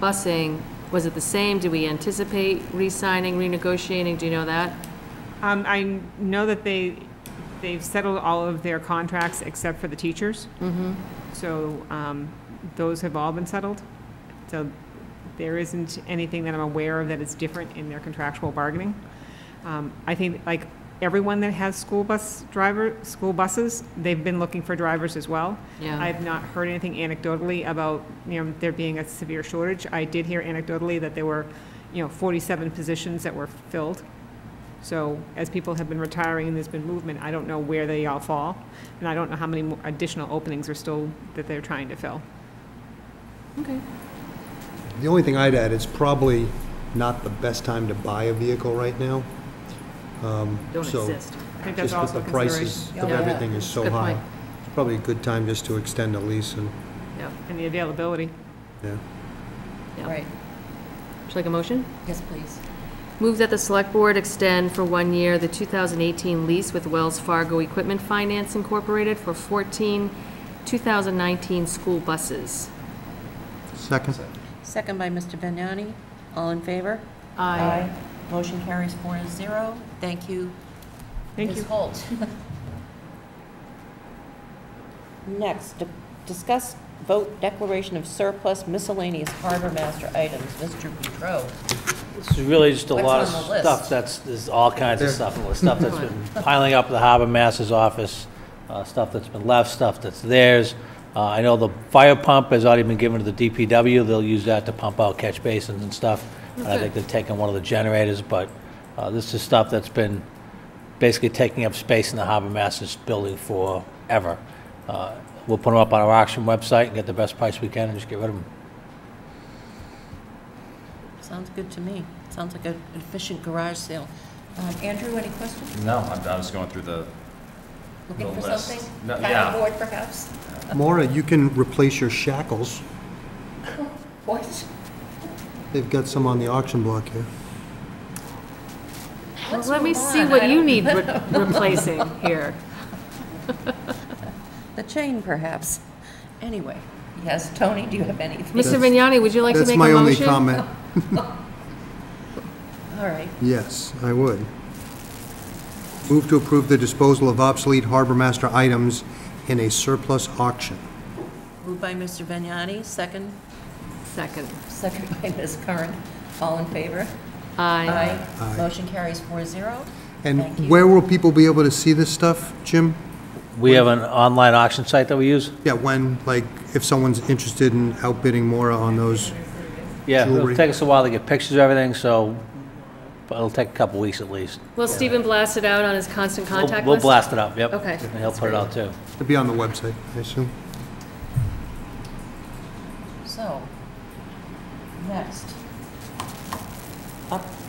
busing, was it the same? Do we anticipate re-signing, renegotiating? Do you know that? Um, I know that they, they've settled all of their contracts except for the teachers. Mm-hmm. So um, those have all been settled. So there isn't anything that I'm aware of that is different in their contractual bargaining. Um, I think, like, everyone that has school bus driver, school buses, they've been looking for drivers as well. Yeah. I've not heard anything anecdotally about, you know, there being a severe shortage. I did hear anecdotally that there were, you know, 47 positions that were filled. So as people have been retiring and there's been movement, I don't know where they all fall. And I don't know how many additional openings are still, that they're trying to fill. Okay. The only thing I'd add, it's probably not the best time to buy a vehicle right now. Um, Don't so exist. I think that's Just with also the a prices consideration. of Yeah. everything is so Good high. point. It's probably a good time just to extend the lease and, Yep. And the availability. yeah. Yep. Right. Would you like a motion? Yes, please. Move that the Select Board extend for one year the 2018 lease with Wells Fargo Equipment Finance Incorporated for 14 2019 school buses. Second? Second by Mr. Vegnani. All in favor? Aye. Motion carries four to zero. Thank you. Thank Ms. you. Holt. Next, di- discuss vote declaration of surplus miscellaneous harbor master items. Mr. Petro. This is really just a What's lot of the list? stuff that's, there's all kinds of stuff, on stuff that's been piling up at the harbor master's office, uh, stuff that's been left, stuff that's theirs. Uh, I know the fire pump has already been given to the DPW, they'll use that to pump out catch basins and stuff. And I think they've taken one of the generators, but, uh, this is stuff that's been basically taking up space in the harbor master's building forever. Uh, We'll put them up on our auction website and get the best price we can and just get rid of them. Sounds good to me. Sounds like an efficient garage sale. Um, Andrew, any questions? No, I'm, I was going through the, Looking The for list. something? No, yeah. Paddleboard, perhaps? Maura, you can replace your shackles. What? They've got some on the auction block here. Well, Let's me see on. what you need re- replacing here. The chain, perhaps. Anyway, yes, Tony, do you have anything? Mr. Vegnani, would you like to That's make a my only motion? comment. All right. Yes, I would. Move to approve the disposal of obsolete harbor master items in a surplus auction. Moved by Mr. Vegnani, second, Second. second by Ms. Curran. All in favor? Aye. Aye. Motion carries four zero. Thank you. And where will people be able to see this stuff, Jim? We have an online auction site that we use. Yeah, when, like, if someone's interested in outbidding more on those, Yeah, it'll Jewelry. take us a while to get pictures of everything, so it'll take a couple weeks at least. Will Stephen blast it out on his constant We'll- contact We'll blast it up, yep. Okay, And he'll put it out too. it'll be on the website, I assume. So, next.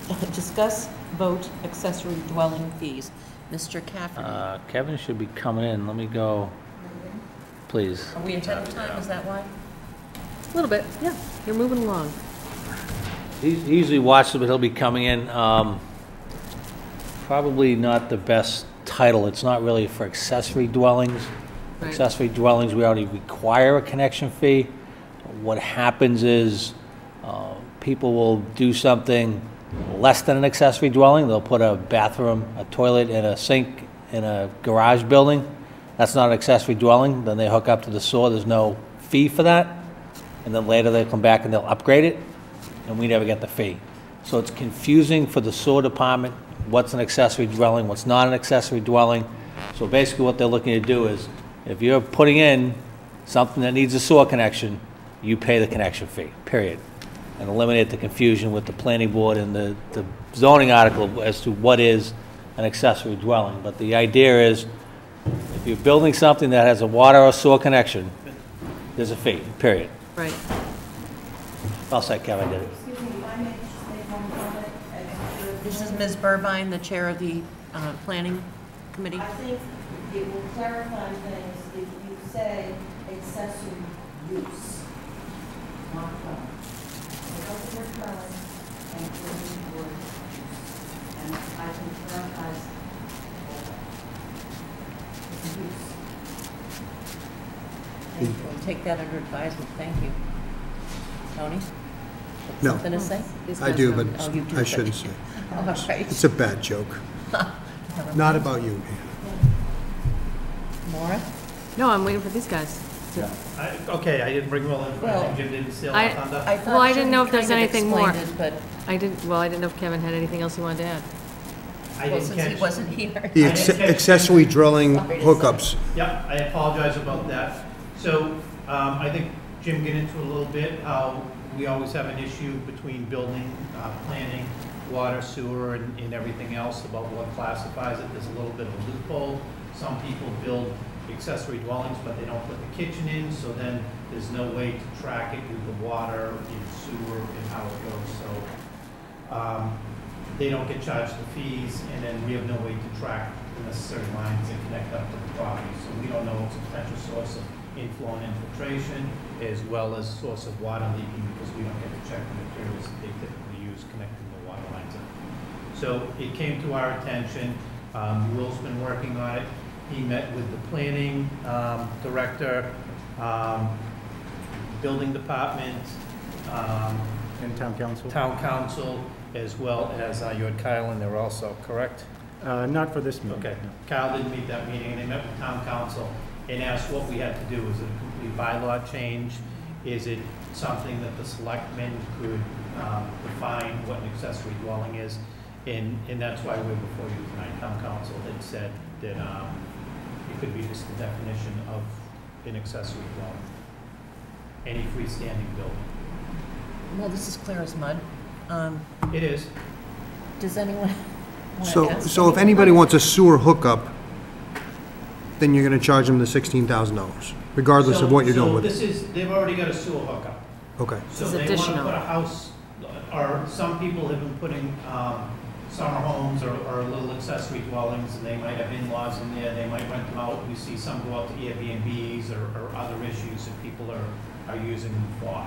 Up, discuss vote accessory dwelling fees. Mr. Cafferty. Uh, Kevin should be coming in. Let me go, please. Are we ahead of time, is that why? A little bit, yeah. You're moving along. He he usually watches, but he'll be coming in. Um, Probably not the best title. It's not really for accessory dwellings. Right. Accessory dwellings, we already require a connection fee. What happens is, uh, people will do something less than an accessory dwelling. They'll put a bathroom, a toilet, and a sink in a garage building. That's not an accessory dwelling. Then they hook up to the sewer. There's no fee for that. And then later they'll come back and they'll upgrade it, and we never get the fee. So it's confusing for the sewer department, what's an accessory dwelling, what's not an accessory dwelling. So basically what they're looking to do is, if you're putting in something that needs a sewer connection, you pay the connection fee, period. And eliminate the confusion with the planning board and the, the zoning article as to what is an accessory dwelling. But the idea is, if you're building something that has a water or sewer connection, there's a fee, period. Right. I'll say Kevin did it. Excuse me, if I may just make one comment, and This is Ms. Burbine, the chair of the uh, planning committee. I think it will clarify things if you say accessory use, not dwelling. So go to word and put in the word. And I think clarifies all that. It's a use. Thank you. We'll take that under advisement, thank you. Tony? No. Something to say? I do, but Oh, you do, I but- shouldn't say. All right. It's a bad joke. Not about you, man. No, I'm waiting for these guys. To- I- Okay, I didn't bring Will in, I think Jim didn't steal I, our thunder. I thought well, I didn't Jim know if there's kind of anything more. explained it, But, I didn't, well, I didn't know if Kevin had anything else he wanted to add. I well, didn't since he catch- wasn't here. The acce- accessory drilling Sorry hookups. Yeah, I apologize about that. So, um, I think Jim get into a little bit, how we always have an issue between building, uh, planning, water, sewer, and, and everything else about what classifies it. There's a little bit of a loophole. Some people build accessory dwellings, but they don't put the kitchen in, so then there's no way to track it with the water, and sewer, and how it goes, so, um, they don't get charged the fees, and then we have no way to track the necessary lines and connect up to the property. So we don't know it's a potential source of inflow and infiltration, as well as source of water leaking, because we don't get to check the materials that they typically use connecting the water lines up. So it came to our attention, um, Will's been working on it, he met with the planning, um, director, um, building department, um, And town counsel? town counsel, as well as, uh, you had Kyle in there also, correct? Uh, Not for this meeting. Okay, Kyle didn't meet that meeting, and they met with town counsel and asked what we had to do. Is it a complete bylaw change? Is it something that the selectmen could um, define what an accessory dwelling is? And, and that's why we're before you tonight. Town counsel had said that um, could be just the definition of an accessory dwelling. Any freestanding building. Well, this is clear as mud. Um, It is. Does anyone want to So, ask? so if anybody wants a sewer hookup, then you're gonna charge them the sixteen thousand dollars, regardless of So- what you're doing with So it. this is, they've already got a sewer hookup. Okay. So This is they want to additional. put a house, or some people have been putting um, summer homes or, or little accessory dwellings, and they might have in-laws in there, they might rent them out. We see some go out to Airbnbs or, or other issues that people are, are using them for.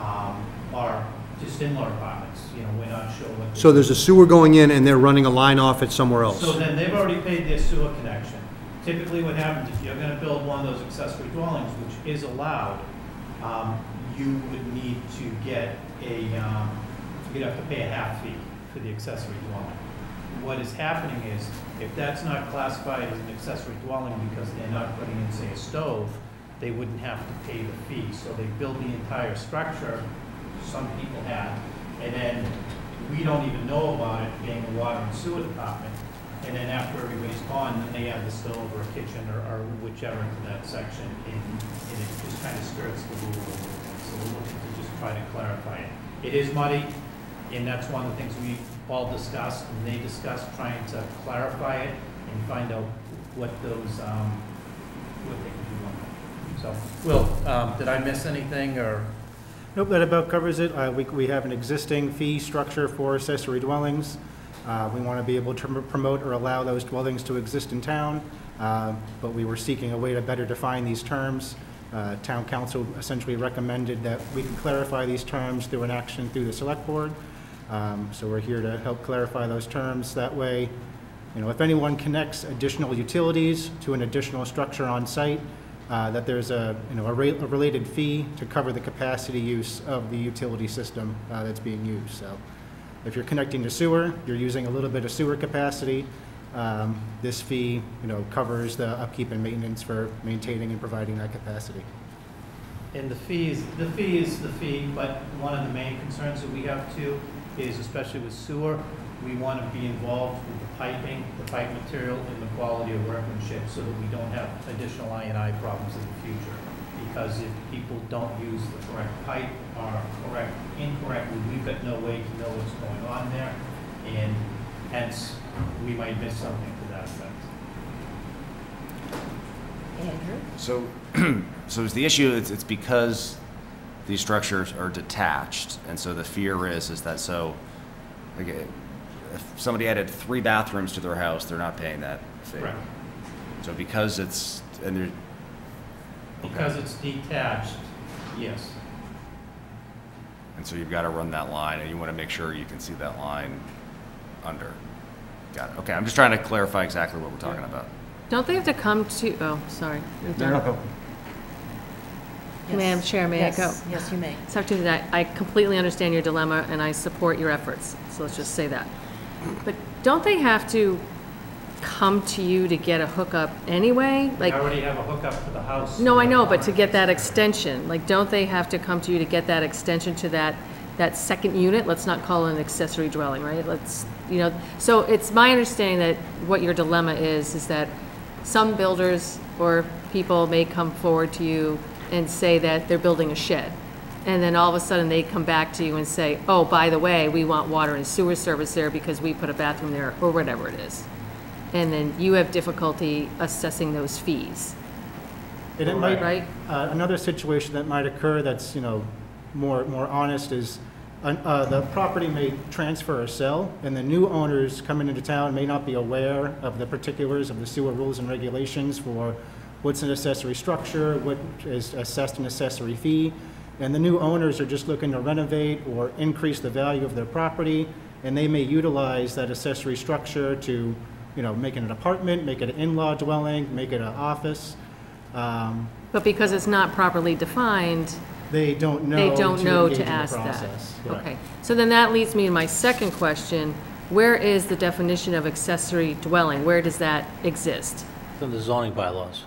Um, Or just in-law apartments, you know, we're not sure what. So there's a sewer going in and they're running a line off it somewhere else. So then they've already paid their sewer connection. Typically what happens, if you're gonna build one of those accessory dwellings, which is allowed, um, you would need to get a, um, you'd have to pay a half fee for the accessory dwelling. What is happening is, if that's not classified as an accessory dwelling because they're not putting in, say, a stove, they wouldn't have to pay the fee. So they build the entire structure, some people have, and then we don't even know about it being a water and sewer department. And then after everybody's gone, then they add the stove or a kitchen or, or whichever into that section, and, and it just kind of skirts the rule. So we're looking to just try to clarify it. It is muddy, and that's one of the things we all discussed, and they discussed, trying to clarify it and find out what those, um, what they can do on it. So, Will, um, did I miss anything, or? Nope, that about covers it. Uh, We we have an existing fee structure for accessory dwellings. Uh, We want to be able to promote or allow those dwellings to exist in town, uh, but we were seeking a way to better define these terms. Uh, Town counsel essentially recommended that we clarify these terms through an action through the select board. Um, So we're here to help clarify those terms. That way, you know, if anyone connects additional utilities to an additional structure on site, uh, that there's a, you know, a ra- a related fee to cover the capacity use of the utility system uh, that's being used. So if you're connecting to sewer, you're using a little bit of sewer capacity. Um, This fee, you know, covers the upkeep and maintenance for maintaining and providing that capacity. And the fees, the fee is the fee, but one of the main concerns that we have too is especially with sewer, we want to be involved with the piping, the pipe material, and the quality of workmanship so that we don't have additional I and I problems in the future. Because if people don't use the correct pipe or correct incorrectly, we've got no way to know what's going on there. And hence, we might miss something to that effect. Andrew? So, so is the issue, it's, it's because these structures are detached, and so the fear is, is that so, like, eh, if somebody added three bathrooms to their house, they're not paying that fee. Correct. So because it's, and they're, Because it's detached, yes. and so you've got to run that line, and you want to make sure you can see that line under. Got it, okay, I'm just trying to clarify exactly what we're talking about. Don't they have to come to, oh, sorry. No, no, go. Madam Chair, may I go? Yes, Yes, you may. Subject to that, I completely understand your dilemma, and I support your efforts, so let's just say that. But don't they have to come to you to get a hookup anyway? They Like, already have a hookup to the house. no, I know, but to get that extension, like, don't they have to come to you to get that extension to that, that second unit? Let's not call it an accessory dwelling, right? Let's, you know, so it's my understanding that what your dilemma is, is that some builders or people may come forward to you and say that they're building a shed. And then all of a sudden, they come back to you and say, oh, by the way, we want water and sewer service there because we put a bathroom there, or whatever it is. And then you have difficulty assessing those fees. And it might, Right. uh, another situation that might occur that's, you know, more, more honest is, uh, uh, the property may transfer or sell, and the new owners coming into town may not be aware of the particulars of the sewer rules and regulations for what's an accessory structure, what is assessed an accessory fee, and the new owners are just looking to renovate or increase the value of their property, and they may utilize that accessory structure to, you know, make it an apartment, make it an in-law dwelling, make it an office. Um, But because it's not properly defined, They don't know. they don't know engage to in the ask that. process. Correct. Okay, so then that leads me to my second question. Where is the definition of accessory dwelling? Where does that exist? It's in the zoning bylaws.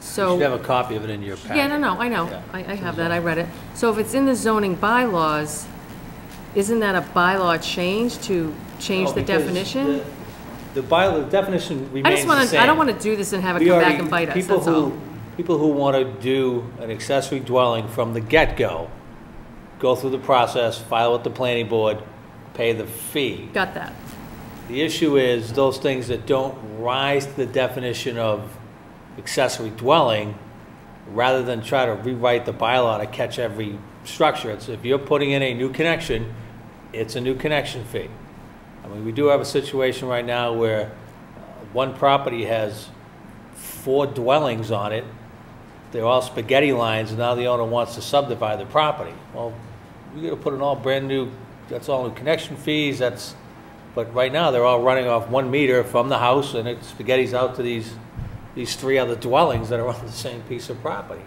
You So. should have a copy of it in your packet. Yeah, no, no, I know. Yeah. I, I have that, I read it. So if it's in the zoning bylaws, isn't that a bylaw change to change No, the because definition? the- The by, the definition I remains just the want to, I don't want to do this and have it We come back already- and bite us, people that's all. who- People who want to do an accessory dwelling from the get-go, go through the process, file with the planning board, pay the fee. Got that. The issue is those things that don't rise to the definition of accessory dwelling, rather than try to rewrite the bylaw to catch every structure. It's, if you're putting in a new connection, it's a new connection fee. I mean, we do have a situation right now where uh, one property has four dwellings on it. They're all spaghetti lines, and now the owner wants to subdivide the property. Well, you gotta put in all brand-new, that's all new connection fees, that's, but right now, they're all running off one meter from the house, and it spaghetti's out to these, these three other dwellings that are on the same piece of property.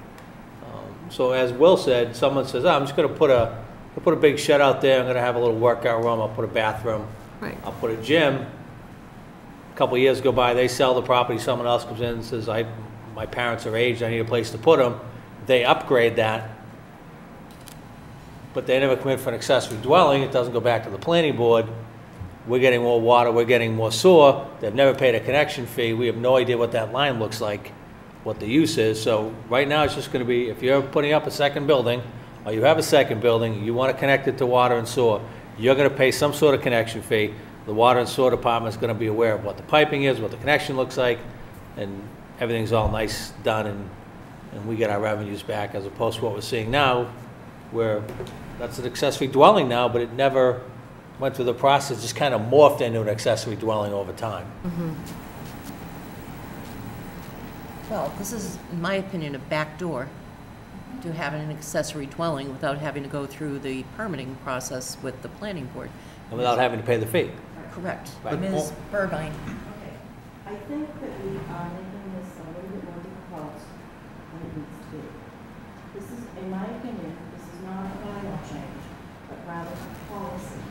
Um, So as Will said, someone says, "Oh, I'm just gonna put a, I'll put a big shed out there, I'm gonna have a little workout room, I'll put a bathroom. Right. I'll put a gym. A Couple of years go by, they sell the property, someone else comes in and says, I, my parents are aged, I need a place to put them. They upgrade that, but they never come in for an accessory dwelling, it doesn't go back to the planning board. We're getting more water, we're getting more sewer, they've never paid a connection fee, we have no idea what that line looks like, what the use is, so right now it's just gonna be, if you're putting up a second building, or you have a second building, you wanna connect it to water and sewer, you're gonna pay some sort of connection fee, the water and sewer department's gonna be aware of what the piping is, what the connection looks like, and everything's all nice, done, and, and we get our revenues back, as opposed to what we're seeing now, where that's an accessory dwelling now, but it never went through the process, just kind of morphed into an accessory dwelling over time. Mm-hmm. Well, this is, in my opinion, a backdoor to having an accessory dwelling without having to go through the permitting process with the planning board. And without having to pay the fee. Correct. Right. Ms. Burbine? Okay, I think that we are making this a little bit more difficult than it needs to be. This is, in my opinion, this is not a bylaw change, but rather a policy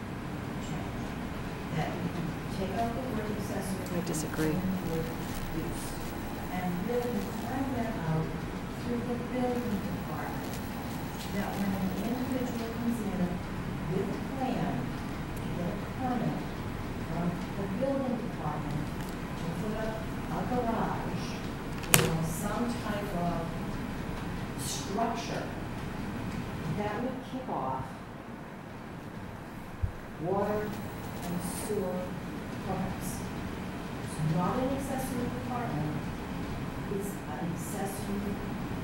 change. That we can take out the word accessory. I disagree. and really find that out through the building department. That when an individual comes in with a plan, to get a permit from the building department to put up a garage, you know, some type of structure, that would kick off water and sewer permits. It's not an accessory apartment, it's an accessory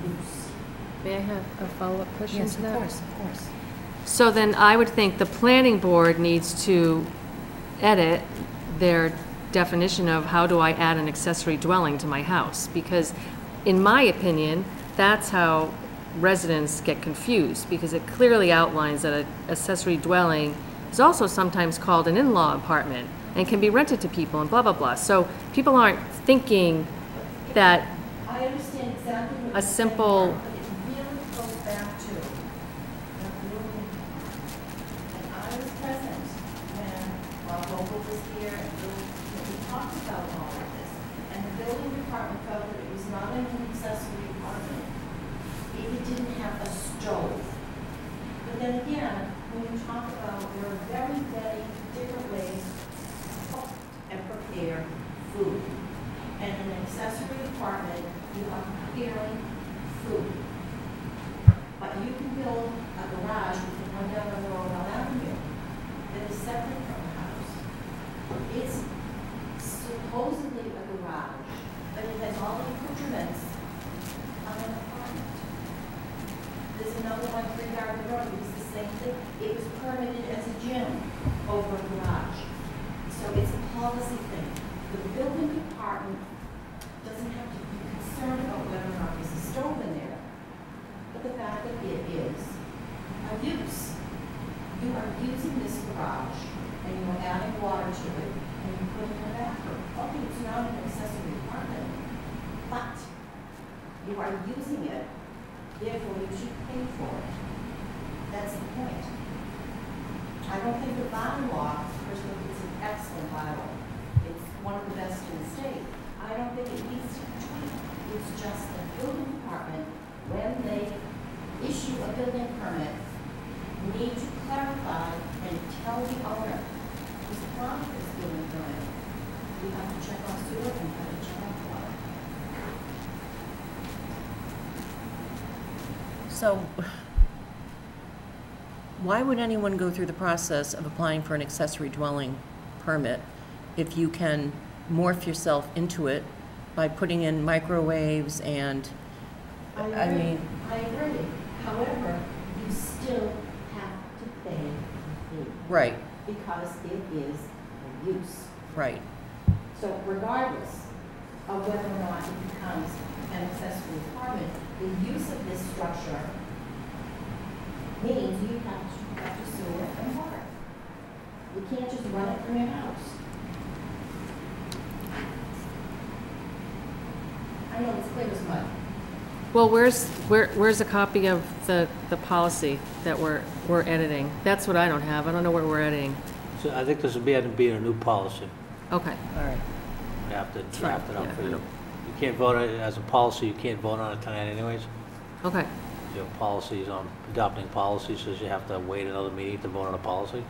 use. May I have a follow-up question Yes, to of that? course, of course. So then I would think the planning board needs to edit their definition of how do I add an accessory dwelling to my house? Because in my opinion, that's how residents get confused, because it clearly outlines that an accessory dwelling is also sometimes called an in-law apartment and can be rented to people and blah, blah, blah. So people aren't thinking that I understand exactly what A you're saying, simple- why would anyone go through the process of applying for an accessory dwelling permit if you can morph yourself into it by putting in microwaves and, I agree. mean, I agree. However, you still have to pay the fee. Right. Because it is a use. right, So regardless of whether or not it becomes an accessory apartment, the use of this structure means you have to, to sewer and water. You can't just run it from your house. I know it's clear as mud. Well, where's, where, where's a copy of the, the policy that we're, we're editing? That's what I don't have. I don't know where we're editing. So I think this would be, had to be a new policy. Okay. all right. We have to draft it up yeah. for you. You can't vote on it as a policy, you can't vote on it tonight anyways. Okay. Your policies on adopting policies says you have to wait another meeting to vote on a policy.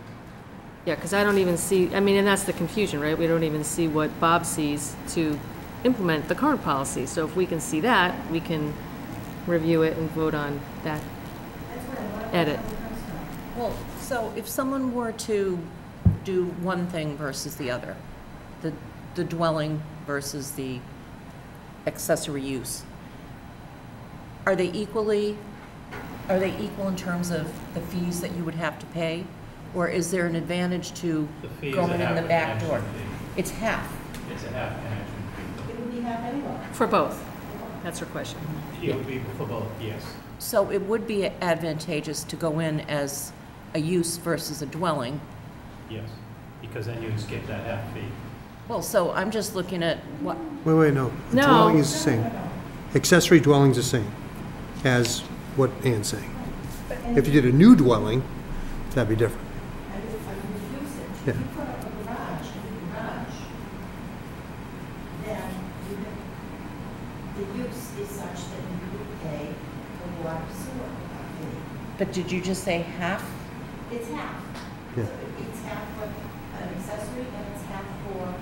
Yeah, because I don't even see, I mean, and that's the confusion, right? We don't even see what Bob sees to implement the current policy. So if we can see that, we can review it and vote on that edit. Well, so if someone were to do one thing versus the other, the, the dwelling versus the accessory use, are they equally, are they equal in terms of the fees that you would have to pay? Or is there an advantage to The fee going in half the a back door? connection. It's half. It's a half connection fee. It would be half anyway. For both? That's her question. It would be for both, yes. So it would be advantageous to go in as a use versus a dwelling. Yes, because then you skip that half fee. Well, so I'm just looking at what, Wait, wait, no. No. Dwelling is the same. Accessory dwelling's the same as what Ann's saying. If you did a new dwelling, that'd be different. I would, I would use it. Yeah. You put up a garage, a garage, then you have, the use is such that you would pay the water sewer but did you just say half? It's half. Yeah. So It's half for an accessory and it's half for,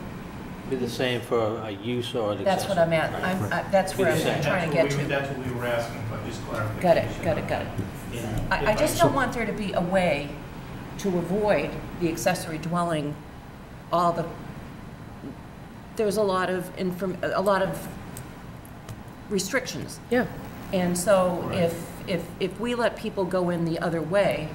Be the same for a use or an accessory. That's what I'm at, I'm, I- that's where I'm That's trying to what get we- to. That's what we were asking for, this clarification. Got it, got it, got it. And I, I if just don't want there to be a way to avoid the accessory dwelling, all the, there's a lot of inform, a lot of restrictions. Yeah. And so Right. if, if, if we let people go in the other way,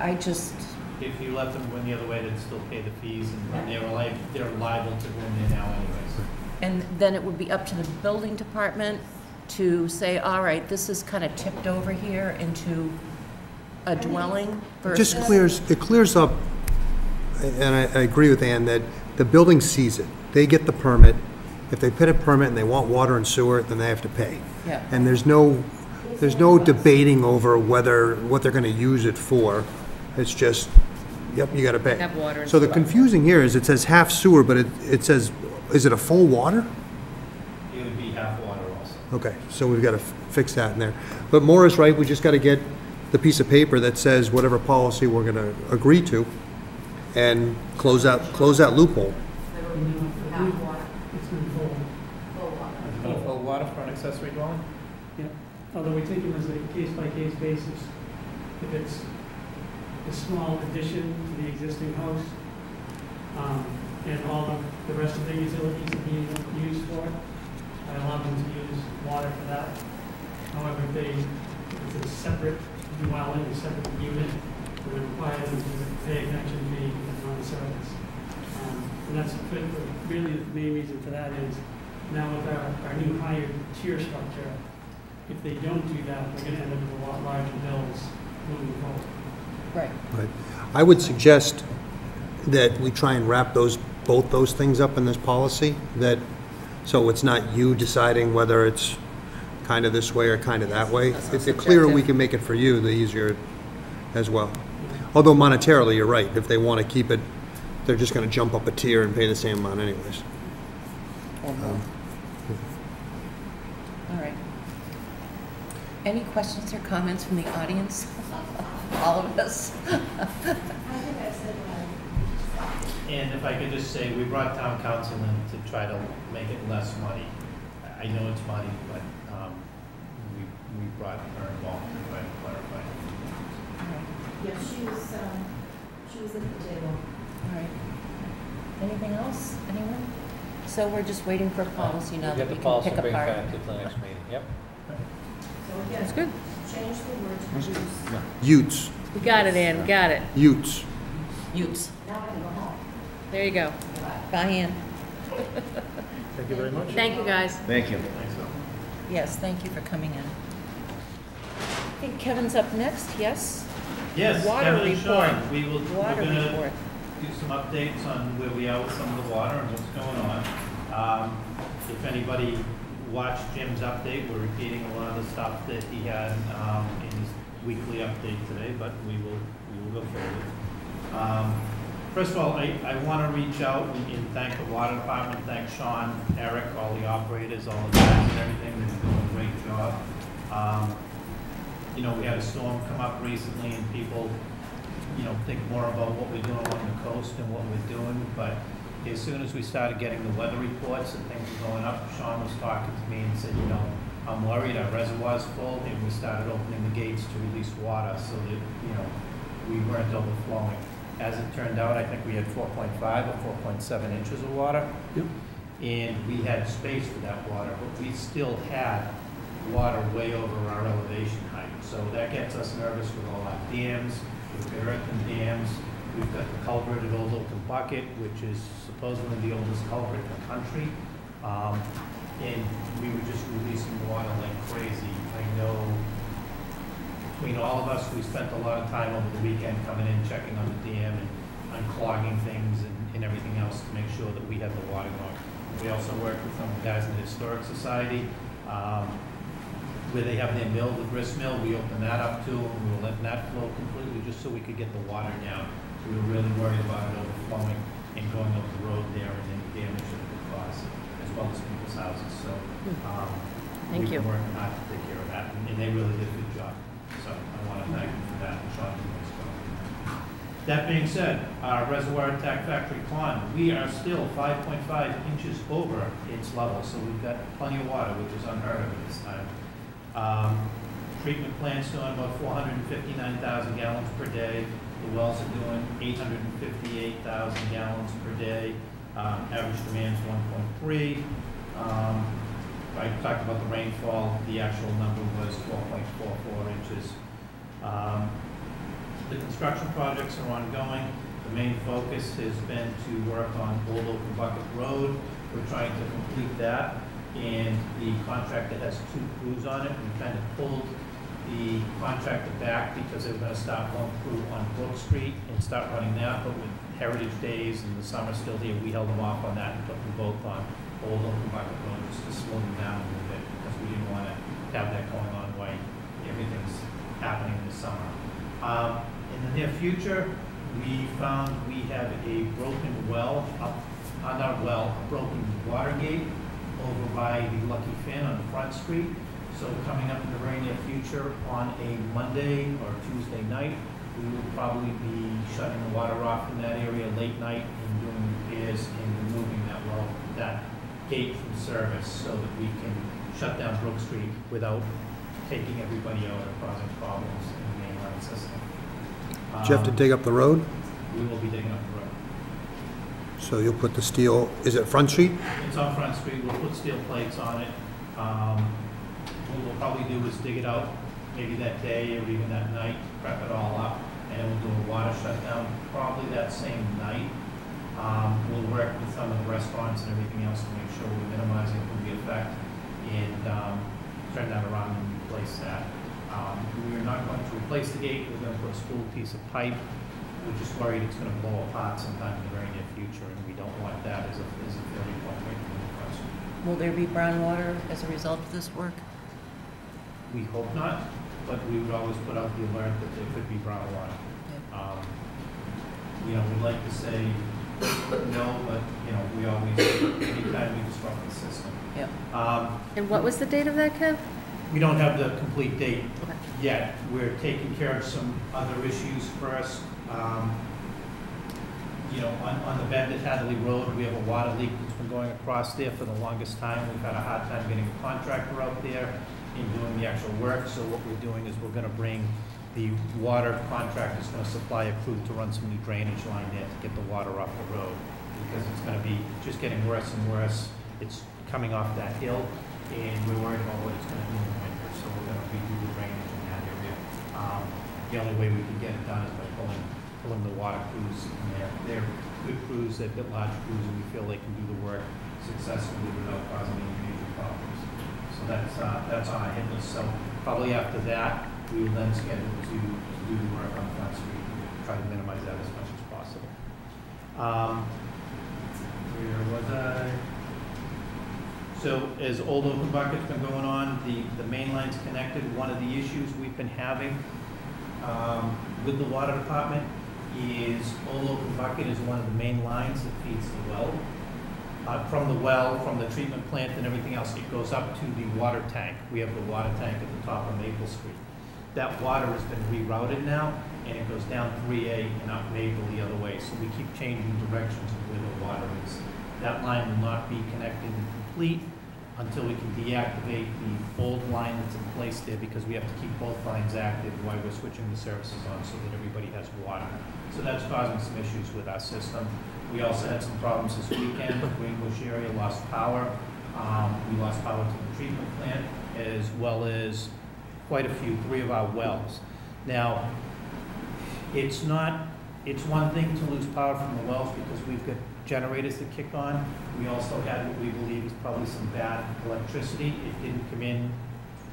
I just, If you let them go in the other way, they'd still pay the fees, and they're li, they're liable to go in there now anyways. and then it would be up to the building department to say, all right, this is kind of tipped over here into a dwelling It versus. just clears, it clears up, and I, I agree with Ann, that the building sees it. They get the permit. If they put a permit and they want water and sewer, then they have to pay. Yeah. And there's no, there's no debating over whether, what they're gonna use it for. It's just, yep, you gotta pay. Have water and So the sewer. confusing here is it says half sewer, but it, it says is it a full water? It would be half water also. Okay, so we've got to fix that in there. But Morris, right, we just got to get the piece of paper that says whatever policy we're going to agree to and close out, close that loophole. Half water, It's been full. full water. Full full water for an accessory dwelling? Yeah, although we take them as a case-by-case basis. If it's a small addition to the existing house, um, and all of the rest of the utilities are being used for it, I allow them to use water for that. However, if they, it's a separate dwelling, a separate unit, we would require them to pay a connection fee and run service. Um, And that's, really, the main reason for that is, now with our, our new higher tier structure, if they don't do that, they're gonna end up with a lot larger bills moving forward. Right. Right. I would suggest that we try and wrap those, both those things up in this policy, that, so it's not you deciding whether it's kind of this way or kind of that way. That's The clearer we subjective. can make it for you, the easier as well. Although monetarily, you're right, if they want to keep it, they're just going to jump up a tier and pay the same amount anyways. Or more. Um, All right. Any questions or comments from the audience? All of us? I think I said what And if I could just say, we brought town counsel in to try to make it less muddy. I I know it's muddy, but um, we we brought her involved to try to clarify. Yeah, she was, um, she was at the table. All right. Anything else? Anyone? So we're just waiting for a policy now Get that we can policy, pick bring it apart. back to the next meeting, yep. So again. That's good. Change the word to juice. Utes, We got it, Ann, we got it. utes. Utes. Now I can go home. There you go. Bye, Ann. Thank you very much. Thank you, guys. Thank you. Yes, thank you for coming in. I think Kevin's up next, yes? Yes, Water Kevin and report. Sean, we will, we're Water gonna report. do some updates on where we are with some of the water and what's going on. Um, If anybody watched Jim's update, we're repeating a lot of the stuff that he had um, in his weekly update today, but we will, we will go forward. Um, First of all, I, I want to reach out and and thank the water department, thank Sean, Eric, all the operators, all the guys and everything, they're doing a great job. Um, You know, we had a storm come up recently and people, you know, think more about what we're doing along the coast and what we're doing, but as soon as we started getting the weather reports and things were going up, Sean was talking to me and said, you know, I'm worried our reservoir's full, and we started opening the gates to release water so that, you know, we weren't overflowing. As it turned out, I think we had four point five or four point seven inches of water. And we had space for that water, but we still had water way over our elevation height. So that gets us nervous with all our dams, we've got earthen dams, we've got the culvert at Old Oaken Bucket, which is supposedly the oldest culvert in the country. Um, and we were just releasing water like crazy. I know between all of us, we spent a lot of time over the weekend coming in, checking on the dam and unclogging things and, and everything else to make sure that we had the water going. We also worked with some guys in the Historic Society, um, where they have their mill, the grist mill, we opened that up too, and we were letting that flow completely just so we could get the water down. We were really worried about it overflowing going up the road there and any damage that it could cause, as well as people's houses, so, um, Thank we've you. been working hard to take care of that, and and they really did a good job. So I want to thank them for that, and Sean nice job. That being said, our reservoir at Tack Factory pond, we are still five point five inches over its level, so we've got plenty of water, which is unheard of at this time. Um, Treatment plant's doing about four hundred and fifty-nine thousand gallons per day. The wells are doing eight hundred and fifty-eight thousand gallons per day. Um, Average is one point three. Um, I talked about the rainfall, the actual number was twelve point four four inches. Um, The construction projects are ongoing. The main focus has been to work on Old Oaken Bucket Road. We're trying to complete that, and the contractor has two crews on it. We kind of pulled the contractor back because they were gonna start one crew on Brook Street and start running that, but with Heritage Days and the summer still here, we held them off on that and put them both on Old Oaken Bucket Road just to slow them down a little bit, because we didn't wanna have that going on while everything's happening this summer. Um, in the near future, we found we have a broken well up uh, not well, a broken water gate over by the Lucky Finn on the Front Street. So coming up in the very near future, on a Monday or Tuesday night, we will probably be shutting the water off in that area late night and doing repairs and removing that well, that gate from service so that we can shut down Brook Street without taking everybody out or causing problems in the mainline system. Do you have to Um, dig up the road? We will be digging up the road. So you'll put the steel, is it Front Street? It's on Front Street, we'll put steel plates on it. Um, What we'll probably do is dig it out, maybe that day or even that night, prep it all up, and we'll do a water shutdown probably that same night. Um, We'll work with some of the restaurants and everything else to make sure we're minimizing the effect and um, turn that around and replace that. Um, We are not going to replace the gate, we're gonna put a spool piece of pipe. We're just worried it's gonna blow apart sometime in the very near future, and we don't want that as a, as a front. Will there be brown water as a result of this work? We hope not, but we would always put out the alert that there could be brown water. Um, You know, we'd like to say no, but, you know, we always, anytime we disrupt the system. Yep. Um, And what was the date of that, Kev? We don't have the complete date yet. We're taking care of some other issues first. Um, You know, on, on the bend at Hatherly Road, we have a water leak that's been going across there for the longest time. We've had a hard time getting a contractor out there and doing the actual work. So what we're doing is we're gonna bring, the water contractor's gonna supply a crew to run some new drainage line there to get the water off the road. Because it's gonna be just getting worse and worse. It's coming off that hill and we're worried about what it's gonna do in the winter. So we're gonna redo the drainage in that area. Um, The only way we can get it done is by pulling, pulling the water crews in there. They're good crews, they've got large crews, and we feel they can do the work successfully without causing any that's, uh, that's on our hit list. So probably after that, we will then schedule to, to do the work on Front Street, try to minimize that as much as possible. Um, Where was I? So as Old Oaken Bucket's been going on, the, the main line's connected. One of the issues we've been having um, with the water department is Old Oaken Bucket is one of the main lines that feeds the well. Uh, From the well, from the treatment plant and everything else, it goes up to the water tank. We have the water tank at the top of Maple Street. That water has been rerouted now, and it goes down 3A and up Maple the other way. So we keep changing directions of where the water is. That line will not be connected and complete until we can deactivate the old line that's in place there, because we have to keep both lines active while we're switching the services on so that everybody has water. So that's causing some issues with our system. We also had some problems this weekend, the Greenbush area lost power. Um, we lost power to the treatment plant, as well as quite a few, three of our wells. Now, it's not, it's one thing to lose power from the wells because we've got generators that kick on. We also had what we believe is probably some bad electricity. It didn't come in,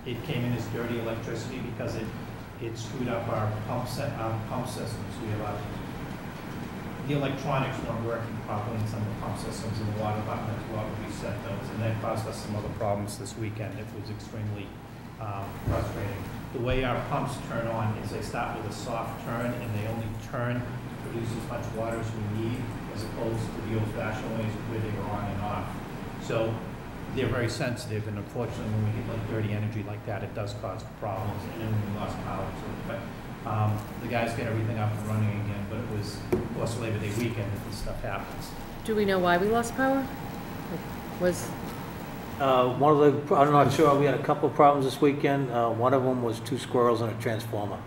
it came in as dirty electricity because it, it screwed up our pump set, our pump systems. We have our, the electronics weren't working properly in some of the pump systems in the water department as well. We reset those and that caused us some other problems this weekend. It was extremely um, frustrating. The way our pumps turn on is they start with a soft turn and they only turn to produce as much water as we need as opposed to the old-fashioned ways where they were on and off. So they're very sensitive and unfortunately when we get like dirty energy like that, it does cause problems and then we lost power. But um, the guys get everything up and running again, but it was, of course, Labor Day weekend that this stuff happens. Do we know why we lost power? Was, Uh, One of the, I'm not sure, we had a couple of problems this weekend. Uh, One of them was two squirrels and a transformer.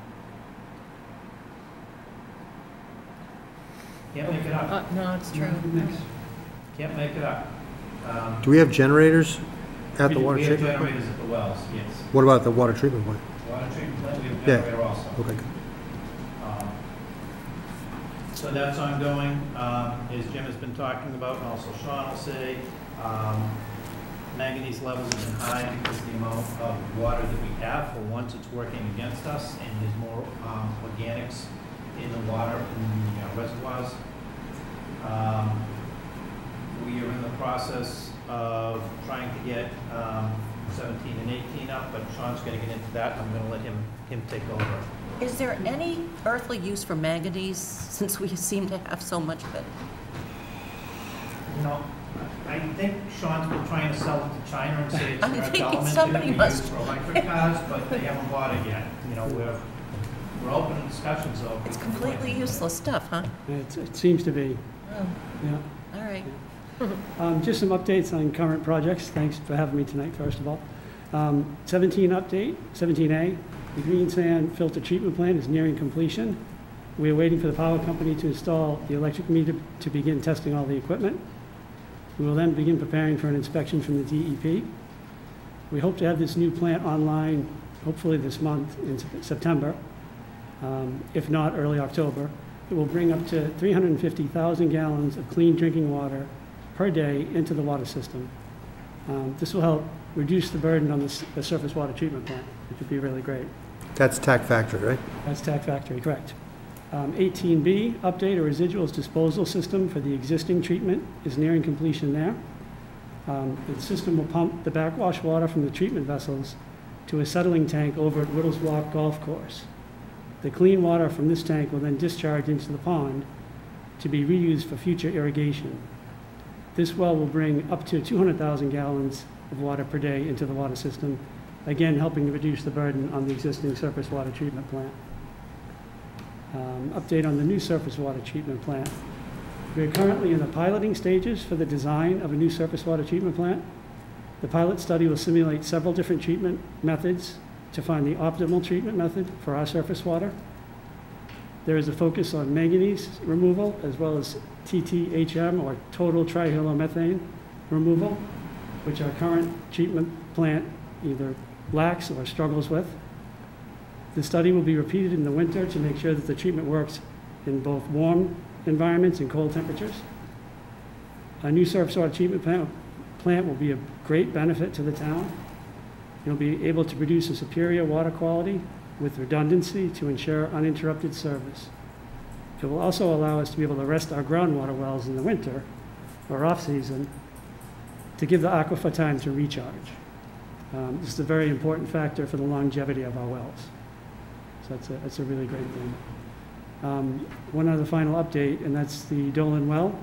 Can't make it up. Uh, no, it's true. Can't make it up. Um, Do we have generators at the we- water We have treatment? generators at the wells, yes. What about the water treatment plant? Water treatment plant, we have a Yeah. generator also. Okay, good. Um, So that's ongoing, um, as Jim has been talking about, and also Sean will say. um, Manganese levels have been high because of the amount of water that we have. For once, it's working against us, and there's more um, organics in the water, in the uh, reservoirs. Um, We are in the process of trying to get um, 17 and 18 up, but Sean's gonna get into that. I'm gonna let him, him take over. Is there any earthly use for manganese, since we seem to have so much of it? You know, I think Sean's been trying to sell it to China and say it's I direct think element somebody to be must- used for electric cars, but they haven't bought it yet. You know, we're, we're open to discussions though. It's completely useless stuff, huh? It, it seems to be, Oh, yeah. all right. Um, Just some updates on current projects. Thanks for having me tonight, first of all. Um, 17 update, 17A, the green sand filter treatment plant is nearing completion. We are waiting for the power company to install the electric meter to begin testing all the equipment. We will then begin preparing for an inspection from the DEP. We hope to have this new plant online, hopefully this month, in September, um, if not early October. It will bring up to 350,000 gallons of clean drinking water per day into the water system. Um, This will help reduce the burden on the the surface water treatment plant, which would be really great. That's Tack Factory, right? That's Tac Factory, correct. Um, 18B, update a residuals disposal system for the existing treatment is nearing completion there. Um, The system will pump the backwash water from the treatment vessels to a settling tank over at Widow's Walk Golf Course. The clean water from this tank will then discharge into the pond to be reused for future irrigation. This well will bring up to 200,000 gallons of water per day into the water system, again helping to reduce the burden on the existing surface water treatment plant. Um, Update on the new surface water treatment plant. We are currently in the piloting stages for the design of a new surface water treatment plant. The pilot study will simulate several different treatment methods to find the optimal treatment method for our surface water. There is a focus on manganese removal as well as TTHM, or total trihalomethane removal, which our current treatment plant either lacks or struggles with. The study will be repeated in the winter to make sure that the treatment works in both warm environments and cold temperatures. A new surface water treatment plant, plant will be a great benefit to the town. You'll be able to produce a superior water quality with redundancy to ensure uninterrupted service. It will also allow us to be able to rest our groundwater wells in the winter or off-season to give the aquifer time to recharge. Um, This is a very important factor for the longevity of our wells. So that's a, that's a really great thing. Um, One other final update, and that's the Dolan Well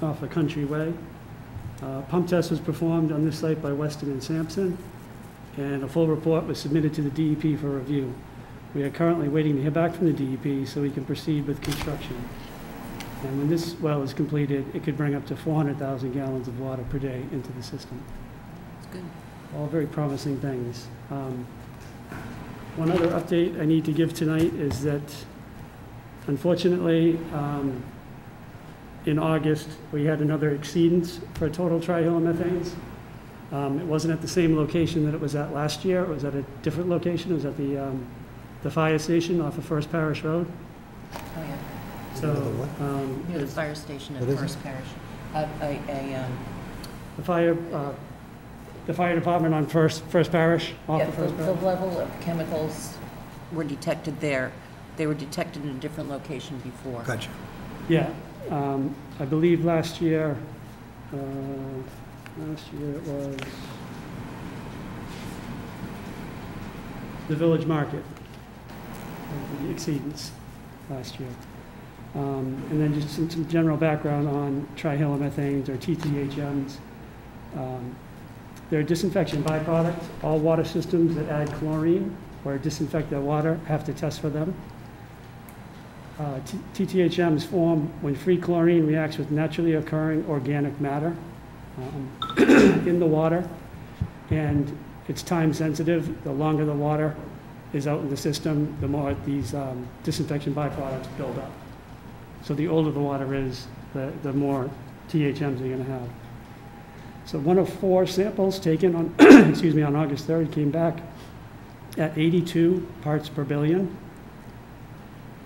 off of Country Way. Uh, Pump test was performed on this site by Weston and Sampson, and a full report was submitted to the DEP for review. We are currently waiting to hear back from the DEP so we can proceed with construction. And when this well is completed, it could bring up to 400,000 gallons of water per day into the system. It's good. All very promising things. Um, One other update I need to give tonight is that unfortunately, um, in August, we had another exceedance for total trihalomethanes. Um, It wasn't at the same location that it was at last year, it was at a different location, it was at the, um, the fire station off of First Parish Road. Oh, yeah. So, um, Near the fire station at What is it? First Parish. A, a, a, um, the fire, uh, the fire department on First, First Parish, off yeah, of the, First the Parish. level of chemicals were detected there. They were detected in a different location before. Gotcha. Yeah, um, I believe last year, uh, last year it was the Village Market, uh, the exceedance last year. Um, And then just some, some general background on trihalomethanes or TTHMs. Um, They're a disinfection byproduct. All water systems that add chlorine or disinfect their water have to test for them. Uh, TTHMs form when free chlorine reacts with naturally occurring organic matter um, in the water, and it's time sensitive. The longer the water is out in the system, the more these um, disinfection byproducts build up. So the older the water is, the, the more THMs you're going to have. So one of four samples taken on, excuse me, on August 3rd came back at 82 parts per billion.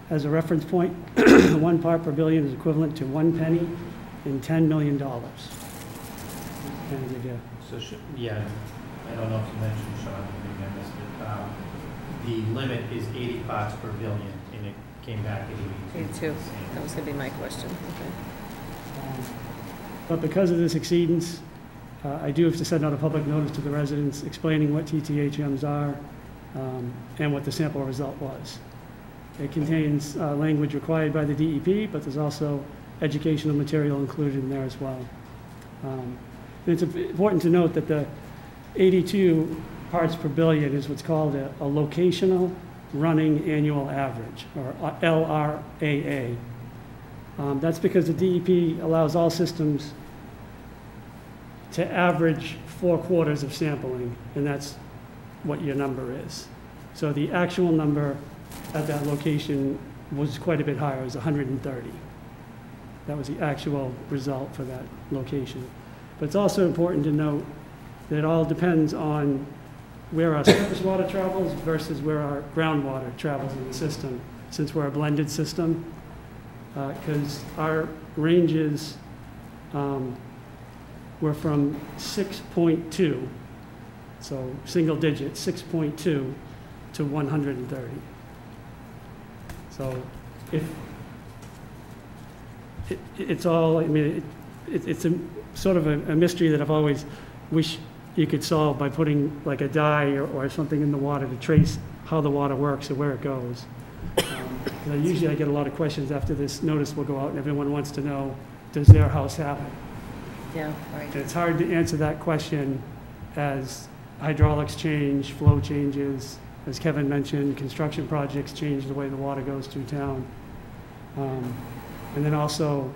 As a reference point, one part per billion is equivalent to one penny in $10 million. Kind of give you- So, sh- yeah, I don't know if you mentioned, Sean, maybe I missed it. Um, The limit is 80 parts per billion, and it came back at 82. Me too. That was gonna be my question. Okay. Um, But because of this exceedance, uh, I do have to send out a public notice to the residents explaining what TTHMs are um, and what the sample result was. It contains uh, language required by the DEP, but there's also educational material included in there as well. Um, it's important to note that the 82 parts per billion is what's called a a locational running annual average, or LRAA. Um, That's because the DEP allows all systems to average four quarters of sampling, and that's what your number is. So the actual number at that location was quite a bit higher, it was 130. That was the actual result for that location. But it's also important to note that it all depends on where our surface water travels versus where our groundwater travels in the system, since we're a blended system. Because our ranges um, were from 6.2, so single digit, 6.2 to 130. So if, it, it's all, I mean, it, it- it's a sort of a, a mystery that I've always wished you could solve by putting like a dye or, or something in the water to trace how the water works or where it goes. Um, usually I get a lot of questions after this notice will go out and everyone wants to know, does their house have it? Yeah, right. It's hard to answer that question as hydraulics change, flow changes. As Kevin mentioned, construction projects change the way the water goes through town. Um, And then also,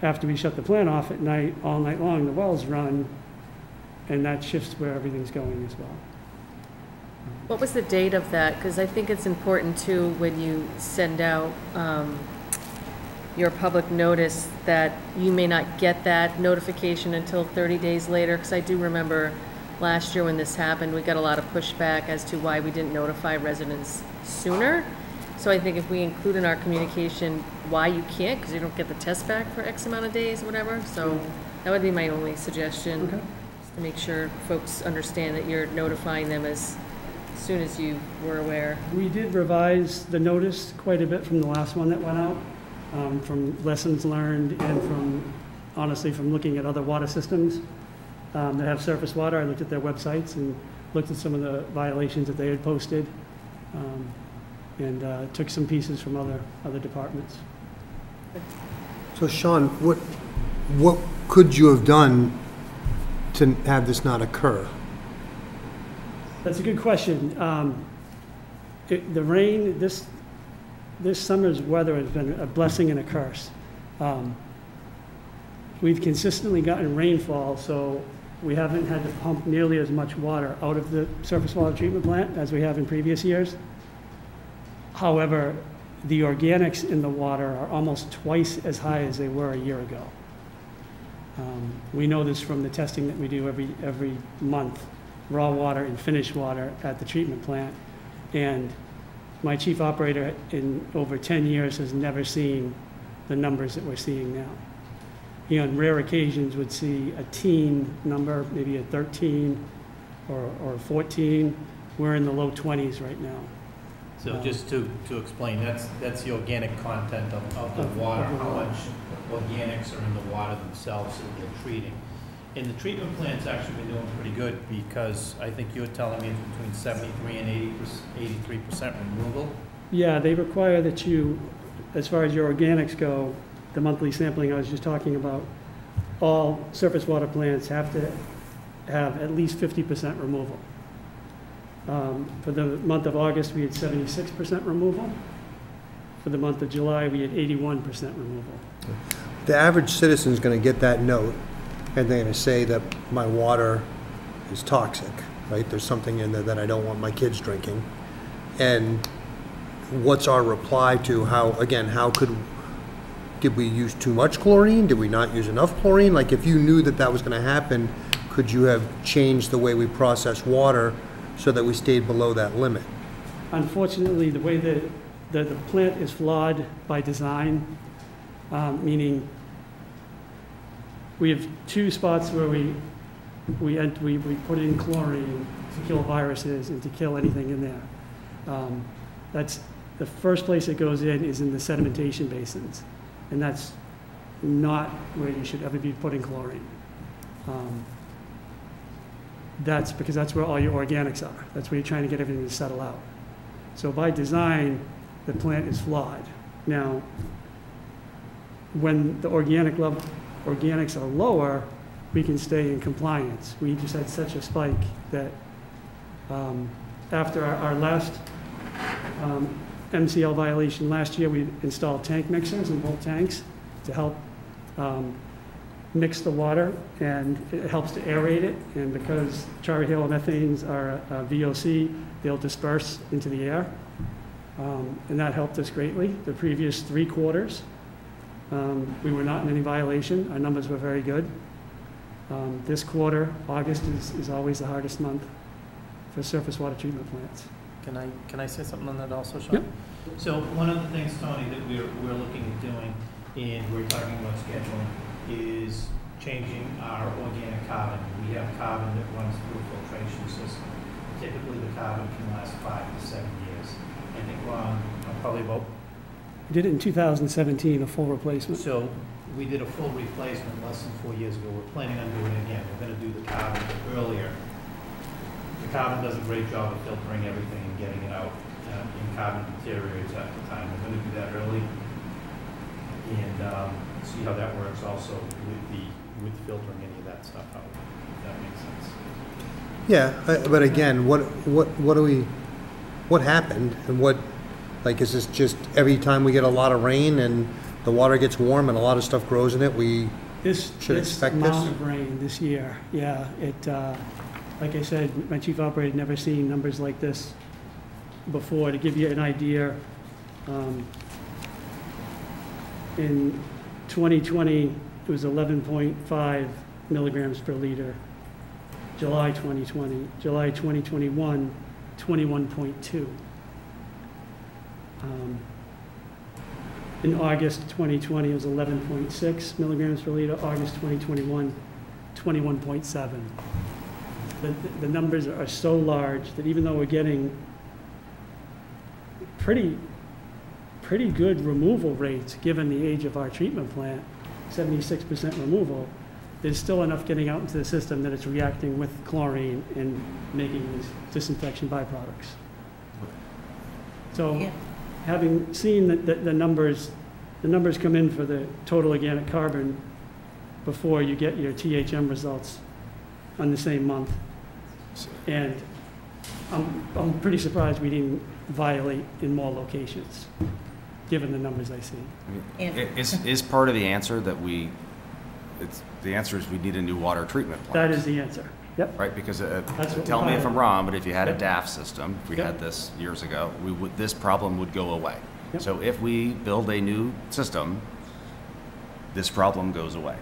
after we shut the plant off at night, all night long, the wells run, and that shifts where everything's going as well. What was the date of that? Because I think it's important too, when you send out um, your public notice, that you may not get that notification until 30 days later. Because I do remember last year when this happened, we got a lot of pushback as to why we didn't notify residents sooner. So I think if we include in our communication why you can't, because you don't get the test back for X amount of days or whatever, so that would be my only suggestion. just To make sure folks understand that you're notifying them as soon as you were aware. We did revise the notice quite a bit from the last one that went out, um, from lessons learned and from, honestly, from looking at other water systems um, that have surface water. I looked at their websites and looked at some of the violations that they had posted, um, and uh, took some pieces from other, other departments. So Sean, what, what could you have done to have this not occur? That's a good question. Um, it- The rain, this, this summer's weather has been a blessing and a curse. Um, We've consistently gotten rainfall, so we haven't had to pump nearly as much water out of the surface water treatment plant as we have in previous years. However, the organics in the water are almost twice as high as they were a year ago. Um, We know this from the testing that we do every, every month, raw water and finished water at the treatment plant. And my chief operator in over 10 years has never seen the numbers that we're seeing now. He on rare occasions would see a teen number, maybe a 13 or, or 14. We're in the low 20s right now. So uh, just to, to explain, that's, that's the organic content of, of the Of- water, of the how water. much organics are in the water themselves that we're treating. And the treatment plant's actually been doing pretty good because I think you're telling me it's between seventy-three and eighty-three percent removal. Yeah, they require that you, as far as your organics go, the monthly sampling I was just talking about, all surface water plants have to have at least 50% removal. Um, For the month of August, we had 76% removal. For the month of July, we had 81% removal. The average citizen's gonna get that note, and they're gonna say that my water is toxic, right? There's something in there that I don't want my kids drinking. And what's our reply to how, again, how could, did we use too much chlorine? Did we not use enough chlorine? Like, if you knew that that was gonna happen, could you have changed the way we process water so that we stayed below that limit? Unfortunately, the way that, the, the plant is flawed by design, um, meaning we have two spots where we, we, we, we put in chlorine to kill viruses and to kill anything in there. Um, That's, the first place it goes in is in the sedimentation basins, and that's not where you should ever be putting chlorine. Um, That's because that's where all your organics are. That's where you're trying to get everything to settle out. So by design, the plant is flawed. Now, when the organic level, organics are lower, we can stay in compliance. We just had such a spike that um, after our, our last um, MCL violation last year, we installed tank mixers in both tanks to help um, mix the water, and it helps to aerate it. And because trihalomethanes are uh, VOC, they'll disperse into the air. Um, And that helped us greatly. The previous three quarters, um, we were not in any violation. Our numbers were very good. Um, This quarter, August is, is always the hardest month for surface water treatment plants. Can I, can I say something on that also, Sean? Yep. So one of the things, Tony, that we're, we're looking at doing, and we're talking about scheduling, is changing our organic carbon. We have carbon that runs through a filtration system. Typically, the carbon can last five to seven years. I think we're on, uh, probably about did it in 2017, a full replacement. so we did a full replacement less than four years ago. We're planning on doing it again. We're gonna do the carbon earlier. The carbon does a great job of filtering everything and getting it out, uh, and carbon deteriorates after time. We're gonna do that early and, um, see how that works also with the, with filtering any of that stuff out, if that makes sense. Yeah, uh, but again, what, what, what do we, what happened and what, like, is this just every time we get a lot of rain and the water gets warm and a lot of stuff grows in it, we This, should this expect this? amount of rain this year, yeah, it, uh, like I said, my chief operator had never seen numbers like this before. To give you an idea, um, in 2020, it was 11.5 milligrams per liter. July 2020, July 2021, 21.2. Um, In August 2020, it was 11.6 milligrams per liter. August 2021, 21.7. The, the numbers are so large that even though we're getting pretty, pretty good removal rates, given the age of our treatment plant, 76% removal, there's still enough getting out into the system that it's reacting with chlorine and making these disinfection byproducts. So, Yeah. Having seen that the, the numbers, the numbers come in for the total organic carbon before you get your THM results on the same month. And I'm, I'm pretty surprised we didn't violate in more locations, given the numbers I see. I- Is, is part of the answer that we, it's, the answer is we need a new water treatment plant? That is the answer. Yep. Right, because, uh, That's what tell me if I'm wrong, but if you had a Yep. DAF system, if we Yep. had this years ago, we would, this problem would go away. Yep. So if we build a new system, this problem goes away.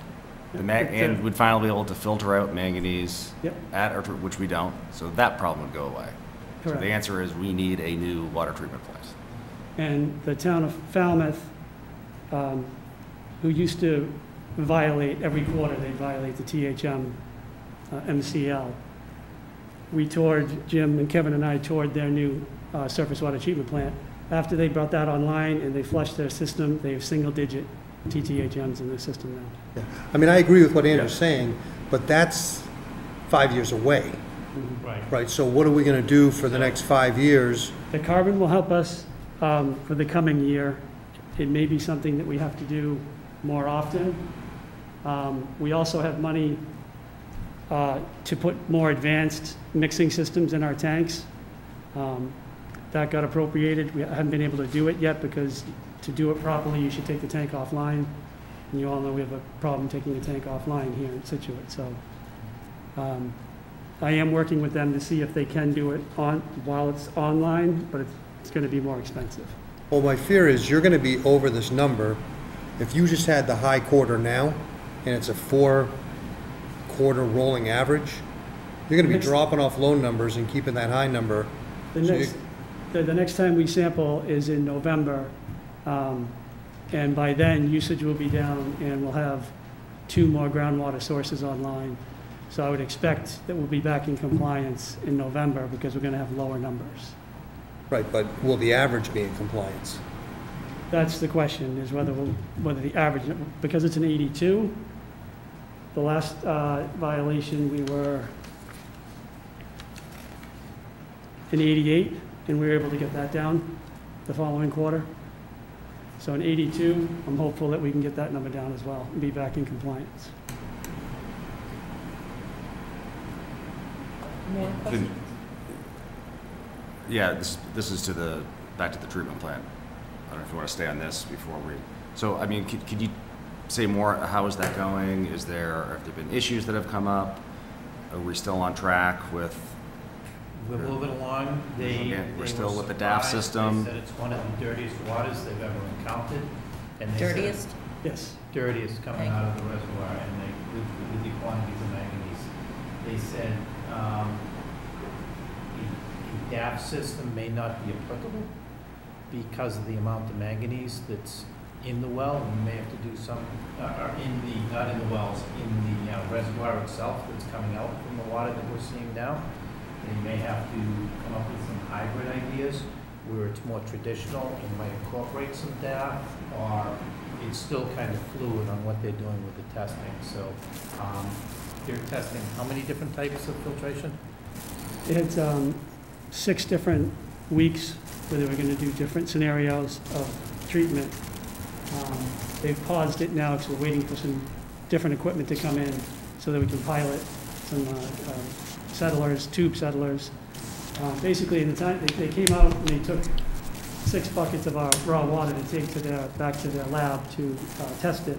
The ma, Yep. and would finally be able to filter out manganese Yep. at, or, which we don't, so that problem would go away. So Correct. the answer is we need a new water treatment place. And the town of Falmouth, um, who used to violate, every quarter they violate the THM uh, MCL. We toured, Jim and Kevin and I toured their new uh, surface water treatment plant. After they brought that online and they flushed their system, they have single-digit TTHMs in their system now. Yeah. I mean, I agree with what Andrew's saying, but that's five years away, Right. right? So what are we gonna do for the next five years? The carbon will help us um, for the coming year. It may be something that we have to do more often. Um, We also have money uh, to put more advanced mixing systems in our tanks. Um, That got appropriated. We haven't been able to do it yet because to do it properly, you should take the tank offline. And you all know we have a problem taking the tank offline here in Scituate, so. um, I am working with them to see if they can do it on, while it's online, but it's, it's gonna be more expensive. Well, my fear is you're gonna be over this number. If you just had the high quarter now, and it's a four-quarter rolling average, you're gonna be Next- dropping off loan numbers and keeping that high number. The So you- next, the, the next time we sample is in November, um, and by then, usage will be down, and we'll have two more groundwater sources online. So I would expect that we'll be back in compliance in November, because we're gonna have lower numbers. Right, but will the average be in compliance? That's the question, is whether, we'll- whether the average, because it's an 82, the last uh, violation, we were in 88, and we were able to get that down the following quarter. So in 82, I'm hopeful that we can get that number down as well and be back in compliance. More Can- questions? Yeah, this, this is to the, back to the treatment plant. I don't know if you want to stay on this before we, so, I mean, could, could you say more, how is that going? Is there, have there been issues that have come up? Are we still on track with, We're moving along. They, Yeah, we're they still were with the DAF surprised. system. They said it's one of the dirtiest waters they've ever encountered. and they said Dirtiest? Yes. Dirtiest coming Thank out of the reservoir, and they, with, with the quantities of manganese. They said, um, the, the DAF system may not be applicable because of the amount of manganese that's in the well, and we may have to do some, uh, in the, not in the wells, in the uh, reservoir itself that's coming out from the water that we're seeing now. They may have to come up with some hybrid ideas where it's more traditional and might incorporate some DAF, or it's still kind of fluid on what they're doing with the testing. So, um, they're testing how many different types of filtration? It's um, six different weeks where they were going to do different scenarios of treatment. Um, They've paused it now because we're waiting for some different equipment to come in so that we can pilot some uh, um, settlers, tube settlers. Uh, Basically, in the time, they they came out and they took six buckets of our raw water to take to their, back to their lab to uh, test it.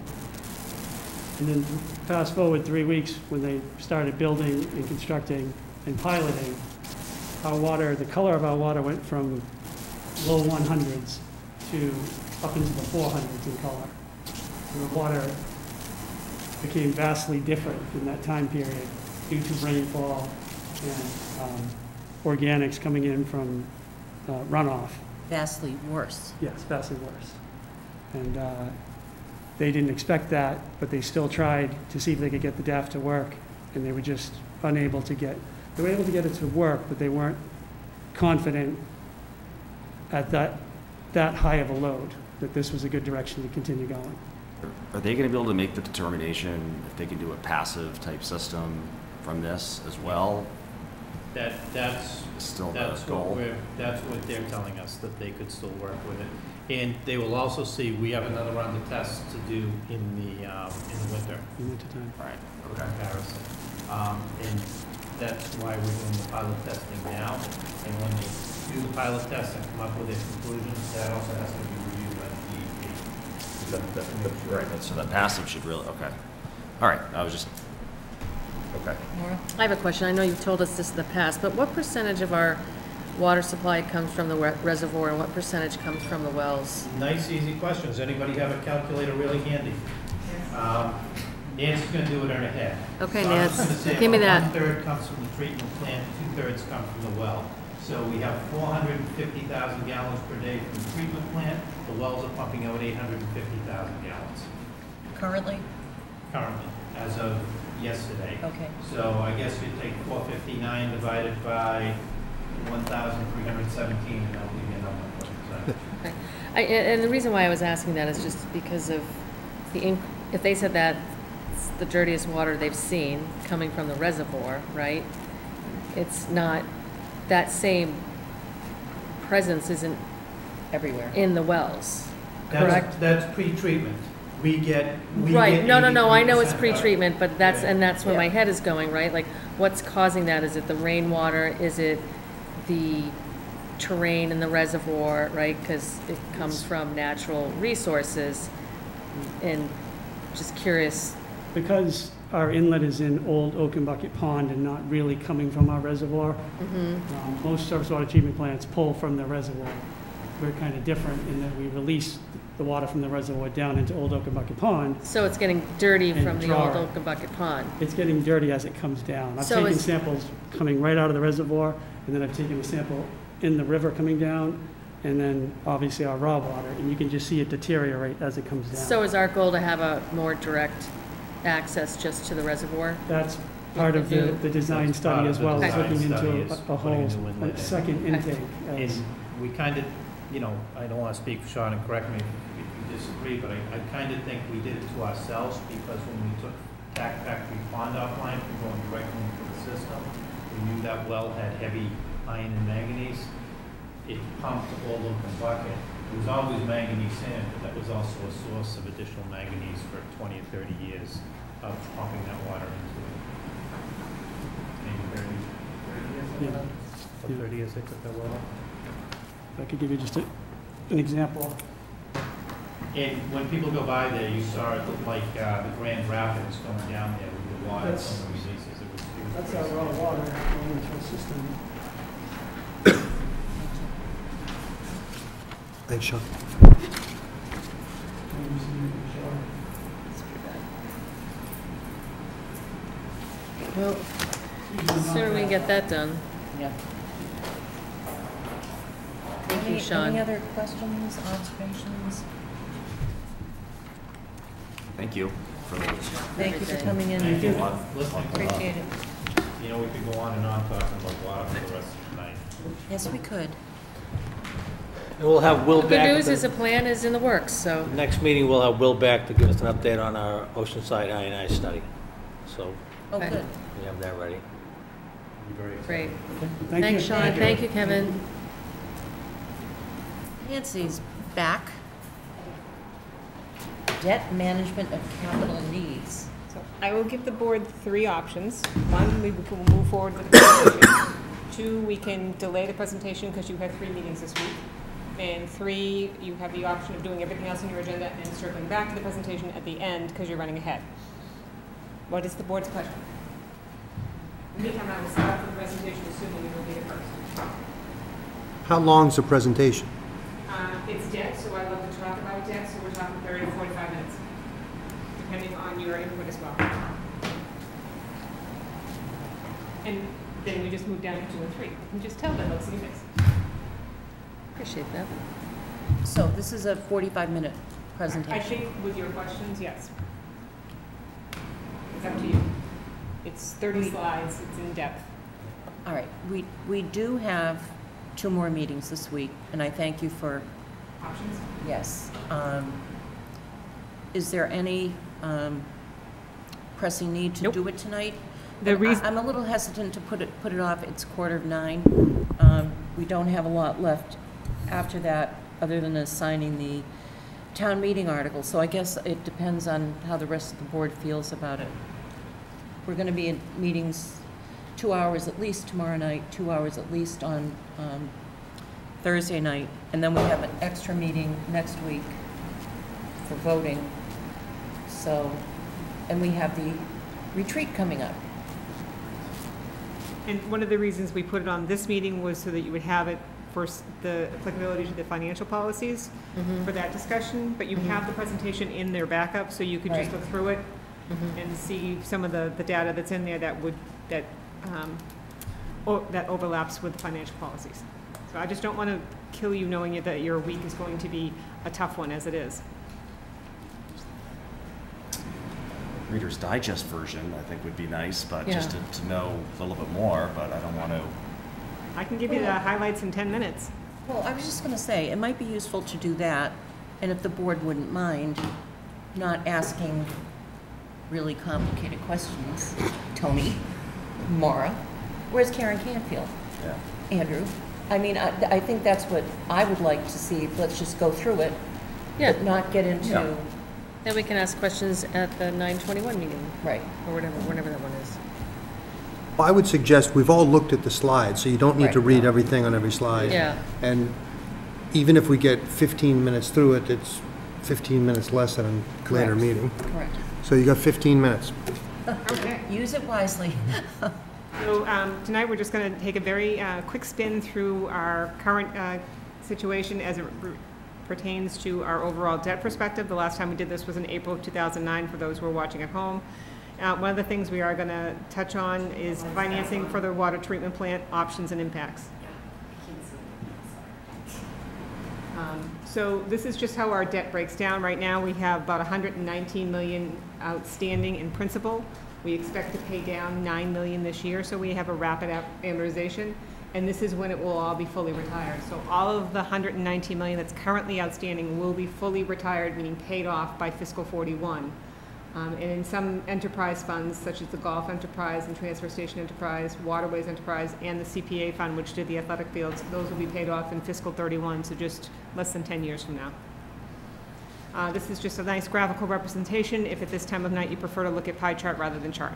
And then fast forward three weeks, when they started building and constructing and piloting, our water, the color of our water went from low 100s to up into the 400s in color. And the water became vastly different in that time period due to rainfall and um, organics coming in from uh, runoff. Vastly worse. Yes, vastly worse. And uh, they didn't expect that, but they still tried to see if they could get the DAF to work, and they were just unable to get, they were able to get it to work, but they weren't confident at that, that high of a load, that this was a good direction to continue going. are they going to be able to make the determination if they can do a passive type system from this as well? That, that's, Still the that's what goal? we're, that's what they're telling us, that they could still work with it. And they will also see, we have another round of tests to do in the, um, in the winter. In wintertime. Right, for comparison. Um, and that's why we're doing the pilot testing now. And when they do the pilot test and come up with their conclusions, that also has to be reviewed by the DEP. Right, so that passive should really, okay. All right, I was just, okay. I have a question. I know you've told us this in the past, but what percentage of our water supply comes from the re- reservoir and what percentage comes from the wells? Nice, easy questions. Anybody have a calculator really handy? Um, Nancy's gonna do it in her head. Okay, So I'm just Nance, gonna say give me about that. One-third comes from the treatment plant, two-thirds come from the well. So we have four hundred and fifty thousand gallons per day from the treatment plant. The wells are pumping out eight hundred and fifty thousand gallons Currently? currently, as of yesterday. Okay. So I guess you take four fifty-nine divided by one thousand three hundred seventeen, and that'll give you a number. So- Okay. I, and and the reason why I was asking that is just because of the, inc- if they said that it's the dirtiest water they've seen coming from the reservoir, right? It's not, that same presence isn't Everywhere. in the wells, correct? That's, that's pre-treatment. We get, we Right, get no, no, no, I know it's 83% of- pre-treatment, but that's, Yeah. and that's where my head is going, right? Like, what's causing that? Is it the rainwater? Is it the terrain in the reservoir, right? Because it comes from natural resources. And just curious, Because our inlet is in Old Oaken Bucket Pond and not really coming from our reservoir, mhm. um, most surface water treatment plants pull from the reservoir. We're kind of different in that we release the water from the reservoir down into Old Oaken Bucket Pond. so it's getting dirty And from the old Oaken Bucket Pond. It's getting dirty as it comes down. I've So taken samples coming right out of the reservoir, and then I've taken a sample in the river coming down, and then obviously our raw water, and you can just see it deteriorate as it comes down. So is our goal to have a more direct access just to the reservoir? That's part of the, the design That's part study of as the well, is design looking study into is a- a putting whole, a new inlet a second intake. And we kind of, you know, I don't want to speak for Sean and correct me if you disagree, but I, I kind of think we did it to ourselves because when we took Tack Factory Pond offline from going directly into the system, we knew that well had heavy iron and manganese. It pumped all over the bucket, There was always manganese in it, but that was also a source of additional manganese for twenty or thirty years of pumping that water into it. Maybe thirty, thirty years, Yeah. ago? Or thirty years they took that well? If I could give you just a- an example. And when people go by there, you saw it looked like uh, the Grand Rapids going down there with the water That's- from the releases. It was, it was That's our raw water going into a system. Thanks, Sean. Well, sooner we can get that done. Yeah. Thank you, Any- Sean. Any other questions, observations? Thank you. for Thank you for coming in. Thank you. and uh, Appreciate it. You know, we could go on and on talking about water for the rest of the night. Yes, we could. And we'll have Will The back. good at news the is the plan is in the works, so. Next meeting, we'll have Will back to give us an update on our Oceanside INI study. So Oh, Okay. good. we have that ready. Be very excited. Great. Thank Thanks, you. Sean. Thank you, Kevin. Nancy's back. Debt management of capital needs. So I will give the board three options. One, we will move forward with the presentation. Two, we can delay the presentation because you had three meetings this week. And three, you have the option of doing everything else on your agenda and circling back to the presentation at the end because you're running ahead. What is the board's pleasure? Meantime, I will start with the presentation, assuming you will be the first. How long's the presentation? Uh, It's debt, so I love to talk about debt, so we're talking 30 to 45 minutes, depending on your input as well. And then we just move down to two and three. You can just tell by looks on your face. Appreciate that. So this is a 45-minute presentation. I think with your questions, yes. It's up to you. It's 30 slides, it's in depth. All right, we, we do have two more meetings this week, and I thank you for, Options? yes. Um, Is there any um, pressing need to Nope. do it tonight? The I- reason- I'm a little hesitant to put it, put it off, it's quarter of nine. Um, We don't have a lot left after that, other than assigning the town meeting article, so I guess it depends on how the rest of the board feels about it. We're going to be in meetings two hours at least tomorrow night, two hours at least on um, Thursday night, and then we have an extra meeting next week for voting. So, and we have the retreat coming up. And one of the reasons we put it on this meeting was so that you would have it for s- the applicability to the financial policies Mhm. for that discussion, but you have the presentation in their backup, so you could just Right. look through it Mhm. and see some of the, the data that's in there that would, that, um, o- that overlaps with the financial policies. So I just don't want to kill you knowing that your week is going to be a tough one as it is. Reader's Digest version, I think would be nice, but just Yeah. to, to know a little bit more, but I don't want to. I can give you the highlights in 10 minutes. Well, I was just going to say, it might be useful to do that, and if the board wouldn't mind, not asking really complicated questions, Tony, Maura, where's Karen Canfield? Yeah. Andrew? I mean, I, I think that's what I would like to see, let's just go through it, Yeah. but not get into, Yeah. Then we can ask questions at the 9:21 meeting, right. or whatever, whenever that one is. Well, I would suggest, we've all looked at the slides, so you don't need to Right. read everything on every slide. Yeah. And even if we get 15 minutes through it, it's 15 minutes less than a later Correct. meeting. Correct. So you got 15 minutes. Okay. Use it wisely. So um, tonight, we're just going to take a very uh, quick spin through our current uh, situation as it r- pertains to our overall debt perspective. The last time we did this was in April of 2009, for those who are watching at home. Uh, One of the things we are going to touch on is financing for the water treatment plant options and impacts. Um, So this is just how our debt breaks down. Right now, we have about 119 million outstanding in principal. We expect to pay down 9 million this year, so we have a rapid amortization. And this is when it will all be fully retired. So all of the 119 million that's currently outstanding will be fully retired, meaning paid off by fiscal 41. Um, And in some enterprise funds, such as the golf enterprise and transfer station enterprise, waterways enterprise, and the CPA fund, which did the athletic fields, those will be paid off in fiscal '31, so just less than 10 years from now. Uh, This is just a nice graphical representation, if at this time of night you prefer to look at pie chart rather than chart.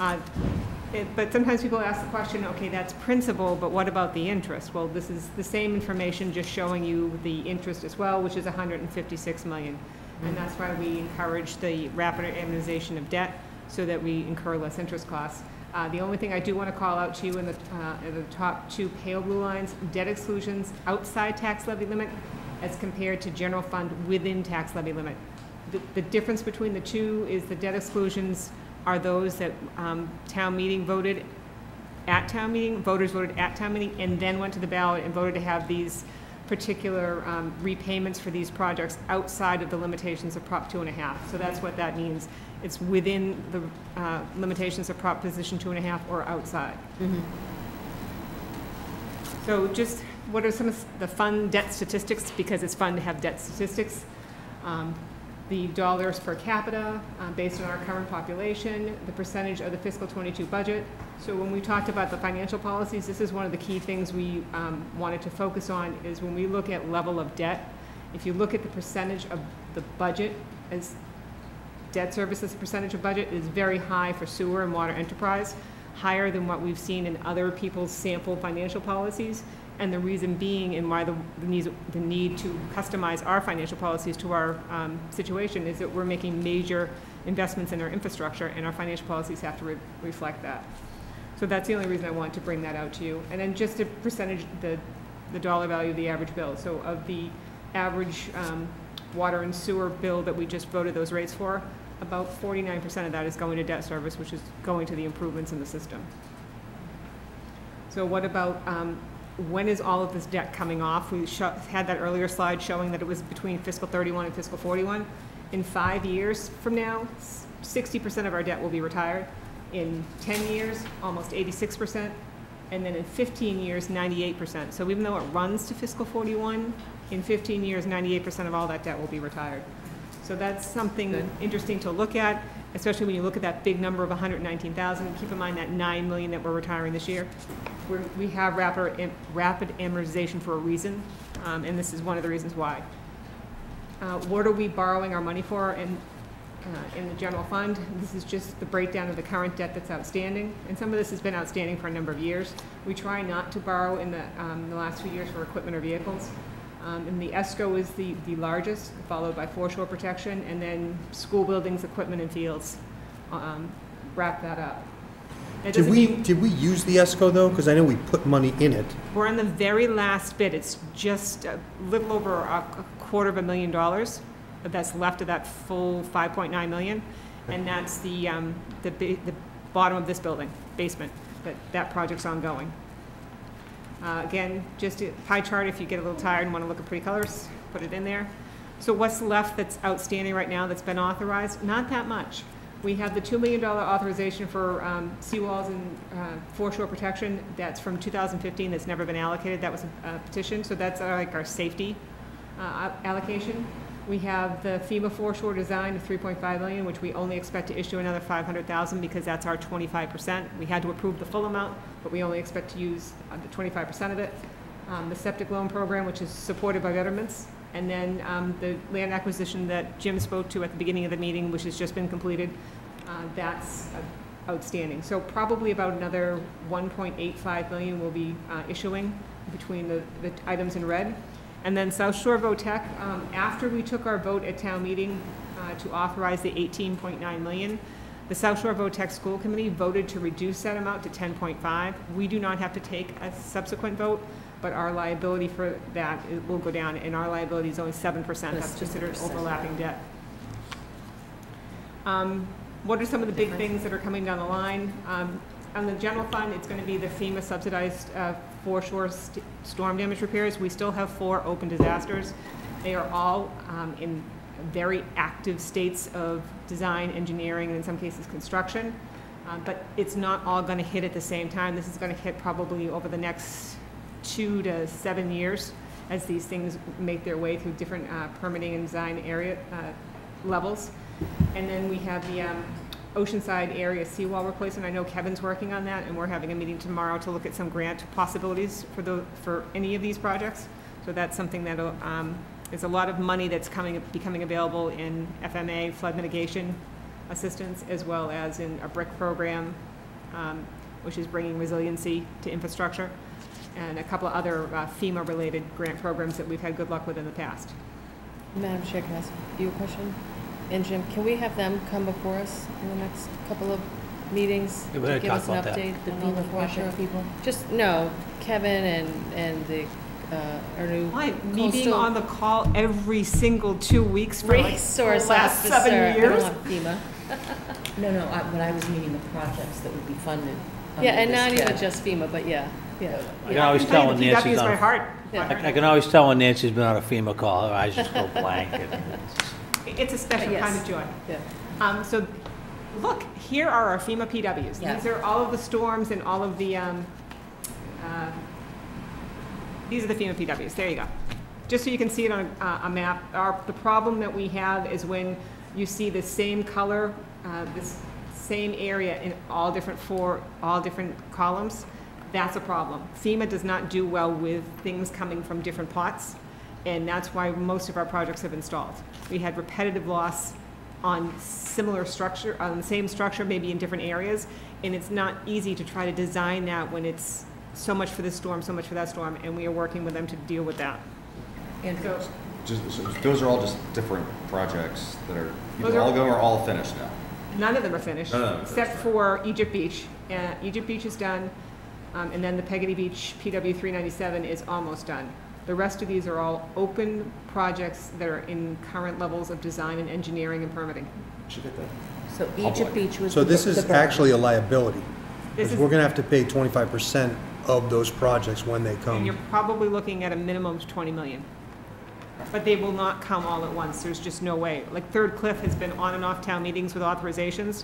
Uh, it- But sometimes people ask the question, okay, that's principal, but what about the interest? Well, this is the same information, just showing you the interest as well, which is 156 million. And that's why we encourage the rapid amortization of debt, so that we incur less interest costs. Uh, The only thing I do want to call out to you in the, uh, in the top two pale blue lines, debt exclusions outside tax levy limit as compared to general fund within tax levy limit. The, the difference between the two is the debt exclusions are those that um, town meeting voted at town meeting, voters voted at town meeting, and then went to the ballot and voted to have these particular um, repayments for these projects outside of the limitations of Prop two and a half. So that's what that means. It's within the uh, limitations of Prop Proposition two and a half or outside. So just, what are some of the fund debt statistics, because it's fun to have debt statistics. Um, The dollars per capita, uh, based on our current population, the percentage of the fiscal '22 budget. So when we talked about the financial policies, this is one of the key things we um, wanted to focus on, is when we look at level of debt, if you look at the percentage of the budget as debt service as a percentage of budget is very high for sewer and water enterprise, higher than what we've seen in other people's sample financial policies. And the reason being, and why the, the need, the need to customize our financial policies to our um, situation, is that we're making major investments in our infrastructure, and our financial policies have to re- reflect that. So that's the only reason I want to bring that out to you. And then just a percentage, the, the dollar value of the average bill. So of the average um, water and sewer bill that we just voted those rates for, about forty-nine percent of that is going to debt service, which is going to the improvements in the system. So what about, um, when is all of this debt coming off? We had that earlier slide showing that it was between fiscal thirty-one and fiscal forty-one. In five years from now, sixty percent of our debt will be retired. In ten years, almost eighty-six percent. And then in fifteen years, ninety-eight percent. So even though it runs to fiscal forty-one, in fifteen years, ninety-eight percent of all that debt will be retired. So that's something interesting to look at, especially when you look at that big number of 119,000. Keep in mind that 9 million that we're retiring this year. We're, we have rapid, rapid amortization for a reason, um, and this is one of the reasons why. Uh, what are we borrowing our money for in, uh, in the general fund? This is just the breakdown of the current debt that's outstanding, and some of this has been outstanding for a number of years. We try not to borrow in the, um, the last few years for equipment or vehicles. Um, And the ESCO is the, the largest, followed by foreshore protection, and then school buildings, equipment, and fields um, wrap that up. Did we, mean- did we use the ESCO though? Because I know we put money in it. We're on the very last bit. It's just a little over a a quarter of a million dollars that's left of that full 5.9 million. And that's the, um, the, the bottom of this building, basement, that, that project's ongoing. Uh, Again, just a pie chart, if you get a little tired and want to look at pretty colors, put it in there. So what's left that's outstanding right now that's been authorized? Not that much. We have the $2 million authorization for um, seawalls and uh, foreshore protection. That's from 2015, that's never been allocated. That was a a petition, so that's uh, like our safety uh, allocation. We have the FEMA foreshore design of 3.5 million, which we only expect to issue another 500,000 because that's our 25%. We had to approve the full amount, but we only expect to use uh, the 25% of it. Um, The septic loan program, which is supported by betterments, and then um, the land acquisition that Jim spoke to at the beginning of the meeting, which has just been completed, uh, that's uh, outstanding. So probably about another 1.85 million will be uh, issuing between the, the items in red. And then South Shore VOTEC, um, after we took our vote at town meeting uh, to authorize the 18.9 million, the South Shore VOTEC School Committee voted to reduce that amount to 10.5. We do not have to take a subsequent vote, but our liability for that it will go down, and our liability is only 7%. That's considered overlapping debt. Um, What are some of the big things that are coming down the line? Um, On the general fund, it's going to be the FEMA subsidized uh, foreshore st- storm damage repairs. We still have four open disasters. They are all um, in very active states of design, engineering, and in some cases, construction. Uh, But it's not all going to hit at the same time. This is going to hit probably over the next two to seven years as these things make their way through different uh, permitting and design area uh, levels. And then we have the um, Oceanside area seawall replacement. I know Kevin's working on that, and we're having a meeting tomorrow to look at some grant possibilities for the, for any of these projects. So that's something that, um, is a lot of money that's coming, becoming available in FMA, flood mitigation assistance, as well as in a BRIC program, um, which is bringing resiliency to infrastructure, and a couple of other uh, FEMA-related grant programs that we've had good luck with in the past. Madam Chair, can I ask you a question? And Jim, can we have them come before us in the next couple of meetings? Yeah, we to had give talked us an about that. update The on all FEMA project project people? Just, no, Kevin and, and the, uh, our new Why, me being coastal on the call every single two weeks for like the resource last officer. seven I don't years? want FEMA. No, no, I- but I was meaning the projects that would be funded. Yeah, and this not even debt. just FEMA, but yeah, yeah. I can always tell when Nancy's on. my heart. Yeah. I I can always tell when Nancy's been on a FEMA call, her eyes just go blank. and- It's a special Yes. kind of joy. Yeah. Um, so, look, here are our FEMA PWs. Yeah. These are all of the storms and all of the, um, uh, these are the FEMA PWs, there you go. Just so you can see it on a, a map, our, the problem that we have is when you see the same color, uh, this same area in all different four, all different columns, that's a problem. FEMA does not do well with things coming from different pots, and that's why most of our projects have installed. We had repetitive loss on similar structure, on the same structure, maybe in different areas, and it's not easy to try to design that when it's so much for this storm, so much for that storm, and we are working with them to deal with that. And So, Just, so those are all just different projects that are, either all them are all finished now. None of them are finished, None of them are except for Egypt Beach. Uh, Egypt Beach is done, um, and then the Peggotty Beach PW 397 is almost done. The rest of these are all open projects that are in current levels of design and engineering and permitting. Should get that. So Public. Egypt Beach was So the this the is burn. actually a liability. This Because is- we're gonna have to pay twenty-five percent of those projects when they And come. you're probably looking at a minimum of 20 million. But they will not come all at once, there's just no way. Like Third Cliff has been on and off town meetings with authorizations,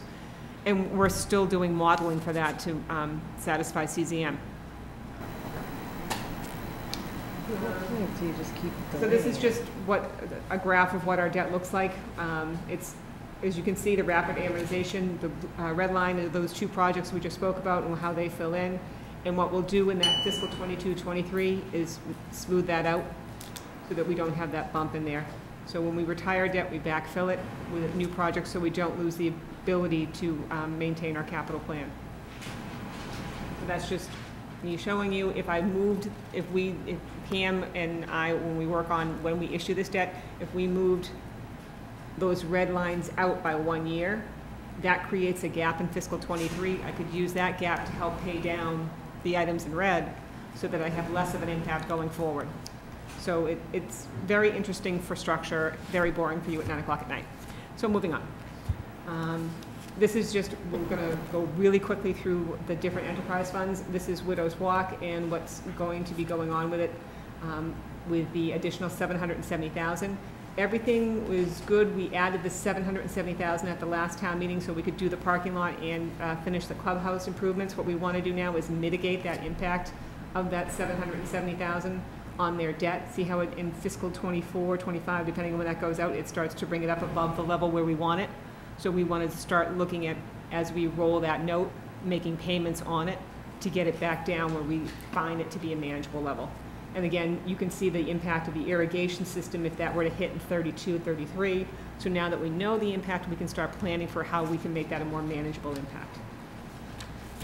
and we're still doing modeling for that to um, satisfy CZM. So you just keep So this is just what, a graph of what our debt looks like. Um, It's, as you can see, the rapid amortization, the uh, red line are those two projects we just spoke about and how they fill in. And what we'll do in that fiscal 22, 23 is smooth that out so that we don't have that bump in there. So when we retire debt, we backfill it with new projects so we don't lose the ability to um, maintain our capital plan. So that's just me showing you, if I moved, if we, if Pam and I, when we work on, when we issue this debt, if we moved those red lines out by one year, that creates a gap in fiscal twenty-three. I could use that gap to help pay down the items in red so that I have less of an impact going forward. So it, it's very interesting for structure, very boring for you at nine o'clock at night. So moving on. Um, This is just, we're gonna go really quickly through the different enterprise funds. This is Widow's Walk and what's going to be going on with it, um, with the additional seven hundred and seventy thousand. Everything was good. We added the seven hundred and seventy thousand at the last town meeting so we could do the parking lot and, uh, finish the clubhouse improvements. What we wanna do now is mitigate that impact of that seven hundred and seventy thousand on their debt. See how it, in fiscal 24, 25, depending on when that goes out, it starts to bring it up above the level where we want it. So we wanted to start looking at, as we roll that note, making payments on it to get it back down where we find it to be a manageable level. And again, you can see the impact of the irrigation system if that were to hit in 32, 33. So now that we know the impact, we can start planning for how we can make that a more manageable impact.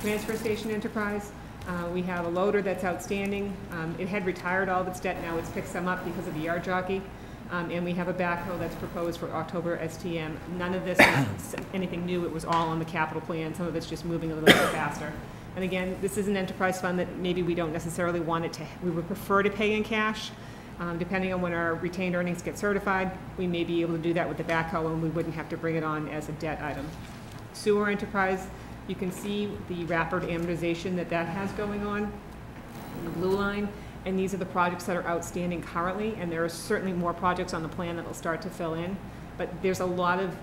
Transfer station enterprise, uh, we have a loader that's outstanding. Um, It had retired all of its debt, now it's picked some up because of the yard jockey. Um, And we have a backhoe that's proposed for October STM. None of this is anything new, it was all on the capital plan, some of it's just moving a little bit faster. And again, this is an enterprise fund that maybe we don't necessarily want it to, we would prefer to pay in cash. Um, Depending on when our retained earnings get certified, we may be able to do that with the backhoe and we wouldn't have to bring it on as a debt item. Sewer enterprise, you can see the rapid amortization that that has going on, the blue line, and these are the projects that are outstanding currently, and there are certainly more projects on the plan that will start to fill in, but there's a lot of,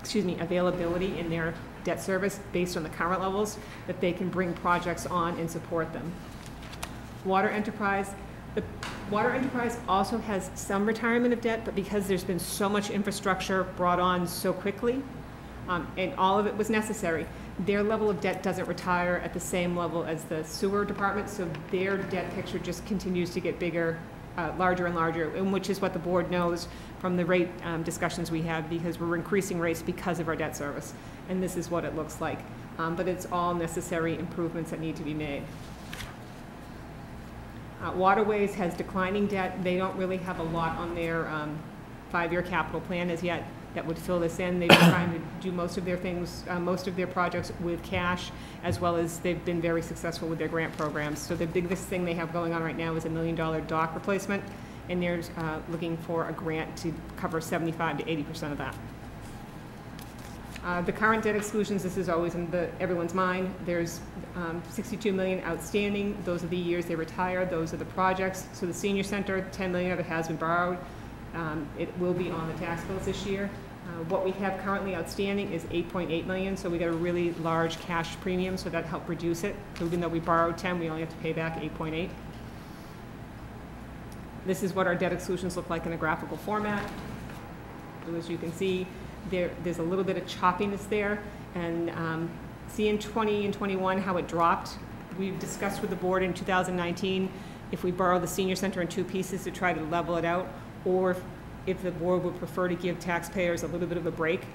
excuse me, availability in their debt service based on the current levels, that they can bring projects on and support them. Water enterprise, the Water Enterprise also has some retirement of debt, but because there's been so much infrastructure brought on so quickly, um, and all of it was necessary, their level of debt doesn't retire at the same level as the sewer department, so their debt picture just continues to get bigger, uh, larger and larger, and which is what the board knows from the rate um, discussions we had, because we're increasing rates because of our debt service. And this is what it looks like. Um, But it's all necessary improvements that need to be made. Uh, Waterways has declining debt. They don't really have a lot on their um, five-year capital plan as yet that would fill this in. They've been trying to do most of their things, uh, most of their projects with cash, as well as they've been very successful with their grant programs. So the biggest thing they have going on right now is a million-dollar dock replacement, and they're uh, looking for a grant to cover 75 to 80 percent of that. Uh, The current debt exclusions, this is always in the, everyone's mind. There's um, 62 million outstanding. Those are the years they retired. Those are the projects. So the senior center, 10 million of it has been borrowed. Um, It will be on the tax bills this year. Uh, What we have currently outstanding is 8.8 million, so we got a really large cash premium, so that helped reduce it. So even though we borrowed 10, we only have to pay back 8.8. This is what our debt exclusions look like in a graphical format. So as you can see, there, there's a little bit of choppiness there. And um, see in 20 and 21 how it dropped. We've discussed with the board in 2019 if we borrow the senior center in two pieces to try to level it out, or if- if the board would prefer to give taxpayers a little bit of a break.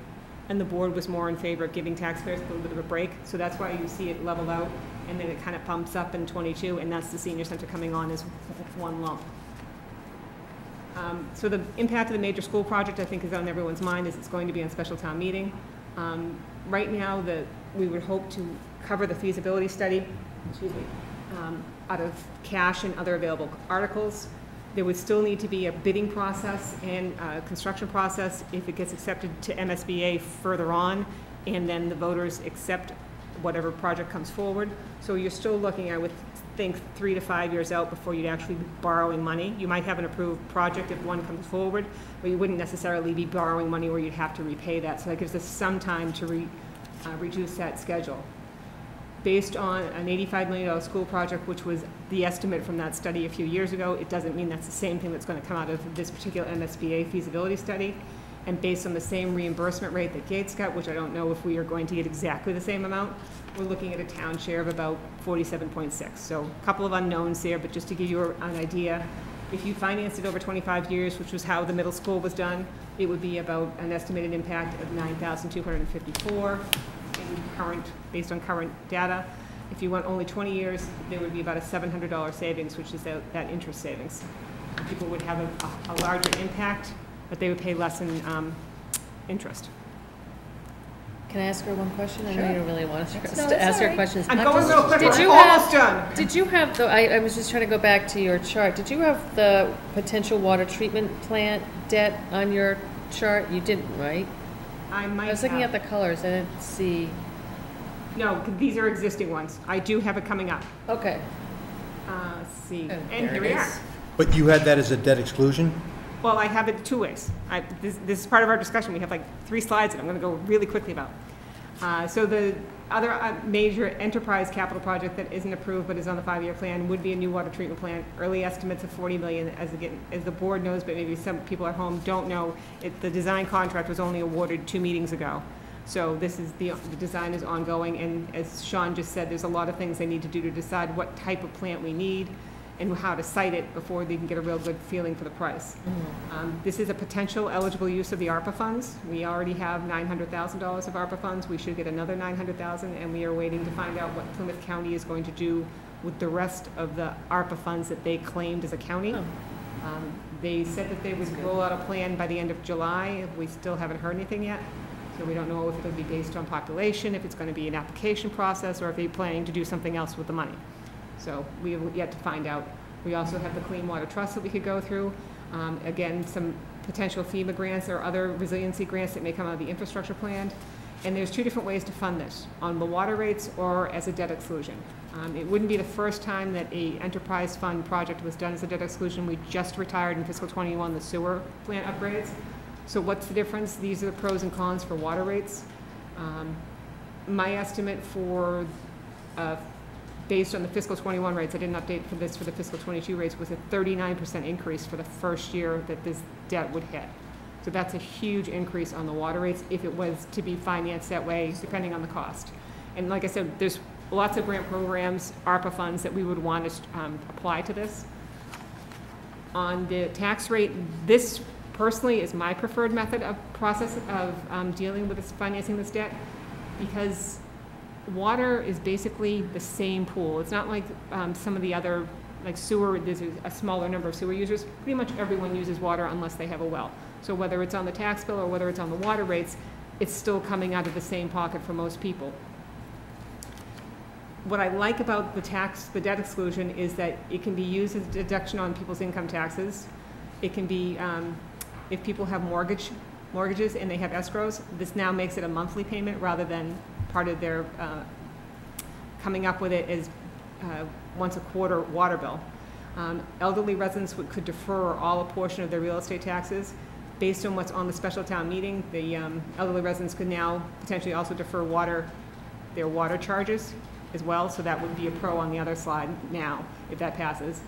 And the board was more in favor of giving taxpayers a little bit of a break. So that's why you see it level out, and then it kind of pumps up in 22, and that's the senior center coming on as one lump. Um, So the impact of the major school project, I think, is on everyone's mind, is it's going to be on a special town meeting. Um, Right now, the, we would hope to cover the feasibility study, excuse me, um, out of cash and other available articles. There would still need to be a bidding process and a construction process if it gets accepted to MSBA further on, and then the voters accept whatever project comes forward. So you're still looking, I would think, three to five years out before you'd actually be borrowing money. You might have an approved project if one comes forward, but you wouldn't necessarily be borrowing money where you'd have to repay that. So that gives us some time to re, uh, reduce that schedule. Based on an $85 million school project, which was the estimate from that study a few years ago, it doesn't mean that's the same thing that's going to come out of this particular MSBA feasibility study. And based on the same reimbursement rate that Gates got, which I don't know if we are going to get exactly the same amount, we're looking at a town share of about 47.6. So a couple of unknowns there, but just to give you an idea, if you financed it over 25 years, which was how the middle school was done, it would be about an estimated impact of 9,254 in current, based on current data. If you went only 20 years, there would be about a $700 savings, which is that, that interest savings. People would have a, a larger impact, but they would pay less in um, interest. Can I ask her one question? I know you don't really want us No, to it's ask all her right. questions. I'm going real quick. Did We're you almost have- done. Did you have, the? I, I was just trying to go back to your chart. Did you have the potential water treatment plant debt on your chart? You didn't, right? I might I was looking at have. the colors. I didn't see. No, these are existing ones. I do have it coming up. Okay. Uh, let's see, Oh, and there here it we are. is. But you had that as a debt exclusion? Well, I have it two ways. I, this, this is part of our discussion. We have like three slides that I'm gonna go really quickly about. Uh, so the other uh, major enterprise capital project that isn't approved but is on the five-year plan would be a new water treatment plant. Early estimates of 40 million, as again, as the board knows, but maybe some people at home don't know, it, the design contract was only awarded two meetings ago. So this is, the, the design is ongoing, and as Sean just said, there's a lot of things they need to do to decide what type of plant we need and how to site it before they can get a real good feeling for the price. Um, This is a potential eligible use of the ARPA funds. We already have $900,000 of ARPA funds. We should get another 900,000, and we are waiting to find out what Plymouth County is going to do with the rest of the ARPA funds that they claimed as a county. Um, They said that they would roll out a plan by the end of July. We still haven't heard anything yet. So we don't know if it'll be based on population, if it's going to be an application process, or if they're planning to do something else with the money. So we have yet to find out. We also have the Clean Water Trust that we could go through. Um, Again, some potential FEMA grants or other resiliency grants that may come out of the infrastructure plan. And there's two different ways to fund this, on the water rates or as a debt exclusion. Um, It wouldn't be the first time that a enterprise fund project was done as a debt exclusion. We just retired in fiscal '21 the sewer plant upgrades. So what's the difference? These are the pros and cons for water rates. Um, My estimate for a based on the fiscal '21 rates, I didn't update for this for the fiscal '22 rates, was a 39% increase for the first year that this debt would hit. So that's a huge increase on the water rates if it was to be financed that way, depending on the cost. And like I said, there's lots of grant programs, ARPA funds that we would want to um, apply to this. On the tax rate, this personally is my preferred method of process of um, dealing with this, financing this debt, because water is basically the same pool. It's not like um, some of the other, like sewer, there's a smaller number of sewer users. Pretty much everyone uses water unless they have a well. So whether it's on the tax bill or whether it's on the water rates, it's still coming out of the same pocket for most people. What I like about the tax, the debt exclusion, is that it can be used as a deduction on people's income taxes. It can be, um, if people have mortgage, mortgages and they have escrows, this now makes it a monthly payment rather than part of their, uh, coming up with it is uh, once a quarter water bill. Um, Elderly residents would- could defer all a portion of their real estate taxes. Based on what's on the special town meeting, the um, elderly residents could now potentially also defer water, their water charges as well, so that would be a pro on the other slide now, if that passes.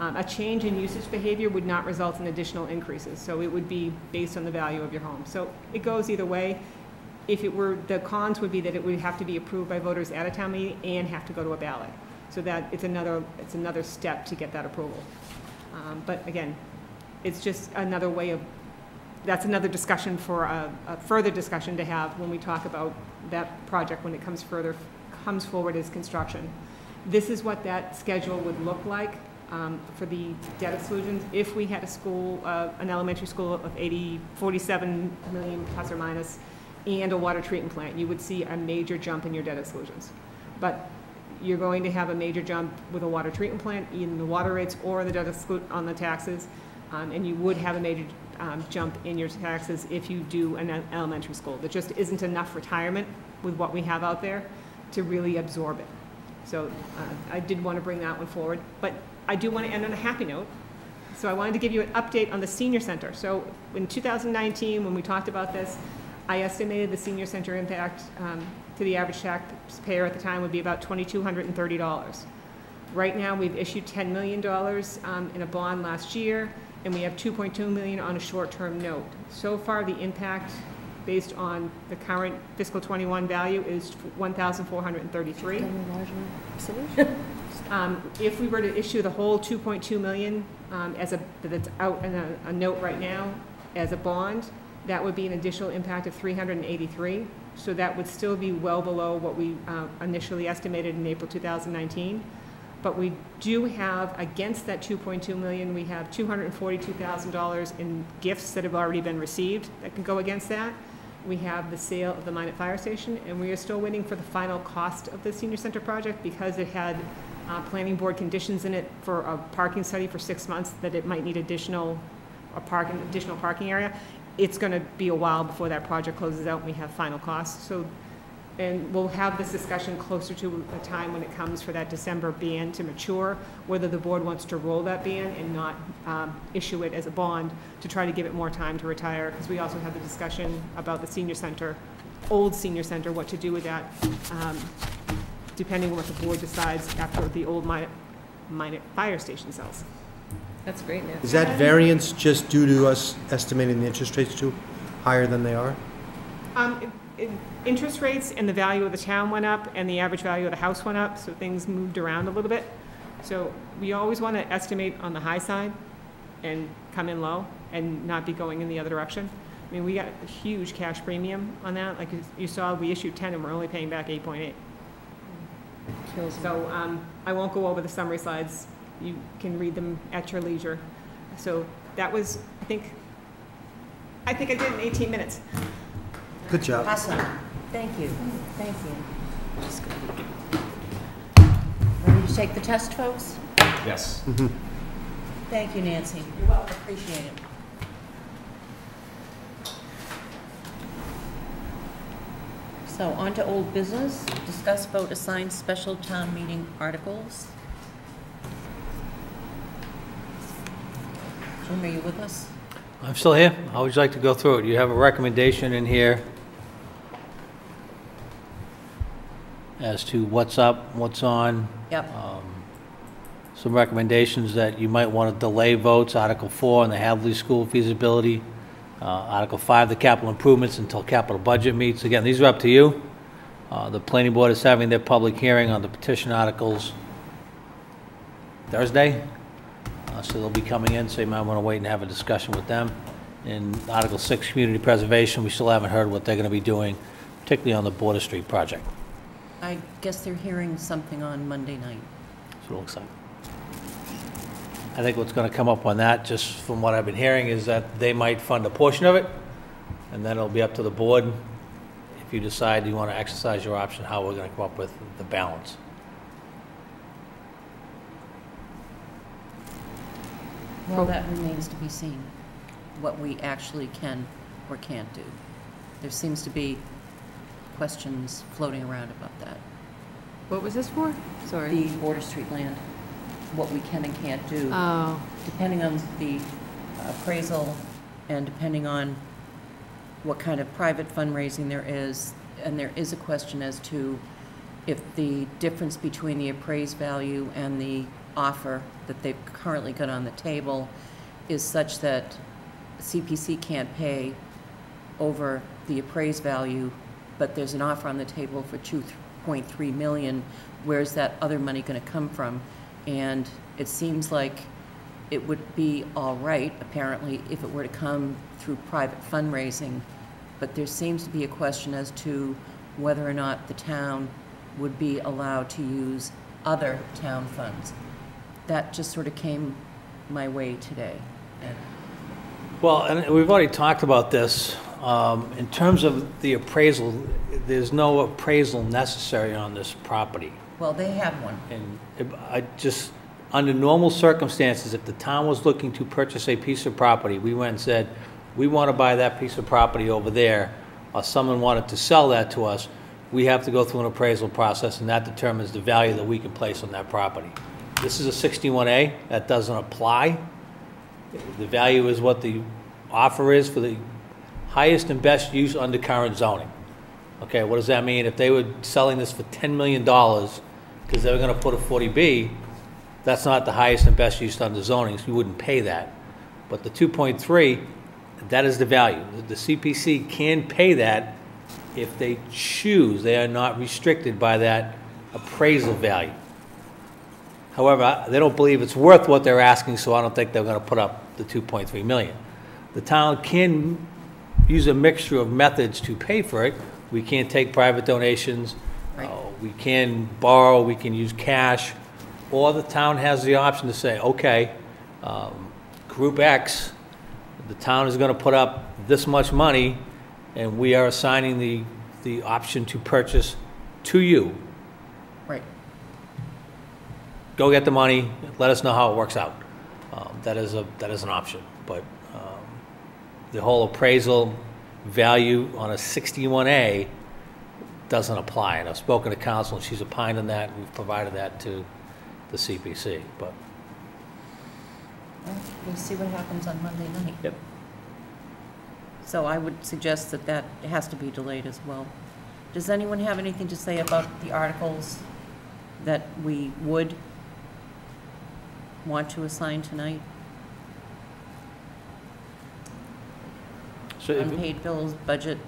Um, A change in usage behavior would not result in additional increases, so it would be based on the value of your home. So it goes either way. If it were, the cons would be that it would have to be approved by voters at a town meeting and have to go to a ballot. So that it's another, it's another step to get that approval. Um, But again, it's just another way of, that's another discussion for, a a further discussion to have when we talk about that project when it comes further, comes forward as construction. This is what that schedule would look like um, for the debt exclusions. If we had a school, uh, an elementary school of 80, 47 million plus or minus, and a water treatment plant, you would see a major jump in your debt exclusions. But you're going to have a major jump with a water treatment plant in the water rates or the debt exclude on the taxes. Um, and you would have a major, um, jump in your taxes if you do an elementary school. There just isn't enough retirement with what we have out there to really absorb it. So, uh, I did want to bring that one forward, but I do want to end on a happy note. So I wanted to give you an update on the senior center. So in 2019, when we talked about this, I estimated the senior center impact um, to the average taxpayer at the time would be about $2,230. Right now, we've issued $10 million um, in a bond last year, and we have 2.2 million on a short-term note. So far, the impact, based on the current fiscal '21 value, is 1,433. Um, If we were to issue the whole 2.2 million um, as a, that's out in a, a note right now as a bond, that would be an additional impact of 383. So that would still be well below what we uh, initially estimated in April 2019. But we do have, against that 2.2 million, we have $242,000 in gifts that have already been received that can go against that. We have the sale of the Minot Fire Station, and we are still waiting for the final cost of the senior center project because it had uh, planning board conditions in it for a parking study for six months, that it might need additional, a parking, additional parking area. It's gonna be a while before that project closes out and we have final costs. So, and we'll have this discussion closer to the time when it comes for that December BAN to mature, whether the board wants to roll that BAN and not um, issue it as a bond to try to give it more time to retire, because we also have the discussion about the senior center, old senior center, what to do with that, um, depending on what the board decides after the old Minot, Minot Fire Station sells. That's great news. Is that variance just due to us estimating the interest rates too higher than they are? Um, it- it- Interest rates and the value of the town went up, and the average value of the house went up, so things moved around a little bit. So we always want to estimate on the high side and come in low and not be going in the other direction. I mean, we got a huge cash premium on that, like you- you saw, we issued ten and we're only paying back eight point eight. So, um, I won't go over the summary slides, you can read them at your leisure. So that was, I think, I think I did in eighteen minutes. Good job. Awesome. Thank you. Thank you. Just gonna- Ready to take the test, folks? Yes. Mm-hmm. Thank you, Nancy. You're welcome. Appreciate it. So on to old business. Discuss vote assigned special town meeting articles. Jim, are you with us? I'm still here. How would you like to go through it? You have a recommendation in here. as to what's up, what's on. Yep. Um, Some recommendations that you might want to delay votes, Article 4 on the Hatherly School feasibility, uh, Article 5, the capital improvements until capital budget meets. Again, these are up to you. Uh, The planning board is having their public hearing on the petition articles Thursday, Uh, so they'll be coming in, so you might want to wait and have a discussion with them. In Article 6, community preservation, we still haven't heard what they're going to be doing, particularly on the Border Street project. I guess they're hearing something on Monday night. That's what it looks like. I think what's going to come up on that, just from what I've been hearing, is that they might fund a portion of it, and then it'll be up to the board, if you decide you want to exercise your option, how we're going to come up with the balance. Well, that remains to be seen, what we actually can or can't do. There seems to be questions floating around about that. What was this for? Sorry. The Border Street land, what we can and can't do. Oh. Depending on the appraisal and depending on what kind of private fundraising there is, and there is a question as to if the difference between the appraised value and the offer that they've currently got on the table is such that CPC can't pay over the appraised value, but there's an offer on the table for 2.3 million, where's that other money going to come from? And it seems like it would be all right, apparently, if it were to come through private fundraising, but there seems to be a question as to whether or not the town would be allowed to use other town funds. That just sort of came my way today. Well, and we've already talked about this. Um, In terms of the appraisal, there's no appraisal necessary on this property. Well, they have one. And if- I just, under normal circumstances, if the town was looking to purchase a piece of property, we went and said, we want to buy that piece of property over there, or someone wanted to sell that to us, we have to go through an appraisal process, and that determines the value that we can place on that property. This is a 61A, that doesn't apply. The value is what the offer is for the highest and best use under current zoning. Okay, what does that mean? If they were selling this for $10 million, because they were gonna put a 40B, that's not the highest and best use under zoning, so you wouldn't pay that. But the 2.3, that is the value. The CPC can pay that if they choose. They are not restricted by that appraisal value. However, they don't believe it's worth what they're asking, so I don't think they're gonna put up the 2.3 million. The town can use a mixture of methods to pay for it. We can't take private donations. uh, We can borrow, we can use cash, or the town has the option to say, okay, um, Group X, the town is gonna put up this much money, and we are assigning the, the option to purchase to you. Right. Go get the money, let us know how it works out. Um, That is a, that is an option, but um, the whole appraisal value on a 61A doesn't apply. And I've spoken to counsel, and she's opined on that, we've provided that to the CPC, but well, we'll see what happens on Monday night. Yep. So I would suggest that that has to be delayed as well. Does anyone have anything to say about the articles that we would want to assign tonight? So if- Unpaid bills, budget,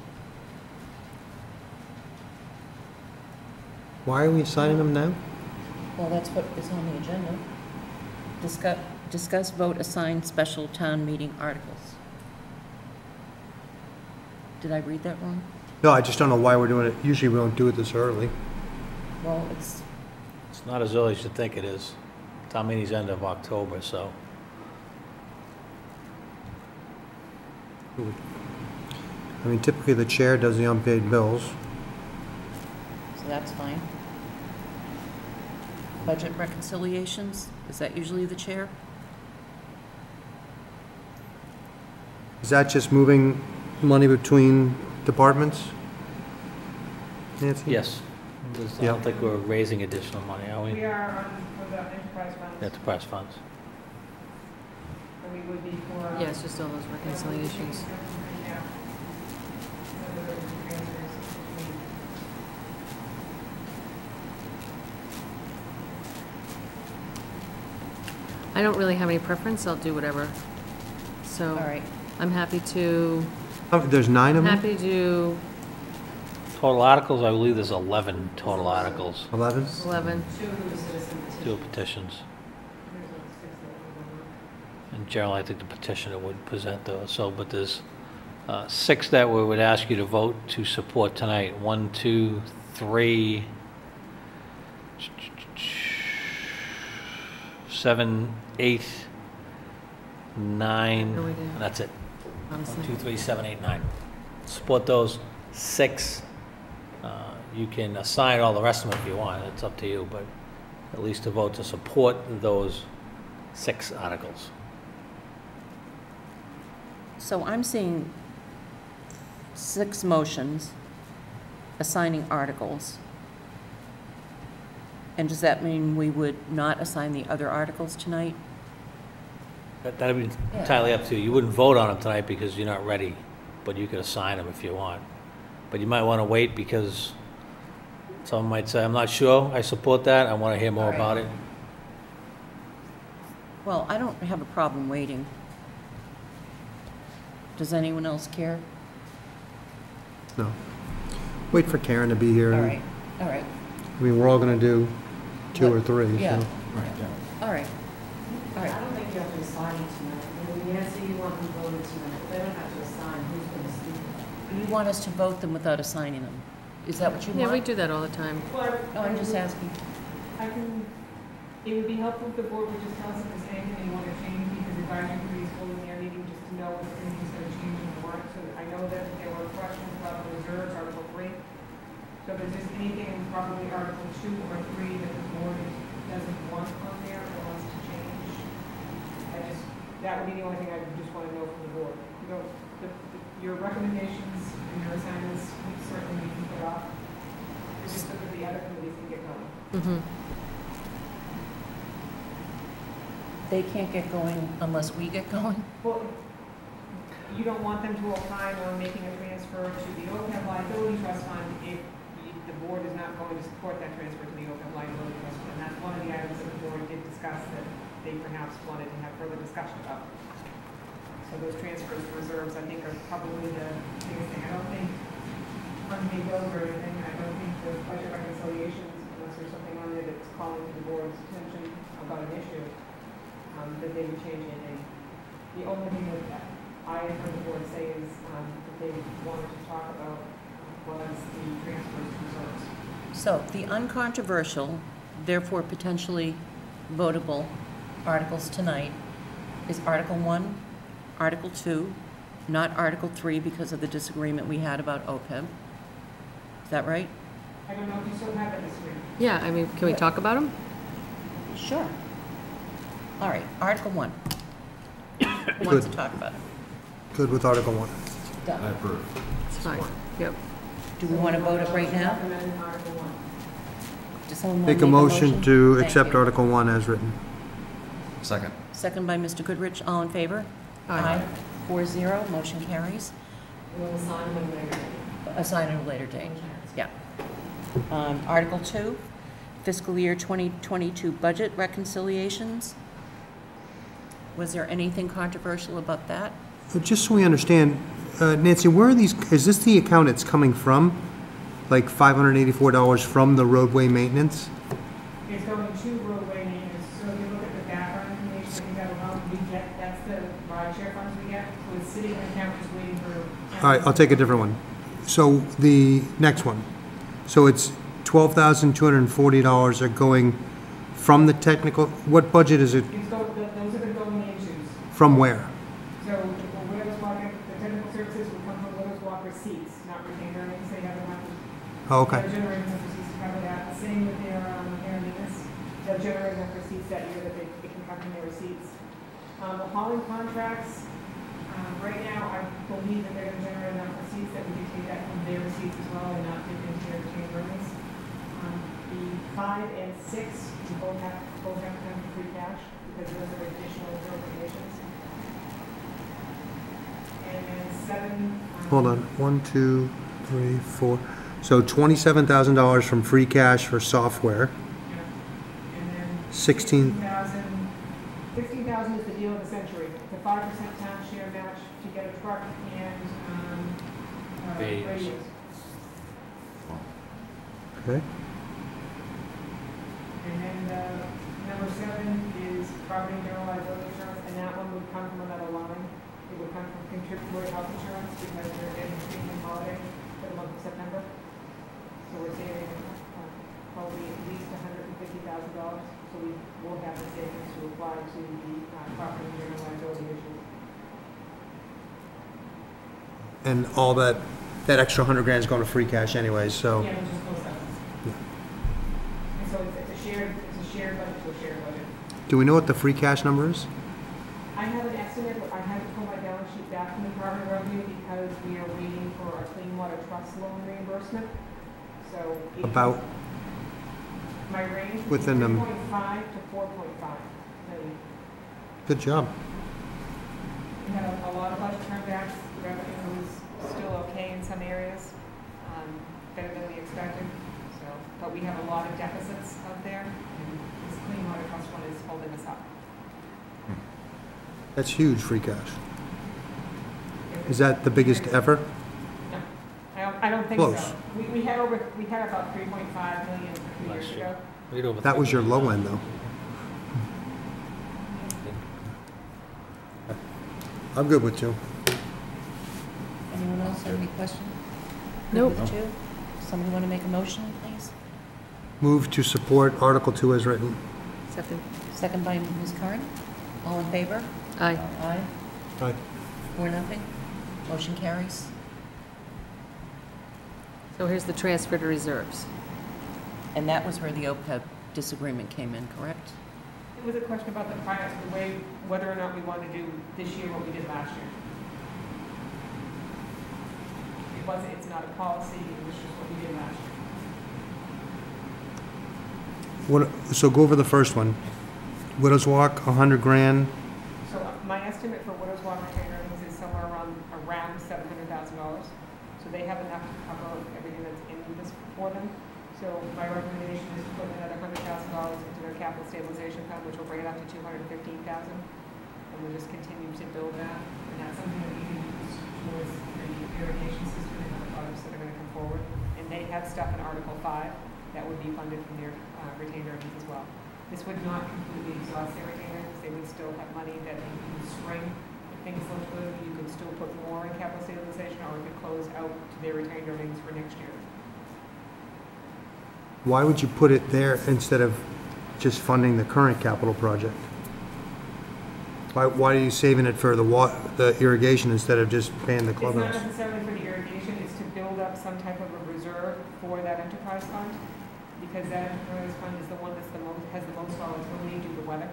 Why are we assigning them now? well, that's what is on the agenda. Discuss, discuss, vote, assign special town meeting articles. Did I read that wrong? No, I just don't know why we're doing it. Usually we don't do it this early. Well, it's, it's not as early as you think it is. Town meeting's end of October, so. I mean, typically the chair does the unpaid bills. so that's fine. Budget reconciliations, is that usually the chair? Is that just moving money between departments? Nancy? Yes. There's- I Yeah. don't think we're raising additional money, are we? We are on, for the enterprise funds. enterprise funds. Yes, we would be for. Uh, yeah, it's just all those reconciliations. I don't really have any preference. I'll do whatever. So. All right. I'm happy to, oh, There's nine of them? happy to do Total articles, I believe there's 11 total articles. Eleven? 11. Two Two petitions. In general, I think the petitioner would present those, so, but there's uh, six that we would ask you to vote to support tonight. One, two, three, seven, eight, nine, No idea. and that's it. Honestly. One, two, three, seven, eight, nine. Support those six. Uh, You can assign all the rest of them if you want, it's up to you, but at least to vote to support those six articles. So I'm seeing six motions assigning articles. And does that mean we would not assign the other articles tonight? That- That'd be entirely up to you. You wouldn't vote on them tonight because you're not ready, but you could assign them if you want. But you might want to wait because someone might say, I'm not sure, I support that, I want to hear more Alright. about it. Well, I don't have a problem waiting. Does anyone else care? No. Wait for Karen to be here. All right, all right, I mean, we're all going to do two or What- three, yeah. so. all right. All I right, don't think you have to assign it tonight. I mean, Nancy, you want them voted tonight, they don't have to assign who's gonna speak. you want us to vote them without assigning them? Is that what you Yeah, we do that all the time. No, I'm just asking. I can, it would be helpful if the board would just tell us if there's anything they want to change, because advisory committee is holding their meeting just to know if anything's going to change in the warrant. So I know that there were questions about the reserves, Article three. So if there's just anything, probably Article two or three that the board doesn't want on there or wants to change. I just, that would be the only thing I would just want to know from the board. You know, the, the- your recommendations and your assignments, certainly we can put off. It's just so that the other committees can get going. Mhm. They can't get going unless we get going? Well, you don't want them to opine on making a transfer to the OPEB liability trust fund if the- the board is not going to support that transfer to the OPEB liability trust fund. And that's one of the items that the board did discuss that they perhaps wanted to have further discussion about. So those transfers to reserves, I think, are probably the biggest thing. I don't think unpaid bills or anything, I don't think the budget reconciliations, unless there's something on there that's calling to the board's attention about an issue, um, that they would change anything. The only thing that I heard the board say is, um, that they wanted to talk about was the transfers to reserves. So the uncontroversial, therefore potentially votable articles tonight is Article 1, Article 2, not Article 3 because of the disagreement we had about OPEB. Is that right? I don't know if you still have it this week. Yeah, I mean, can we talk about them? Sure. All right, Article 1. Who wants to Good. talk about it? Good with Article 1. Done. approve. It's fine. Yep. Do we want to vote it right now? Recommend Article One. Does someone want to Make a motion to Thank accept you. Article 1 as written. Second. Second by Mr. Goodrich, all in favor? Aye. Four zero, motion carries. We'll assign them later. Assign at a later date. Yeah. Um, Article 2, fiscal year 2022 budget reconciliations. Was there anything controversial about that? Uh, Just so we understand, uh, Nancy, where are these, is this the account it's coming from? Like $584 from the roadway maintenance? It's going to roadway maintenance, so if you look at the background information, I think that'll help, we get, that's the ride share funds we get, so it's sitting in account just waiting for. All right, I'll take a different one. So the next one. So it's $12,240 are going from the technical, what budget is it? It's go, th- those going into, From where? so the Widows Walker, the technical services will come from Widows Walker seats, not retained earnings, they have enough. Oh, okay. They're generating enough receipts to cover that, same with their, um, air maintenance, they'll generate enough receipts that year that they, they can cover their receipts. Um, the hauling contracts, um, right now, I believe that they're gonna generate enough receipts that we can take that from their receipts as well and not dip into their retained earnings. Um, the five and six, we both have, both have to come from free cash, because those are additional appropriations. And then seven. um, Hold on, one, two, three, four. So $27,000 from free cash for software, And then 16, thousand Fifteen thousand is the deal of the century. the five percent town share match to get a truck and, um, uh, Radios. radios. Okay. And then, uh, number seven is property and general liability insurance, and that one would come from another line. It would come from contributory health insurance, because they're getting premium holiday for the month of September. So we're saving, uh, probably at least hundred and fifty thousand dollars, so we will have the savings to apply to the, uh, property and general liability issues. And all that, that extra hundred grand is going to free cash anyway, so. Yeah, which is close up. And so it's, it's a shared, it's a shared budget to a shared budget. Do we know what the free cash number is? I have an estimate, but I had to pull my balance sheet back from the Department of Revenue because we are waiting for our clean water trust loan reimbursement. So. it- About, My range is within the- three point five to four point five million. good job. We had a, a lot of budget turnbacks, revenue was still okay in some areas, um, better than we expected. So, but we have a lot of deficits out there, and this clean water trust one is holding us up. That's huge free cash. Is that the biggest ever? No, I don't, I don't think Close. so. We, we had over, we had about three point five million a few years ago. We had over That was your low end, though. I'm good with two. Anyone else have any questions? Nope. With two? Somebody want to make a motion, please? Move to support Article Two as written. Second. Second by Ms. Curran. All in favor? Aye. Aye. Aye. Four, nothing. Motion carries. So here's the transfer to reserves. And that was where the OPEB disagreement came in, correct? It was a question about the finance, the way, whether or not we want to do this year what we did last year. It wasn't, it's not a policy, it was just what we did last year. What, so go over the first one. Widow's Walk, a hundred grand. So uh, my estimate for Widow's Walk retained earnings is somewhere around, around seven hundred thousand dollars. So they have enough to cover everything that's in this for them. So my recommendation is to put another hundred thousand dollars into their capital stabilization fund, which will bring it up to two hundred and fifteen thousand. And we'll just continue to build that, and that's something that we can use towards the irrigation system and other projects that are gonna come forward. And they have stuff in Article Five that would be funded from their uh, retained earnings as well. This would not completely exhaust their retained earnings, they would still have money that they can spring. If things look good, you could still put more in capital stabilization, or it could close out to their retained earnings for next year. Why would you put it there instead of just funding the current capital project? Why, why are you saving it for the wa, the irrigation instead of just paying the It's not clubhouse? necessarily for the irrigation, it's to build up some type of a reserve for that enterprise fund, because that enterprise fund is the one that's the most, has the most volatility due to the weather.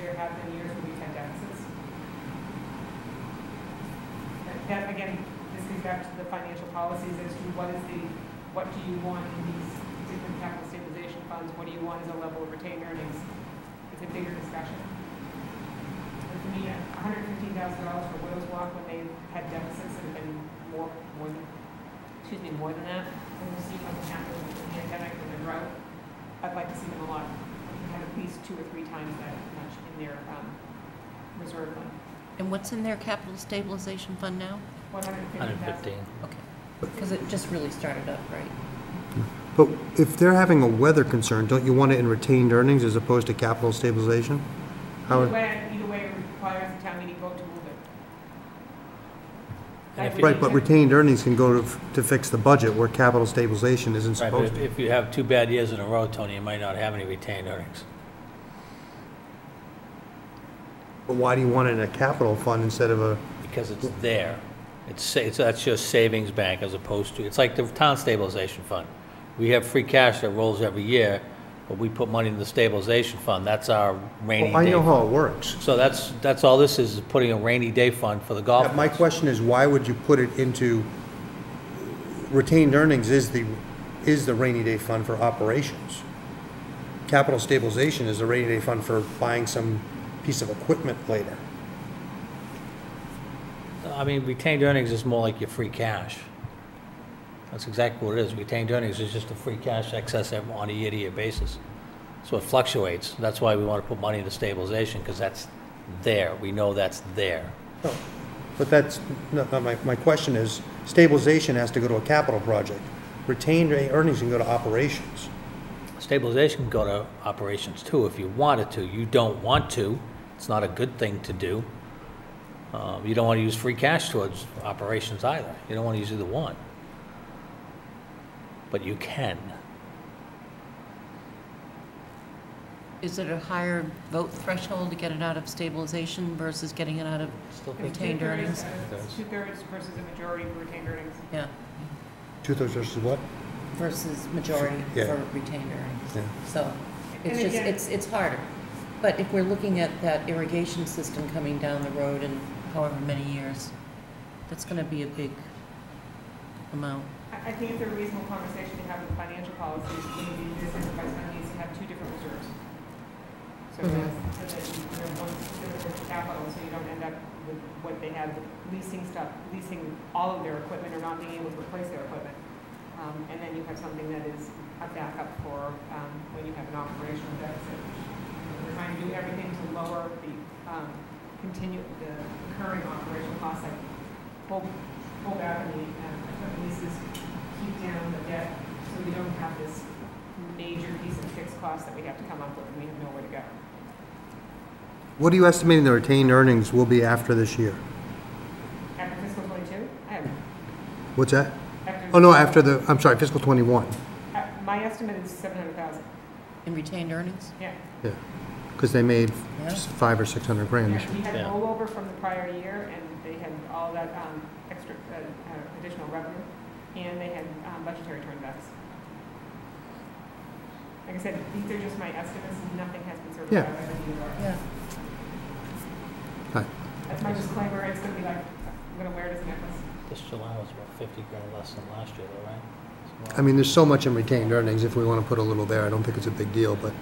There have been years where we've had deficits. That, again, this goes back to the financial policies as to what is the, what do you want in these different capital stabilization funds, what do you want as a level of retained earnings? It's a bigger discussion. For me, a hundred and fifteen thousand dollars for Widow's Walk when they've had deficits that have been more, more than, excuse me, more than that. And we'll see what happens with the pandemic and the drought. I'd like to see them a lot, have at least two or three times that much in their, um, reserve fund. And what's in their capital stabilization fund now? One hundred and fifteen thousand. 115. Okay. Because it just really started up, right? But if they're having a weather concern, don't you want it in retained earnings as opposed to capital stabilization? How, Either way, either way, it requires a town meeting vote to move it. And if you- right, but retained earnings can go to, to fix the budget where capital stabilization isn't Right, but supposed if, to. if you have two bad years in a row, Tony, you might not have any retained earnings. But why do you want it in a capital fund instead of a, because it's there. It's, sa- it's, that's your savings bank as opposed to, it's like the town stabilization fund. We have free cash that rolls every year, but we put money in the stabilization fund, that's our rainy Well, I day. know how it works. So that's, that's all this is, is putting a rainy day fund for the golf. My course. question is, why would you put it into, retained earnings is the, is the rainy day fund for operations. Capital stabilization is the rainy day fund for buying some piece of equipment later. I mean, retained earnings is more like your free cash. That's exactly what it is. Retained earnings is just a free cash excess on a year-to-year basis. So it fluctuates. That's why we want to put money into stabilization, because that's there. We know that's there. No, But that's, no, no, my, my question is, stabilization has to go to a capital project. Retained earnings can go to operations. Stabilization can go to operations too, if you wanted to. You don't want to. It's not a good thing to do. Um, You don't want to use free cash towards operations either. You don't want to use either one. But you can. Is it a higher vote threshold to get it out of stabilization versus getting it out of retained earnings? Two-thirds versus a majority for retained earnings. Yeah, Two-thirds versus what? versus majority Yeah. for retained earnings. Yeah. So it's And just, again- it's, it's harder. But if we're looking at that irrigation system coming down the road in however many years, that's gonna be a big amount. I, think it's a reasonable conversation to have with financial policies, maybe this enterprise fund needs to have two different reserves. So that, Mhm. so that you, know, one specific capital, so you don't end up with what they have, leasing stuff, leasing all of their equipment or not being able to replace their equipment. Um, and then you have something that is a backup for, um, when you have an operational deficit. We're trying to do everything to lower the, um, continue, the current operational costs, like pull, pull back on the, uh, leases, keep down the debt, so we don't have this major piece of fixed cost that we have to come up with, and we have nowhere to go. What are you estimating the retained earnings will be after this year? After fiscal twenty-two, I have, What's that? after. Oh, no, after the, I'm sorry, fiscal '21. Uh, My estimate is seven hundred thousand, In retained earnings? yeah. Yeah, because they made Yeah. five or 600 grand this Yeah, year. We had Yeah. rollover from the prior year, and they had all that um, extra, uh, uh, additional revenue, and they had um, budgetary turnbacks. Like I said, these are just my estimates, nothing has been certified Yeah. by the DOR. Yeah. Hi. That's my disclaimer, it's gonna be like, I'm gonna wear it as a necklace. This July was about 50 grand less than last year though, right? I mean, there's so much in retained earnings, if we want to put a little there, I don't think it's a big deal, but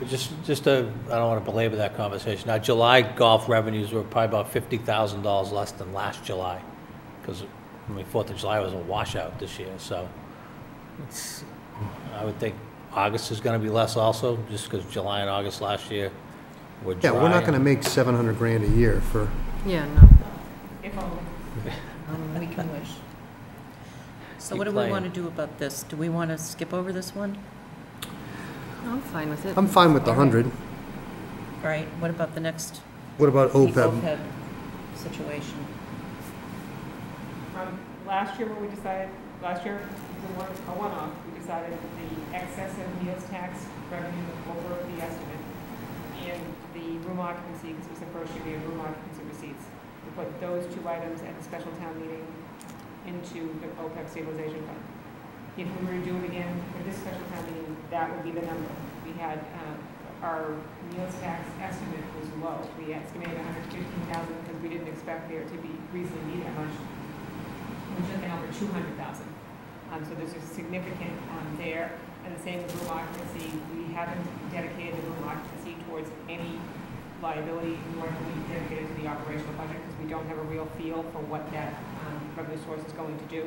But just, just to, I don't want to belabor that conversation. Now, July golf revenues were probably about fifty thousand dollars less than last July. Because, I mean, Fourth of July was a washout this year, so it's, I would think August is going to be less also, just because July and August last year were yeah, we're not going to make 700 grand a year for, Yeah, no. If only. Um, We can wish. So Keep what do we playing. want to do about this? Do we want to skip over this one? I'm fine with it. I'm fine with the 100. All right, what about the next? What about the OPEB? OPEB situation? Last year, what we decided, last year, a one, a one-off, we decided the excess of meals tax revenue over the estimate and the room occupancy, because it was the first year we had room occupancy receipts. We put those two items at the special town meeting into the OPEB stabilization fund. If we were to do it again for this special town meeting, that would be the number. We had, uh, our meals tax estimate was low. We estimated hundred fifteen thousand because we didn't expect there to be, reasonably that much we're looking over two hundred thousand. Um, so there's a significant, um, there, and the same with room occupancy, we haven't dedicated the room occupancy towards any liability, nor have we dedicated to the operational budget, because we don't have a real feel for what that, um, revenue source is going to do.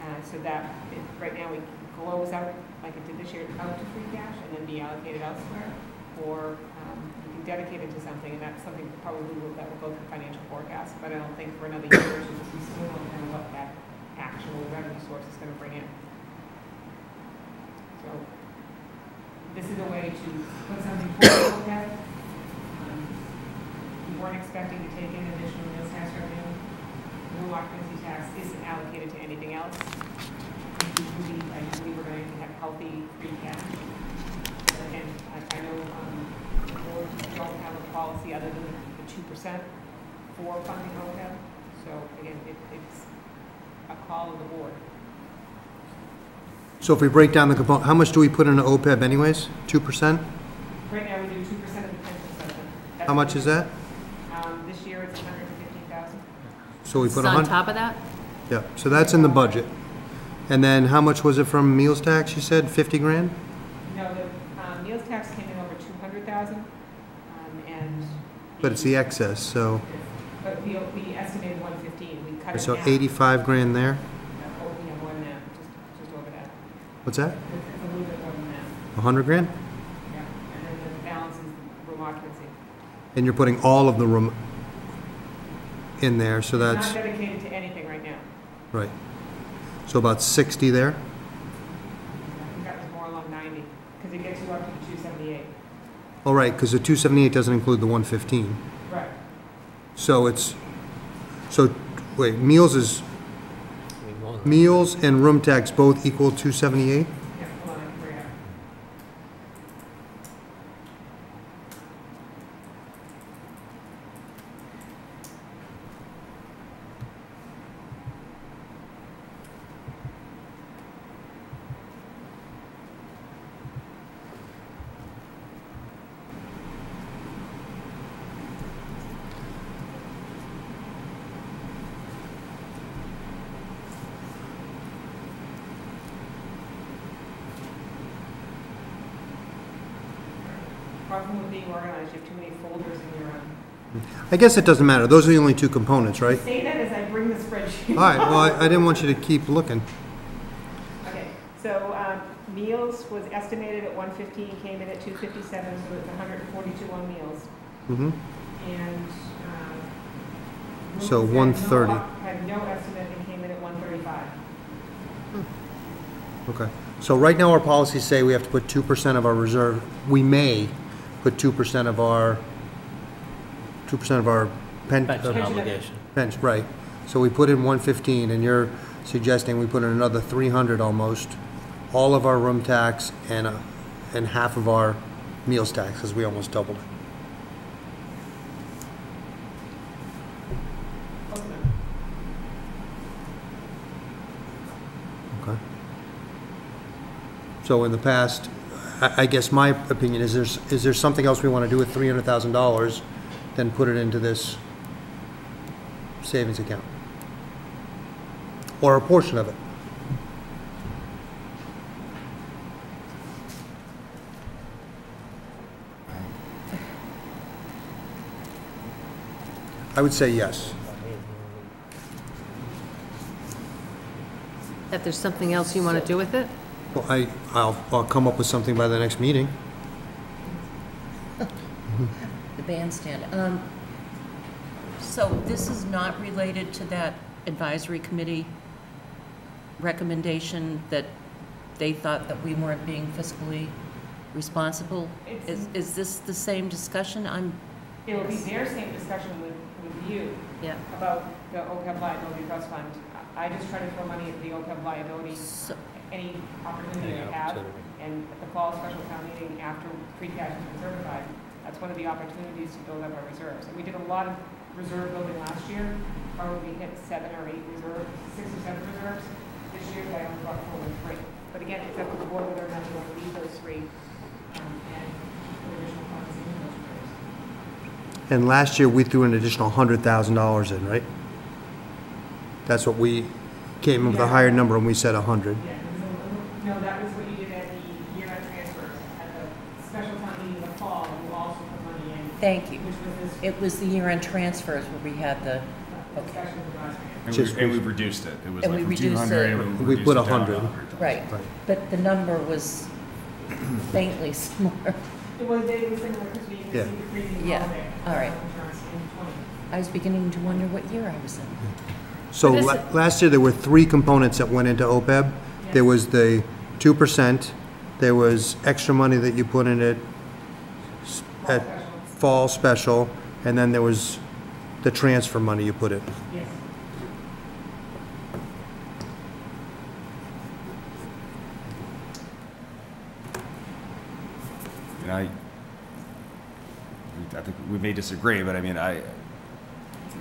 Uh, so that, it, right now, we close out, like it did this year, out to free cash, and then be allocated elsewhere, or, um, we can dedicate it to something, and that's something probably will, that will go through financial forecast, but I don't think for another year, or two, we still don't know what that actual revenue source is gonna bring in. So, this is a way to put something forward, okay? Um, We weren't expecting to take in additional meals tax revenue. No occupancy tax isn't allocated to anything else. We believe, I believe we're going to have healthy free cash. Again, I, I know, um, don't have a policy other than the two percent for funding OPEB. So again, it, it's a call of the board. So if we break down the component, how much do we put into OPEB anyways? 2%? Right now, we do two percent of the pension settlement. That's How much is that? Um, this year it's hundred and fifteen thousand. So we It's put a on 100? top of that? Yeah, so that's in the budget. And then how much was it from meals tax, you said, 50 grand? No, the, um, meals tax came in over two hundred thousand, um, and. But it's the excess, so, But we, we estimated one fifteen, we cut it so 85 grand there? Oh, more than that, just, just over that. What's that? It's it's a little bit more than that, 100 grand? yeah. occupancy. And you're putting all of the room in there, so It's that's, not dedicated to anything right now. right. So about 60 there? I think that was more along ninety, because it gets you up to two seventy-eight. All right, because the 278 doesn't include the 115. Right. So it's, so, wait, meals is, meals and room tax both equal 278? Yeah, hold on, I can bring it up. Problem with being organized, you have too many folders in your, um, I guess it doesn't matter, those are the only two components, right? say that as I bring the spreadsheet. All right, well, I I didn't want you to keep looking. Okay, so, um, meals was estimated at one fifteen, came in at two fifty-seven, so it's hundred and forty-two on meals. Mm-hmm. And, um. So rooms had no 130. op- Had no estimate and came in at one thirty-five. Okay. So right now, our policies say we have to put 2% of our reserve, we may put 2% of our, 2% of our pen. Pension uh, obligation. Pension, right. So we put in 115, and you're suggesting we put in another 300 almost, all of our room tax and, uh, and half of our meals tax, because we almost doubled it. Okay. So in the past, I, I guess my opinion is there's, is there something else we want to do with three hundred thousand dollars than put it into this savings account? Or a portion of it? I would say yes. That there's something else you want to do with it? Well, I, I'll, I'll come up with something by the next meeting. The bandstand. Um, So this is not related to that advisory committee recommendation that they thought that we weren't being fiscally responsible? Is, is this the same discussion? I'm, It will be their same discussion with, with you. Yeah. About the OPEB liability trust fund. I I just try to throw money at the OPEB liability, any opportunity I have. And at the fall special town meeting, after free cash has been certified, that's one of the opportunities to build up our reserves. And we did a lot of reserve building last year, probably hit seven or eight reserves, six or seven reserves. This year, I only brought forward three. But again, it's up to the board whether or not you want to leave those three, um, and put additional funds in those reserves. And last year, we threw an additional hundred thousand dollars in, right? That's what we came up with a higher number and we said a hundred. Yeah, it was a little, no, that was what you did at the year-end transfers. At the special town meeting in the fall, you also put money in. Thank you. Which was this It was the year-end transfers where we had the, discussion with last year. And we, and we reduced it. It was And like we from reduced two hundred, it. and we We reduced put it a down to hundred. right. But the number was faintly smaller. It was, they were similar because we Yeah. received the premium Yeah, holiday. all right. Insurance in twenty. I was beginning to wonder what year I was in. So But is la- it- last year, there were three components that went into OPEB. There was the two percent, there was extra money that you put in it s- at fall special, and then there was the transfer money you put in. Yes. And I, I think we may disagree, but I mean, I,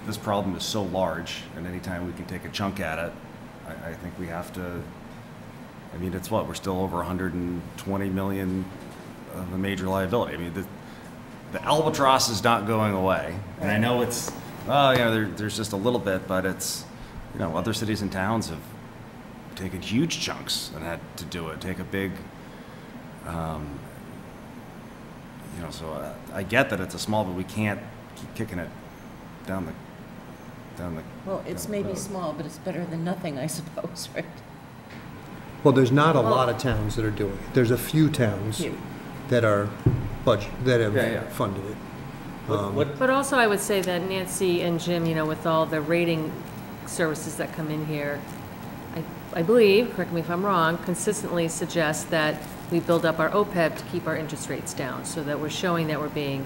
this problem is so large, and anytime we can take a chunk at it, I, I think we have to, I mean, it's what, we're still over hundred and twenty million of a major liability. I mean, the, the albatross is not going away, and I know it's, oh, you know, there, there's just a little bit, but it's, you know, other cities and towns have taken huge chunks and had to do it, take a big, um, you know, so uh, I get that it's a small, but we can't keep kicking it down the, down the. Well, it's maybe road. small, but it's better than nothing, I suppose, right? Well, there's not a Well- lot of towns that are doing it. There's a few towns Few. that are budget, that Yeah, yeah. have funded it. What- Um, what- But also, I would say that Nancy and Jim, you know, with all the rating services that come in here, I, I believe, correct me if I'm wrong, consistently suggest that we build up our OPEB to keep our interest rates down, so that we're showing that we're being,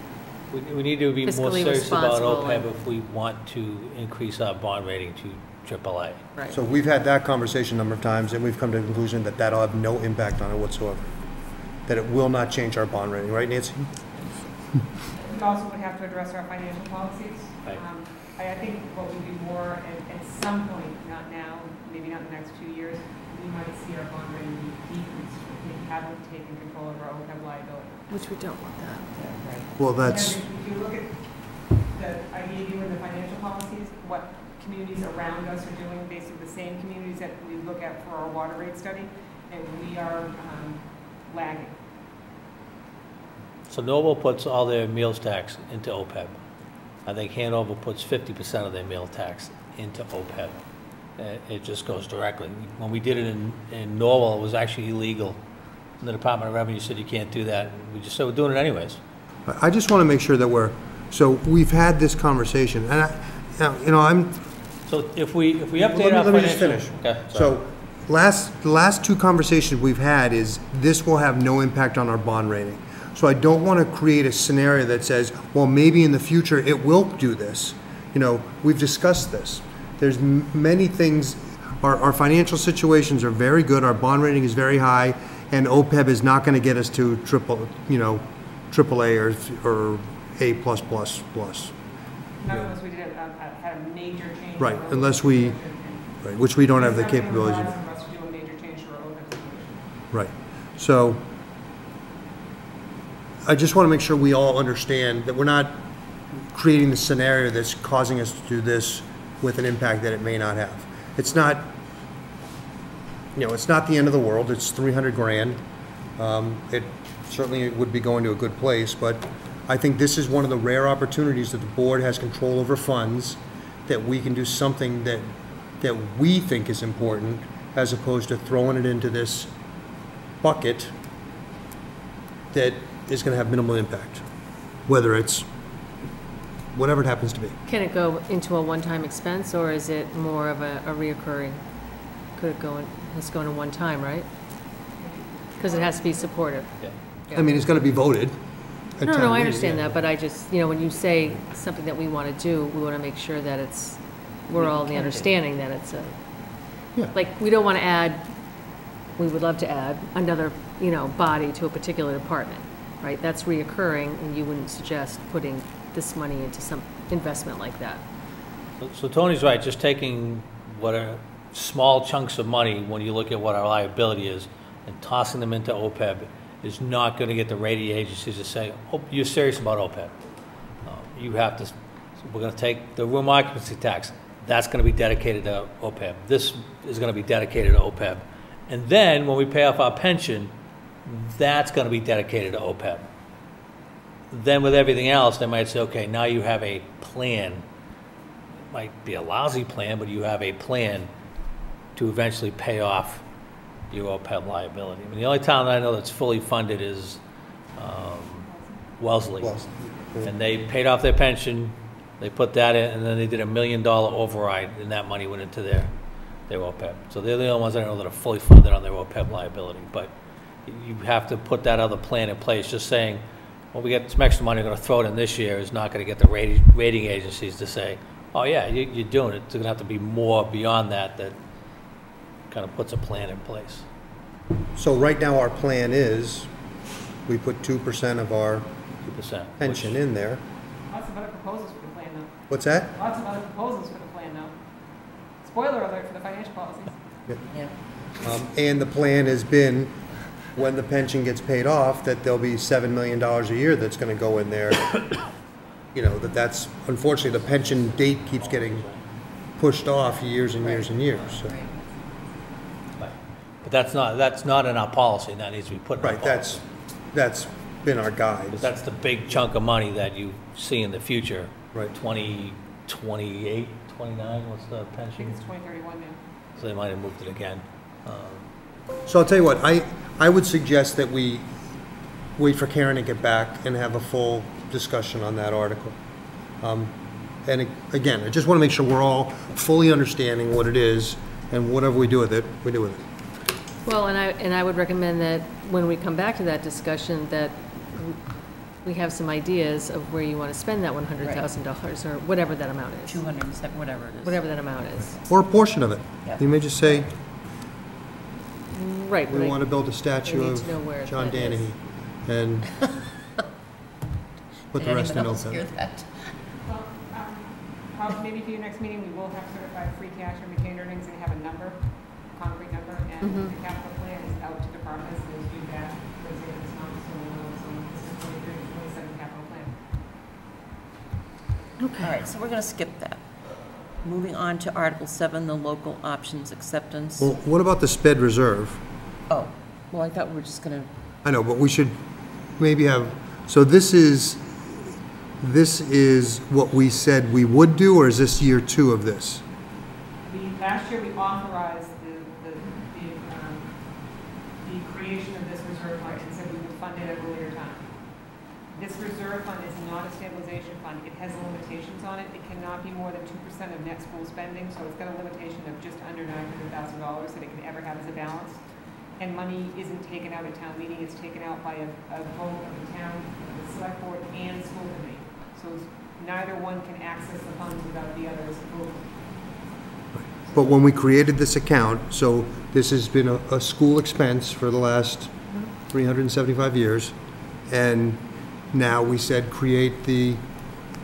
We we need to be more Fiscally serious about responsible OPEB and- if we want to increase our bond rating to AAA. right? So we've had that conversation a number of times, and we've come to the conclusion that that'll have no impact on it whatsoever. That it will not change our bond rating, right, Nancy? We also would have to address our financial policies. Right. Um, I, I think what would be more, at, at some point, not now, maybe not in the next two years, we might see our bond rating be decreased if we haven't taken control of our OPEB liability. Which we don't want that. Well, that's, if if you look at the, I gave you in the financial policies, what communities around us are doing, basically the same communities that we look at for our water rate study, and we are, um, lagging. So Noble puts all their meals tax into OPEB. I think Hanover puts fifty percent of their meal tax into OPEB. Uh, It just goes directly. When we did it in, in Norwell, it was actually illegal. And the Department of Revenue said you can't do that. We just said we're doing it anyways. I just want to make sure that we're, so we've had this conversation, and I, now, you know, I'm, So if we, if we Let update me- our let me just finish. Okay, sorry. So, last, the last two conversations we've had is, this will have no impact on our bond rating. So I don't want to create a scenario that says, well, maybe in the future it will do this. You know, we've discussed this. There's m- many things, our, our financial situations are very good, our bond rating is very high, and OPEB is not going to get us to triple, you know, triple A or, or A plus plus plus. Not unless we did, a- had a major change. Right, unless we, right, which we don't have the It's not gonna capabilities of. rise Unless we do a major change to our OPEB situation. Right. So I just want to make sure we all understand that we're not creating the scenario that's causing us to do this with an impact that it may not have. It's not, you know, it's not the end of the world. It's 300 grand. Um, It certainly would be going to a good place, but I think this is one of the rare opportunities that the board has control over funds, that we can do something that, that we think is important, as opposed to throwing it into this bucket that is going to have minimal impact, whether it's, whatever it happens to be. Can it go into a one-time expense, or is it more of a, a reoccurring? Could it go in, has to in one-time, right? Because it has to be supportive. Yeah. I mean, it's going to be voted. at No, town no, I meeting, understand yeah. that, but I just, you know, when you say something that we want to do, we want to make sure that it's, we're all in the understanding that it's a, Yeah. like, we don't want to add, we would love to add another, you know, body to a particular department, right? That's reoccurring, and you wouldn't suggest putting this money into some investment like that. So- Tony's right, just taking what are small chunks of money, when you look at what our liability is, and tossing them into OPEB is not gonna get the rating agencies to say, oh, you're serious about OPEB. Uh, You have to, we're gonna take the room occupancy tax, that's gonna be dedicated to OPEB. This is gonna be dedicated to OPEB. And then, when we pay off our pension, that's gonna be dedicated to OPEB. Then with everything else, they might say, okay, now you have a plan It might be a lousy plan, but you have a plan to eventually pay off your OPEB liability. I mean, the only town that I know that's fully funded is um, Wellesley. Wellesley, And they paid off their pension, they put that in, and then they did a million dollar override, and that money went into their, their OPEB. So they're the only ones I know that are fully funded on their OPEB liability. But you have to put that other plan in place, just saying, well, we get some extra money, we're gonna throw it in this year, is not gonna get the rating, rating agencies to say, oh, yeah, you, you're doing it. It's gonna have to be more beyond that, that kind of puts a plan in place. So right now, our plan is, we put 2% of our Two percent. pension in there. Lots of other proposals for the plan, though. What's that? Lots of other proposals for the plan, though. Spoiler alert for the financial policies. Yeah. Um, And the plan has been, when the pension gets paid off, that there'll be $7 million a year that's going to go in there. You know, that that's, unfortunately, the pension date keeps getting pushed off years and years and years, so. But that's not, that's not in our policy, and that needs to be put in our Right, policy. that's, that's been our guide. Because that's the big chunk of money that you see in the future. Right. 20, 28, 29, what's the I think pension? it's 2031 now. So they might have moved it again. Um, So I'll tell you what, I, I would suggest that we, wait for Karen to get back and have a full discussion on that article. Um, And a- again, I just want to make sure we're all fully understanding what it is, and whatever we do with it, we do with it. Well, and I, and I would recommend that when we come back to that discussion, that we have some ideas of where you want to spend that $100,000 or whatever that amount is. 207, whatever it is. Whatever that amount is. Or a portion of it. Yep. You may just say, Right. but we I- want to build a statue need to know where of John that is. Danahy, and put the rest in anyone else OPEB. hear that? Well, um, prob- maybe for your next meeting, we will have certified free cash and retained earnings and have a number, concrete number, and Mhm. the capital plan is out to departments, and there's feedback, for example, this month, so we'll know, so this is twenty-three, twenty-seven capital plan. All right, so we're going to skip that. Moving on to Article 7, the local options acceptance. Well, what about the sped reserve? Oh, well, I thought we were just going to, I know, but we should maybe have, so this is, this is what we said we would do, or is this year two of this? We, last year, we authorized the, the, the, um, the creation of this reserve fund and said we would fund it at a later time. This reserve fund is not a stabilization fund. It has limitations on it. It cannot be more than two percent of net school spending, so it's got a limitation of just under nine hundred thousand dollars that it can ever have as a balance. And money isn't taken out at town meeting, it's taken out by a, a vote of the town, the select board, and school committee. So it's- neither one can access the funds without the other's approval. But when we created this account, so this has been a, a school expense for the last mm-hmm. 375 years, and now we said create the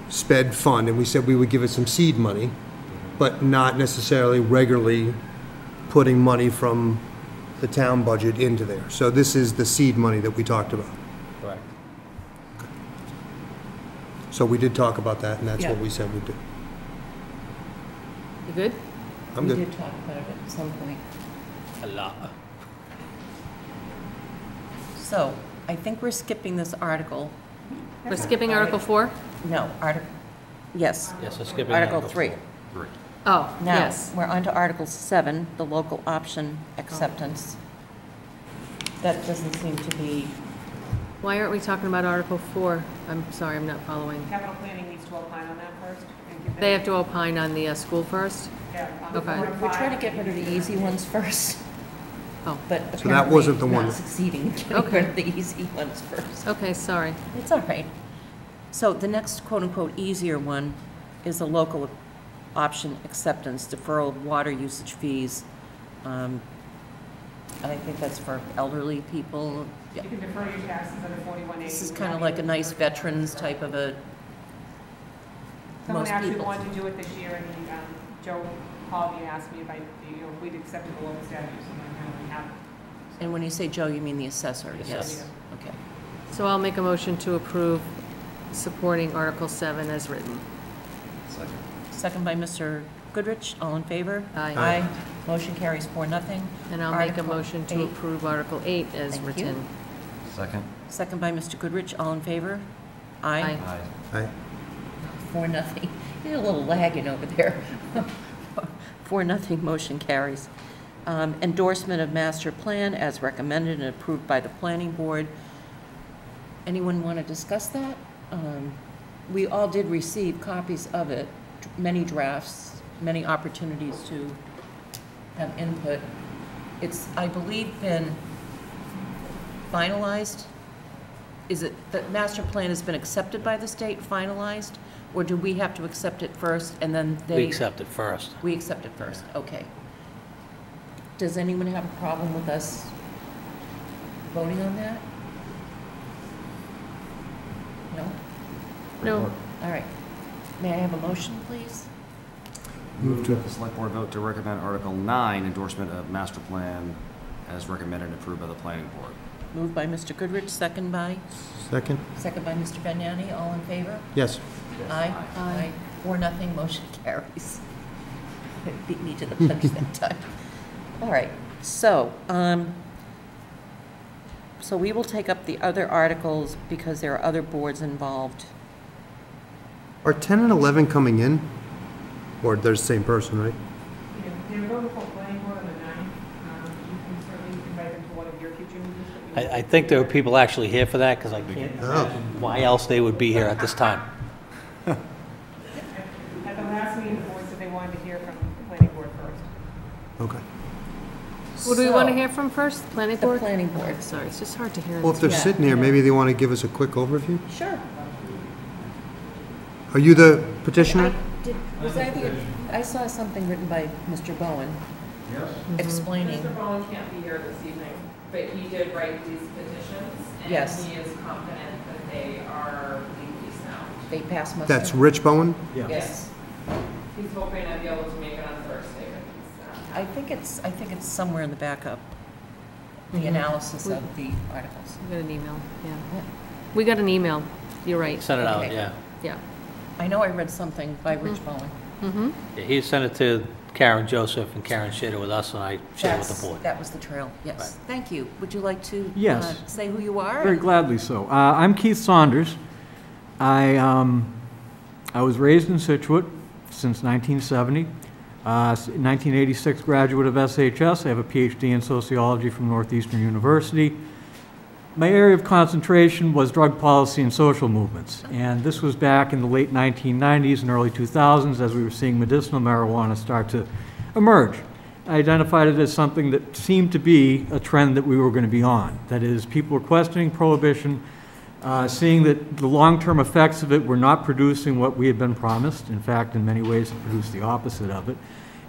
sped fund, and we said we would give it some seed money, but not necessarily regularly putting money from the town budget into there. So this is the seed money that we talked about. Correct. Okay. So we did talk about that, and that's what we said we'd do. You good? I'm we good. did talk about it at some point. A lot. So, I think we're skipping this article. We're skipping Article 4? No, Article, yes. Yes, we're skipping Article Article 3. Oh, Now, yes. we're on to Article 7, the local option acceptance. That doesn't seem to be, Why aren't we talking about Article 4? I'm sorry, I'm not following. Capital planning needs to opine on that first and give them. They have to opine on the uh, school first? Yeah, on Okay. four we're and we're trying to get rid of the easy ones first. Oh. But So that wasn't the apparently one. not succeeding in getting Okay. rid of the easy ones first. Okay, sorry. It's all right. So the next quote-unquote easier one is a local option acceptance, deferral of water usage fees. Um, I think that's for elderly people. You can defer your taxes under forty-one eighty. This is kind of like a nice veterans type of a, Someone most actually people. wanted to do it this year, and he, um, Joe called me and asked me if I, you know, if we'd accepted the local statutes, and I kind of have. And when you say Joe, you mean the assessor, yes? Yes. Okay. So I'll make a motion to approve supporting Article 7 as written. Second Second by Mr. Goodrich, all in favor? Aye. Aye. Motion carries four, nothing. And I'll make a Article motion to eight. approve Article 8 as Thank you. written. Second. Second by Mr. Goodrich, all in favor? Aye. Aye. Aye. Four, nothing. You're a little lagging over there. Four, nothing, motion carries. Um, Endorsement of master plan as recommended and approved by the planning board. Anyone want to discuss that? Um, We all did receive copies of it, many drafts, many opportunities to have input. It's, I believe, been finalized? Is it, the master plan has been accepted by the state, finalized? Or do we have to accept it first and then they? We accept it first. We accept it first, okay. Does anyone have a problem with us voting on that? No? No. All right. May I have a motion, please? Move to the select board vote to recommend Article 9, endorsement of master plan as recommended and approved by the planning board. Moved by Mr. Goodrich, second by? Second? Second by Mr. Vegnani, all in favor? Yes. Aye. Aye. Four, nothing, motion carries. Beat me to the punch that time. All right, so, um, so we will take up the other articles because there are other boards involved. Are 10 and 11 coming in? Or they're the same person, right? You know, They're voting for planning board on the ninth, um, you can certainly invite them to one of your future meetings I, I think there were people actually here for that, because I can't Oh. imagine why else they would be here at this time. At the last meeting, the board said they wanted to hear from the planning board first. Okay. Who do we want to hear from first? Planning board? The board? planning board. Sorry, it's just hard to hear. Well, if they're Yeah. sitting here, maybe they want to give us a quick overview? Sure. Are you the petitioner? I did, was I the, I saw something written by Mr. Bowen. Yes. Explaining, Mr. Bowen can't be here this evening, but he did write these petitions. Yes. And he is confident that they are legally sound. they pass muster? That's Rich Bowen? Yes. He's hoping I'd be able to make it on Thursday, but he's, I think it's, I think it's somewhere in the backup, the Mhm. analysis We- of the articles. We got an email, yeah. We got an email, you're right. Sent it out, Okay. yeah. Yeah. I know I read something by Rich Bowen. Mm-hmm. Yeah, He sent it to Karen Joseph, and Karen shared it with us, and I shared it with That's- the board. That was the trail, yes. Thank you. Would you like to? Yes. uh, Say who you are? Very gladly so. Uh, I'm Keith Saunders. I, um, I was raised in Scituate since 1970. Uh, s- 1986 graduate of SHS. I have a PhD in sociology from Northeastern University. My area of concentration was drug policy and social movements. And this was back in the late 1990s and early 2000s as we were seeing medicinal marijuana start to emerge. I identified it as something that seemed to be a trend that we were going to be on. That is, people were questioning prohibition, uh, seeing that the long-term effects of it were not producing what we had been promised. In fact, in many ways, it produced the opposite of it.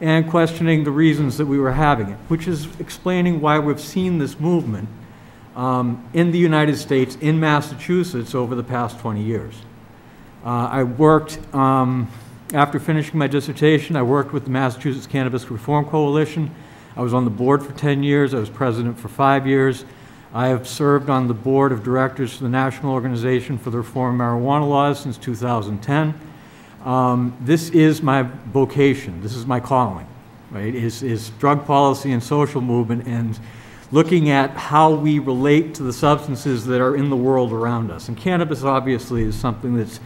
And questioning the reasons that we were having it, which is explaining why we've seen this movement um, in the United States, in Massachusetts, over the past 20 years. Uh, I worked, um, after finishing my dissertation, I worked with the Massachusetts Cannabis Reform Coalition. I was on the board for 10 years. I was president for five years. I have served on the board of directors for the National Organization for the Reform of Marijuana Laws since 2010. Um, This is my vocation. This is my calling, right? Is, is drug policy and social movement and looking at how we relate to the substances that are in the world around us. And cannabis obviously is something that's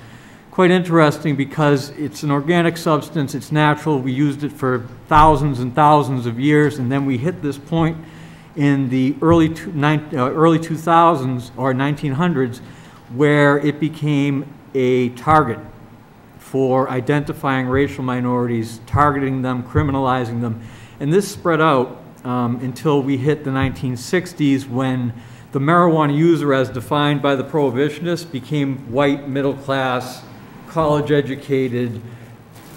quite interesting because it's an organic substance, it's natural, we used it for thousands and thousands of years, and then we hit this point in the early, two, nine, uh, early 2000s or 1900s where it became a target for identifying racial minorities, targeting them, criminalizing them. And this spread out um, until we hit the 1960s when the marijuana user, as defined by the prohibitionists, became white, middle class, college educated,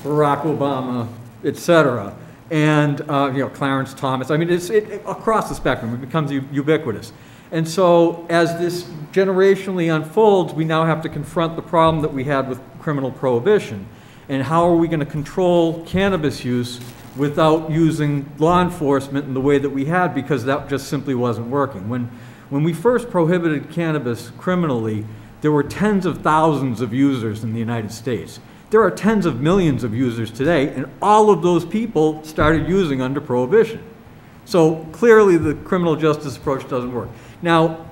Barack Obama, et cetera, and uh, you know Clarence Thomas. I mean, it's it, it- across the spectrum. It becomes ubiquitous. And so, as this generationally unfolds, we now have to confront the problem that we had with criminal prohibition. And how are we going to control cannabis use without using law enforcement in the way that we had because that just simply wasn't working? When, when we first prohibited cannabis criminally, there were tens of thousands of users in the United States. There are tens of millions of users today, and all of those people started using under prohibition. So clearly, the criminal justice approach doesn't work. Now,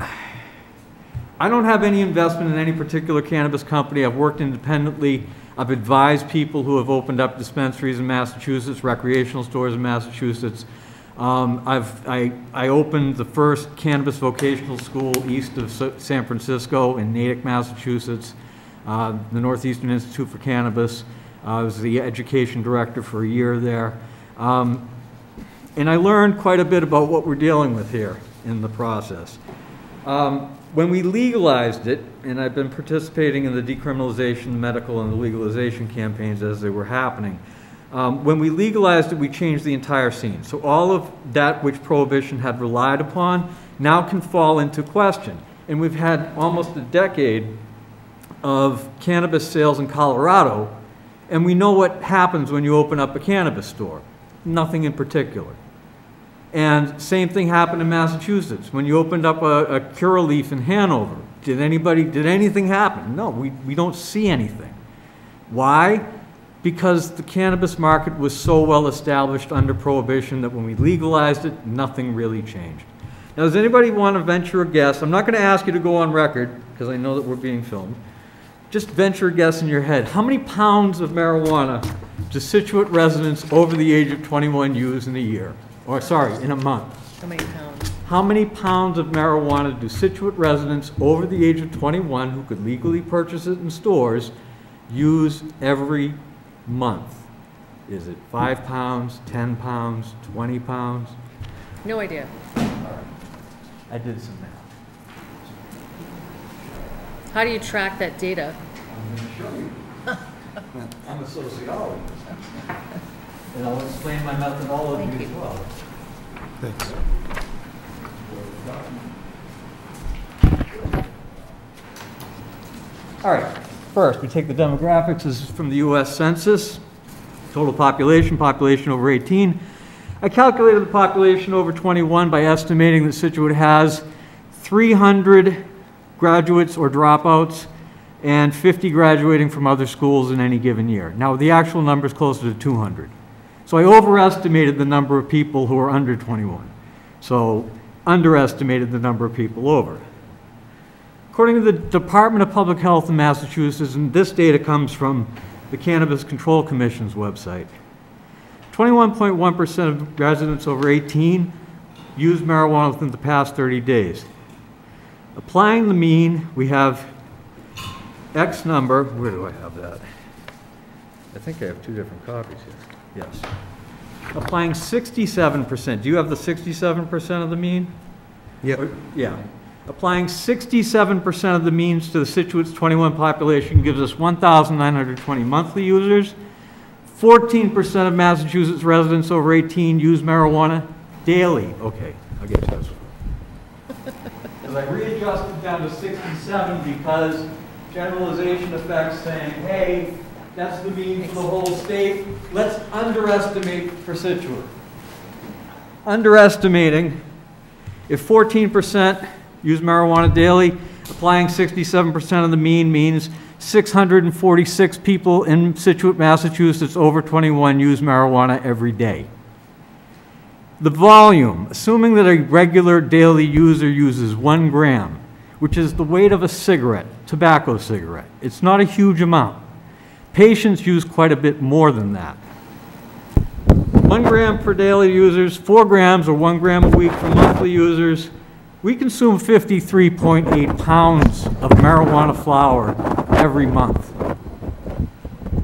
I don't have any investment in any particular cannabis company. I've worked independently. I've advised people who have opened up dispensaries in Massachusetts, recreational stores in Massachusetts. Um, I've, I, I opened the first cannabis vocational school east of San Francisco in Natick, Massachusetts, uh, the Northeastern Institute for Cannabis. I was the education director for a year there. Um, and I learned quite a bit about what we're dealing with here in the process. Um, when we legalized it, and I've been participating in the decriminalization, medical, and the legalization campaigns as they were happening, um, when we legalized it, we changed the entire scene. So all of that which prohibition had relied upon now can fall into question. And we've had almost a decade of cannabis sales in Colorado, and we know what happens when you open up a cannabis store. Nothing in particular. And same thing happened in Massachusetts. When you opened up a, a Curaleaf in Hanover, did anybody, did anything happen? No, we, we don't see anything. Why? Because the cannabis market was so well established under prohibition that when we legalized it, nothing really changed. Now, does anybody want to venture a guess? I'm not going to ask you to go on record, because I know that we're being filmed. Just venture a guess in your head. How many pounds of marijuana do Scituate residents over the age of 21 use in a year? Or, sorry, in a month? How many pounds? How many pounds of marijuana do Scituate residents over the age of 21 who could legally purchase it in stores use every month? Is it five pounds, 10 pounds, 20 pounds? No idea. I did some math. How do you track that data? I'm going to show you. I'm a sociologist. And I'll explain my methodology Thank as you. well. Thanks. All right, first, we take the demographics, this is from the US Census, total population, population over 18. I calculated the population over 21 by estimating that Scituate has 300 graduates or dropouts and 50 graduating from other schools in any given year. Now, the actual number is closer to 200. So I overestimated the number of people who are under 21. So underestimated the number of people over. According to the Department of Public Health in Massachusetts, and this data comes from the Cannabis Control Commission's website, 21.1% of residents over 18 used marijuana within the past 30 days. Applying the mean, we have X number, where do I have that? I think I have two different copies here. Yes. Applying 67%. Do you have the 67% of the mean? Yep. Yeah. Applying 67% of the means to the Scituate's 21 population gives us 1,920 monthly users. 14% of Massachusetts residents over 18 use marijuana daily. Okay, I'll get to this. Because I readjusted down to 67 because generalization effects saying, hey, that's the mean for the whole state. Let's underestimate for Scituate. Underestimating, if 14% use marijuana daily, applying 67% of the mean means 646 people in Scituate, Massachusetts over 21 use marijuana every day. The volume, assuming that a regular daily user uses one gram, which is the weight of a cigarette, tobacco cigarette, it's not a huge amount. Patients use quite a bit more than that. One gram for daily users, four grams or one gram a week for monthly users. We consume 53.8 pounds of marijuana flower every month.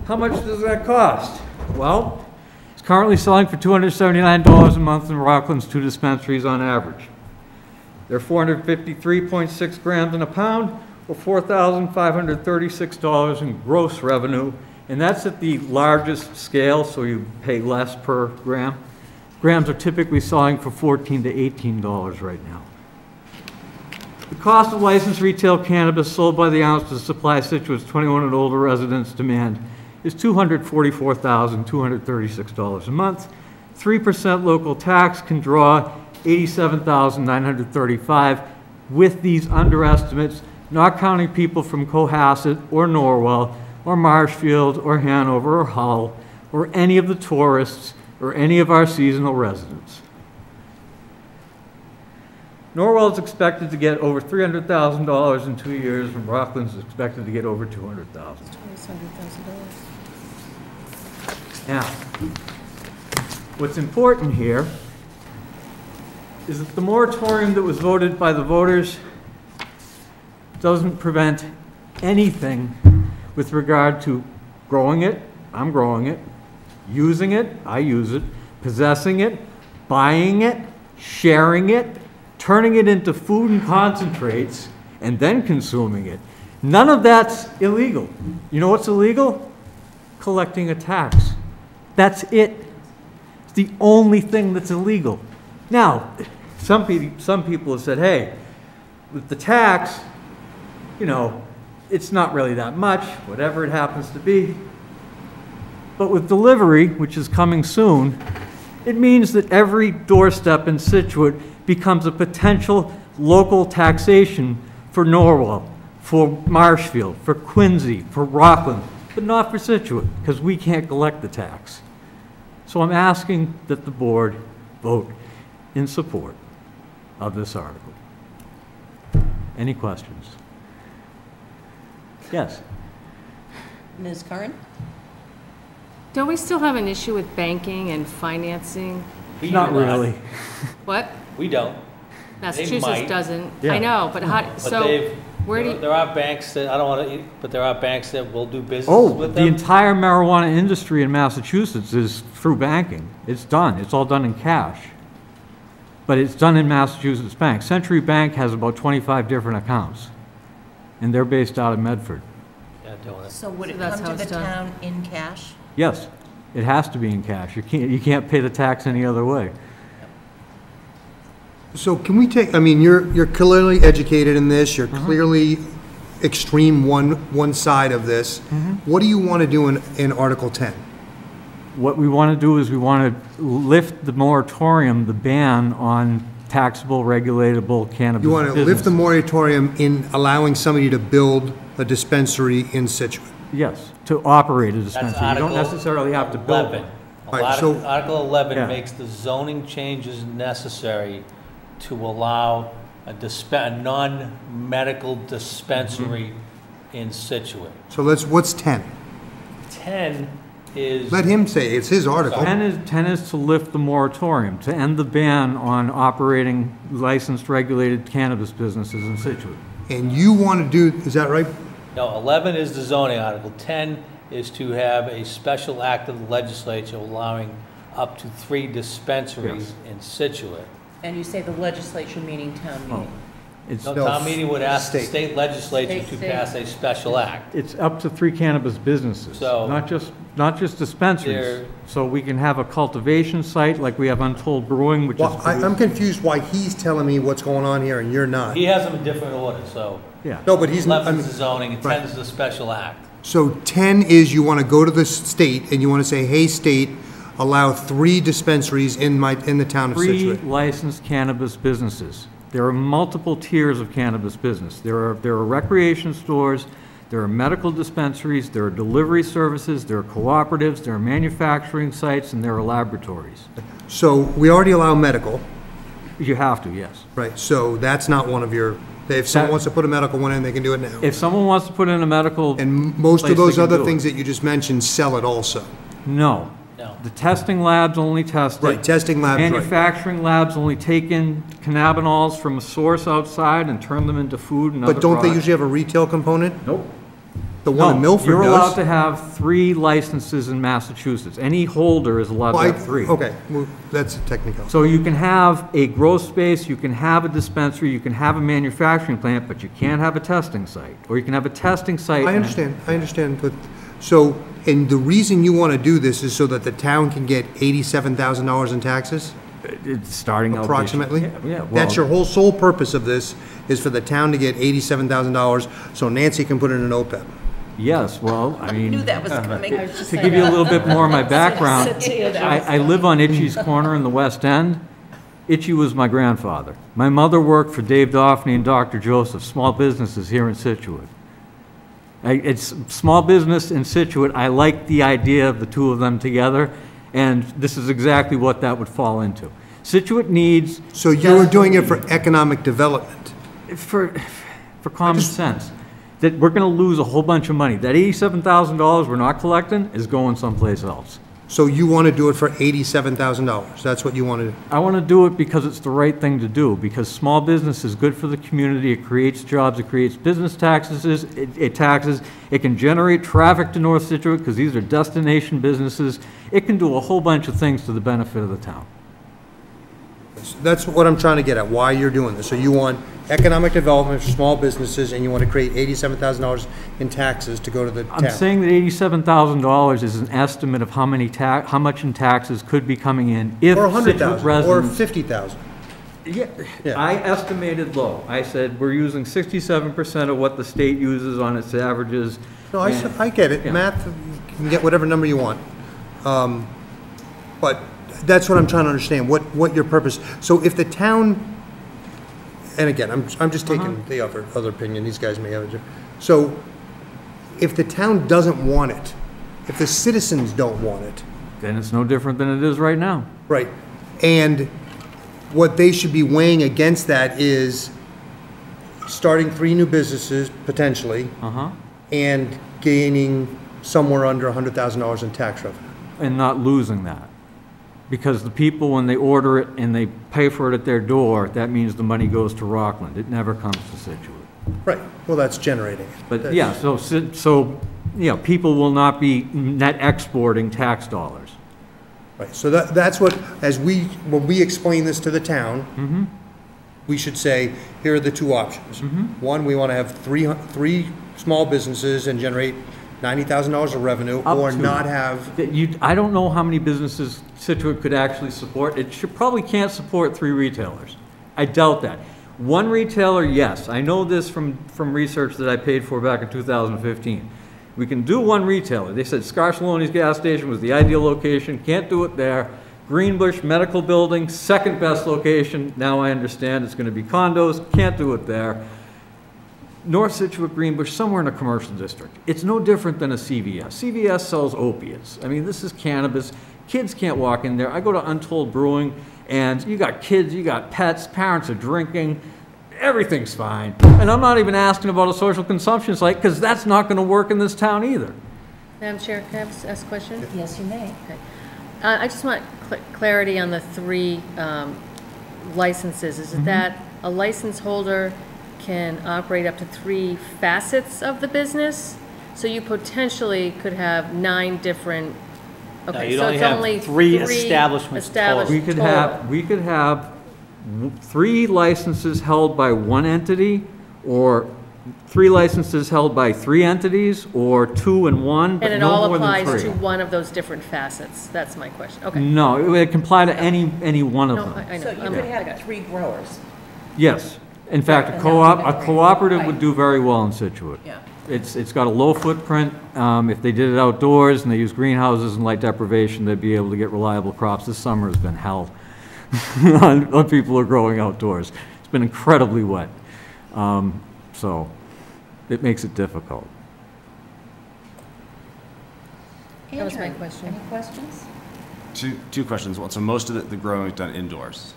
How much does that cost? Well, it's currently selling for $279 a month in Rockland's two dispensaries on average. They're 453.6 grams in a pound, or $4,536 in gross revenue, and that's at the largest scale, so you pay less per gram. Grams are typically selling for 14 to $18 right now. The cost of licensed retail cannabis sold by the ounce to supply Scituate's 21 and older residents' demand is $244,236 a month. 3% local tax can draw 87,935 with these underestimates, not counting people from Cohasset or Norwell or Marshfield or Hanover or Hull or any of the tourists or any of our seasonal residents. Norwell is expected to get over $300,000 in two years, and is expected to get over $200,000. Now, what's important here is that the moratorium that was voted by the voters doesn't prevent anything with regard to growing it, I'm growing it, using it, I use it, possessing it, buying it, sharing it, turning it into food and concentrates, and then consuming it. None of that's illegal. You know what's illegal? Collecting a tax. That's it. It's the only thing that's illegal. Now, some people, some people have said, hey, with the tax, you know, it's not really that much, whatever it happens to be. But with delivery, which is coming soon, it means that every doorstep in Scituate becomes a potential local taxation for Norwell, for Marshfield, for Quincy, for Rockland, but not for Scituate, because we can't collect the tax. So I'm asking that the board vote in support of this article. Any questions? Yes? Ms. Curran? Don't we still have an issue with banking and financing? We Not do really. What? We don't. Massachusetts might. doesn't. Yeah. I know, but how, But so, they've, where do there you, there are banks that, I don't want to, but there are banks that will do business Oh, with the them. entire marijuana industry in Massachusetts is through banking. It's done. It's all done in cash. But it's done in Massachusetts Bank. Century Bank has about 25 different accounts, and they're based out of Medford. Yeah, doing. So would So it that's come how to the it's done. town in cash? Yes, it has to be in cash. You can't, you can't pay the tax any other way. So can we take, I mean, you're, you're clearly educated in this, you're Uh-huh. clearly extreme one, one side of this. Mm-hmm. What do you want to do in, in Article 10? What we want to do is we want to lift the moratorium, the ban on taxable, regulatable cannabis You want to lift the businesses. moratorium in allowing somebody to build a dispensary in Scituate? Yes, to operate a dispensary. You don't Article necessarily have to build 11. one. Right, Article so- Article 11 makes the zoning changes necessary to allow a disp, a non-medical dispensary Mm-hmm. in Scituate. So let's, what's 10? 10 is. Let him say, it's his article. 10 is, 10 is to lift the moratorium, to end the ban on operating licensed, regulated cannabis businesses in Scituate. And you want to do, is that right? No, 11 is the zoning article. 10 is to have a special act of the legislature allowing up to three dispensaries in Scituate. And you say the legislature meaning town Oh, meeting? It's, No, No, town meeting would ask the state. state legislature State, to state. pass a special act. it's up to three cannabis businesses, So- not just, not just dispensaries. They're- So we can have a cultivation site like we have Untold Brewing, which is. Well, I, I'm confused why he's telling me what's going on here and you're not. He has them in different order, so Yeah. No, but he's, I 11 mean, is the zoning, and right. 10 is the special act. so 10 is you want to go to the s- state and you want to say, hey, state, allow three dispensaries in my, in the town of Three Scituate. licensed cannabis businesses. There are multiple tiers of cannabis business. There are, there are recreation stores, there are medical dispensaries, there are delivery services, there are cooperatives, there are manufacturing sites, and there are laboratories. So we already allow medical, You have to, yes. right? So that's not one of your, if someone That- wants to put a medical one in, they can do it now. If someone wants to put in a medical, And most place, of they those can other do it. things that you just mentioned sell it also. no. No. The testing labs only test it. Right, testing labs, right. Manufacturing labs only take in cannabinoids from a source outside and turn them into food and other But don't they products. usually have a retail component? Nope. The one in No, Milford You're allowed to have three licenses in Massachusetts. Any holder is allowed to I- have three. Okay, well, that's technical. So you can have a grow space, you can have a dispensary, you can have a manufacturing plant, but you can't have a testing site. Or you can have a testing site. I and- understand, I understand, but, so, and the reason you want to do this is so that the town can get eighty-seven thousand dollars in taxes? It's starting out. this- Approximately? Yeah, yeah, That's your whole sole purpose of this, is for the town to get eighty-seven thousand dollars, so Nancy can put in an OPEB. Yes, well, I mean. Knew that was coming. To give you a little bit more of my background, I, I live on Itchy's Corner in the West End. Itchy was my grandfather. My mother worked for Dave Doffney and Dr. Joseph, small businesses here in Scituate. It's small business in Scituate. I like the idea of the two of them together, and this is exactly what that would fall into. Scituate needs. So you were doing it for economic development? For, for common sense. That we're gonna lose a whole bunch of money. That eighty-seven thousand dollars we're not collecting is going someplace else. So you want to do it for eighty-seven thousand dollars? That's what you want to do? I want to do it because it's the right thing to do, because small business is good for the community, it creates jobs, it creates business taxes, it, it taxes, it can generate traffic to North Scituate, because these are destination businesses, it can do a whole bunch of things to the benefit of the town. That's what I'm trying to get at, why you're doing this. So you want economic development for small businesses, and you want to create eighty-seven thousand dollars in taxes to go to the town? I'm saying that eighty-seven thousand dollars is an estimate of how many ta, how much in taxes could be coming in if Or a hundred Scituate thousand, or residents. fifty thousand? Yeah, Yeah. I estimated low. I said, we're using sixty-seven percent of what the state uses on its averages. No, I, and- s- I get it, Yeah. math, you can get whatever number you want. Um, But that's what I'm trying to understand, what, what your purpose, so if the town, and again, I'm, I'm just Uh-huh. taking the other, other opinion, these guys may have a different. So, if the town doesn't want it, if the citizens don't want it, Then it's no different than it is right now. Right. And what they should be weighing against that is starting three new businesses, potentially, Uh-huh. and gaining somewhere under $100,000 in tax revenue. And not losing that. Because the people, when they order it and they pay for it at their door, that means the money goes to Rockland. It never comes to Scituate. Right, well, that's generating. it. But That's- yeah, so, so, you know, people will not be net exporting tax dollars. Right, so that, that's what, as we, when we explain this to the town, Mm-hmm. we should say, here are the two options. Mm-hmm. One, we want to have three, hun- three small businesses and generate ninety thousand dollars of revenue, Up or to. not have, That you, I don't know how many businesses Scituate could actually support. It should, probably can't support three retailers. I doubt that. One retailer, yes. I know this from, from research that I paid for back in 2015. We can do one retailer. They said Scarsaloni's gas station was the ideal location, can't do it there. Greenbush Medical Building, second best location. Now I understand it's gonna be condos, can't do it there. North Scituate, Greenbush, somewhere in a commercial district. It's no different than a CVS. CVS sells opiates. I mean, this is cannabis. Kids can't walk in there. I go to Untold Brewing, and you got kids, you got pets, parents are drinking. Everything's fine. And I'm not even asking about a social consumption site, because that's not going to work in this town either. Madam Chair, can I ask- ask a question? Yes, you may. Okay. Uh, I just want cl- clarity on the three um, licenses. Is it Mhm. that a license holder can operate up to three facets of the business? So you potentially could have nine different, No, okay, you'd so only it's have only three three establishments established We could total. have, we could have w- three licenses held by one entity, or three licenses held by three entities, or two and one, And but it no all more than applies to three. one of those different facets? That's my question. Okay. No, it would comply to any, any one of No, them. I I know. So you I'm- could I have got it. three growers. Yes. In fact, a And that would co-op, a cooperative would do very well in Scituate. Yeah. It's, it's got a low footprint. Um, if they did it outdoors and they use greenhouses and light deprivation, they'd be able to get reliable crops. This summer has been hell on, on people who are growing outdoors. It's been incredibly wet. Um, so it makes it difficult. That was my question. Any questions? Two, two questions. One, so most of the, the growing is done indoors.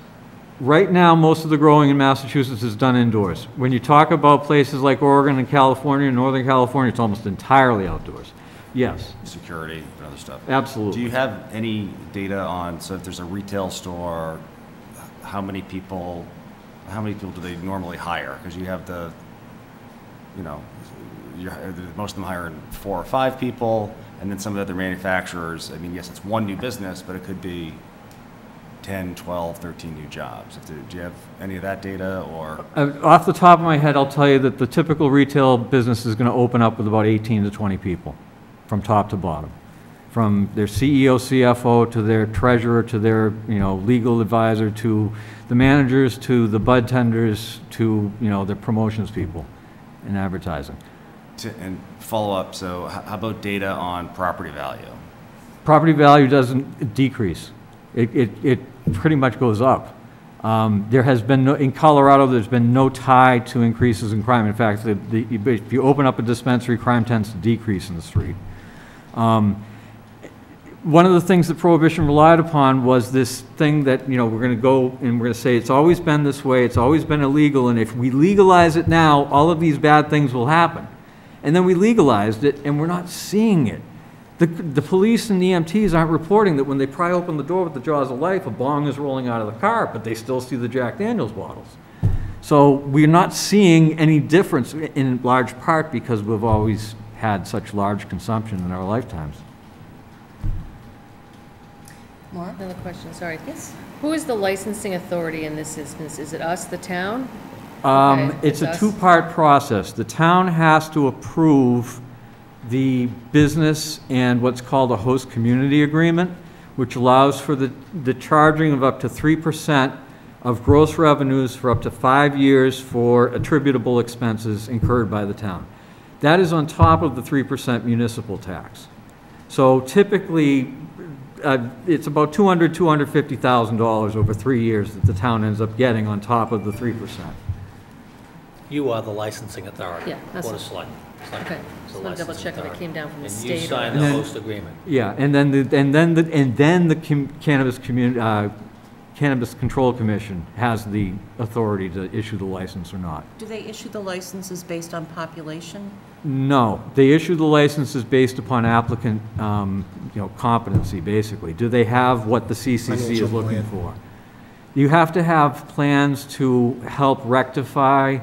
Right now, most of the growing in Massachusetts is done indoors. When you talk about places like Oregon and California, Northern California, it's almost entirely outdoors. Yes, security and other stuff. Absolutely. Do you have any data on, so if there's a retail store, how many people, how many people do they normally hire? Because you have the, you know, you're, most of them hire four or five people, and then some of the other manufacturers, I mean, yes, it's one new business, but it could be 10, 12, 13 new jobs. If there- Do you have any of that data, or? Uh, Off the top of my head, I'll tell you that the typical retail business is going to open up with about 18 to 20 people, from top to bottom. From their CEO, CFO, to their treasurer, to their, you know, legal advisor, to the managers, to the bud tenders, to, you know, their promotions people in advertising. To, and follow up, so how about data on property value? Property value doesn't decrease. It, it, it pretty much goes up. Um, There has been, no in Colorado, there's been no tie to increases in crime. In fact, the, the, if you open up a dispensary, crime tends to decrease in the street. Um, One of the things that Prohibition relied upon was this thing that, you know, we're gonna go and we're gonna say, it's always been this way, it's always been illegal, and if we legalize it now, all of these bad things will happen. And then we legalized it, and we're not seeing it. The, the police and the EMTs aren't reporting that when they pry open the door with the jaws of life, a bong is rolling out of the car, but they still see the Jack Daniels bottles. So we're not seeing any difference in large part because we've always had such large consumption in our lifetimes. More? Another question, sorry. Yes. Who is the licensing authority in this instance? Is it us, the town? Um, Okay, It's a two-part process. The town has to approve the business and what's called a host community agreement, which allows for the, the charging of up to 3% of gross revenues for up to five years for attributable expenses incurred by the town. That is on top of the 3% municipal tax. So typically, uh, it's about $200,000, $250,000 over three years that the town ends up getting on top of the 3%. You are the licensing authority. Yeah, that's- Board of Select- Selectmen. Okay, It's just the want to double check if it came down from the And state. you or- signed And the then- host agreement. Yeah, and then, the and then, the and then the com- Cannabis Commun, uh, Cannabis Control Commission has the authority to issue the license or not. Do they issue the licenses based on population? No, they issue the licenses based upon applicant, um, you know, competency, basically. Do they have what the CCC is looking plan. for? You have to have plans to help rectify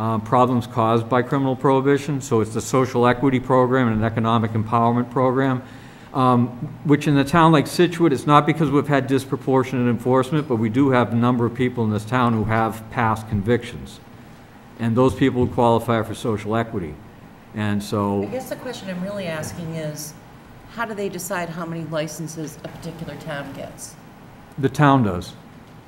um, problems caused by criminal prohibition, so it's the social equity program and an economic empowerment program, um, which in a town like Scituate, it's not because we've had disproportionate enforcement, but we do have a number of people in this town who have past convictions. And those people qualify for social equity. And so. I guess the question I'm really asking is, how do they decide how many licenses a particular town gets? the town does.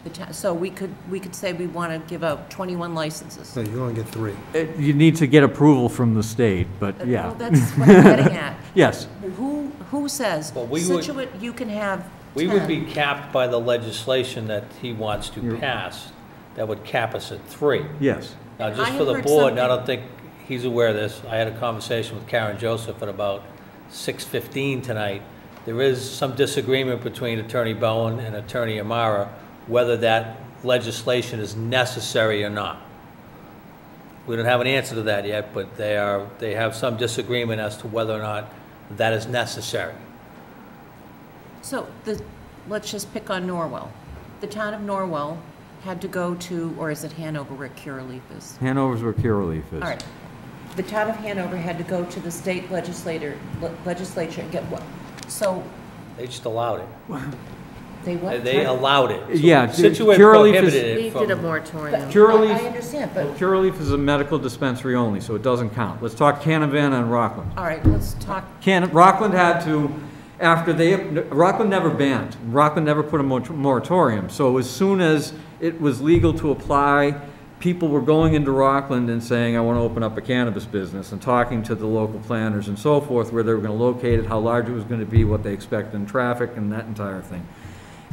The ta- So we could, we could say we want to give out 21 licenses. No, you only get three. Uh, You need to get approval from the state, but Uh, yeah. well, that's what I'm getting at. Yes. Who, who says, Well, we would- Scituate, you can have We would 10? be capped by the legislation that he wants to You're- pass, that would cap us at three. Yes. Now, I just have for the heard board, and I something- don't think he's aware of this, I had a conversation with Karen Joseph at about 6:15 tonight. There is some disagreement between Attorney Bowen and Attorney Amara whether that legislation is necessary or not. We don't have an answer to that yet, but they are, they have some disagreement as to whether or not that is necessary. So the, let's just pick on Norwell. The town of Norwell had to go to, or is it Hanover where Curaleaf is? Hanover's where Curaleaf is. All right. The town of Hanover had to go to the state legislator, le- legislature and get what? So They just allowed it. they what? They allowed it. So Yeah, Scituate Curaleaf is- prohibited We it did a from. moratorium. Curaleaf- I understand, but, Curaleaf is a medical dispensary only, so it doesn't count. Let's talk Canavan and Rockland. all right, let's talk, Can, Rockland had to, after they, Rockland never banned, Rockland never put a mor- moratorium. So as soon as it was legal to apply, people were going into Rockland and saying, I want to open up a cannabis business, and talking to the local planners and so forth, where they were going to locate it, how large it was going to be, what they expected in traffic, and that entire thing.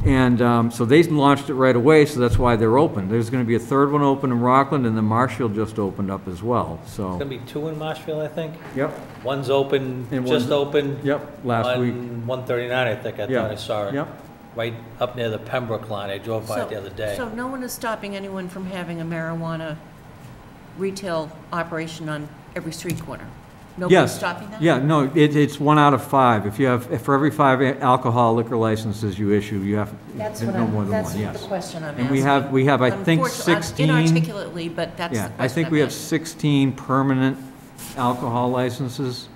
And um, so they launched it right away, so that's why they're open. There's going to be a third one open in Rockland, and then Marshfield just opened up as well, so. Gonna be two in Marshfield, I think. Yep, One's open, And just one's- open. yep, last week. On 139, I think, I Yeah, thought I saw it. yep. Right up near the Pembroke line. I drove by so, it the other day. so no one is stopping anyone from having a marijuana retail operation on every street corner? Nobody's Yes. stopping that? Yeah, no, it, it's one out of five. If you have, if for every five alcohol liquor licenses you issue, you have That's no more I'm, than that's one, the yes. question I'm asking. And we have, we have, I think, Unfortunately, I'm sixteen. Inarticulately, but that's the Yeah, question I think I'm we have asking. sixteen permanent alcohol licenses,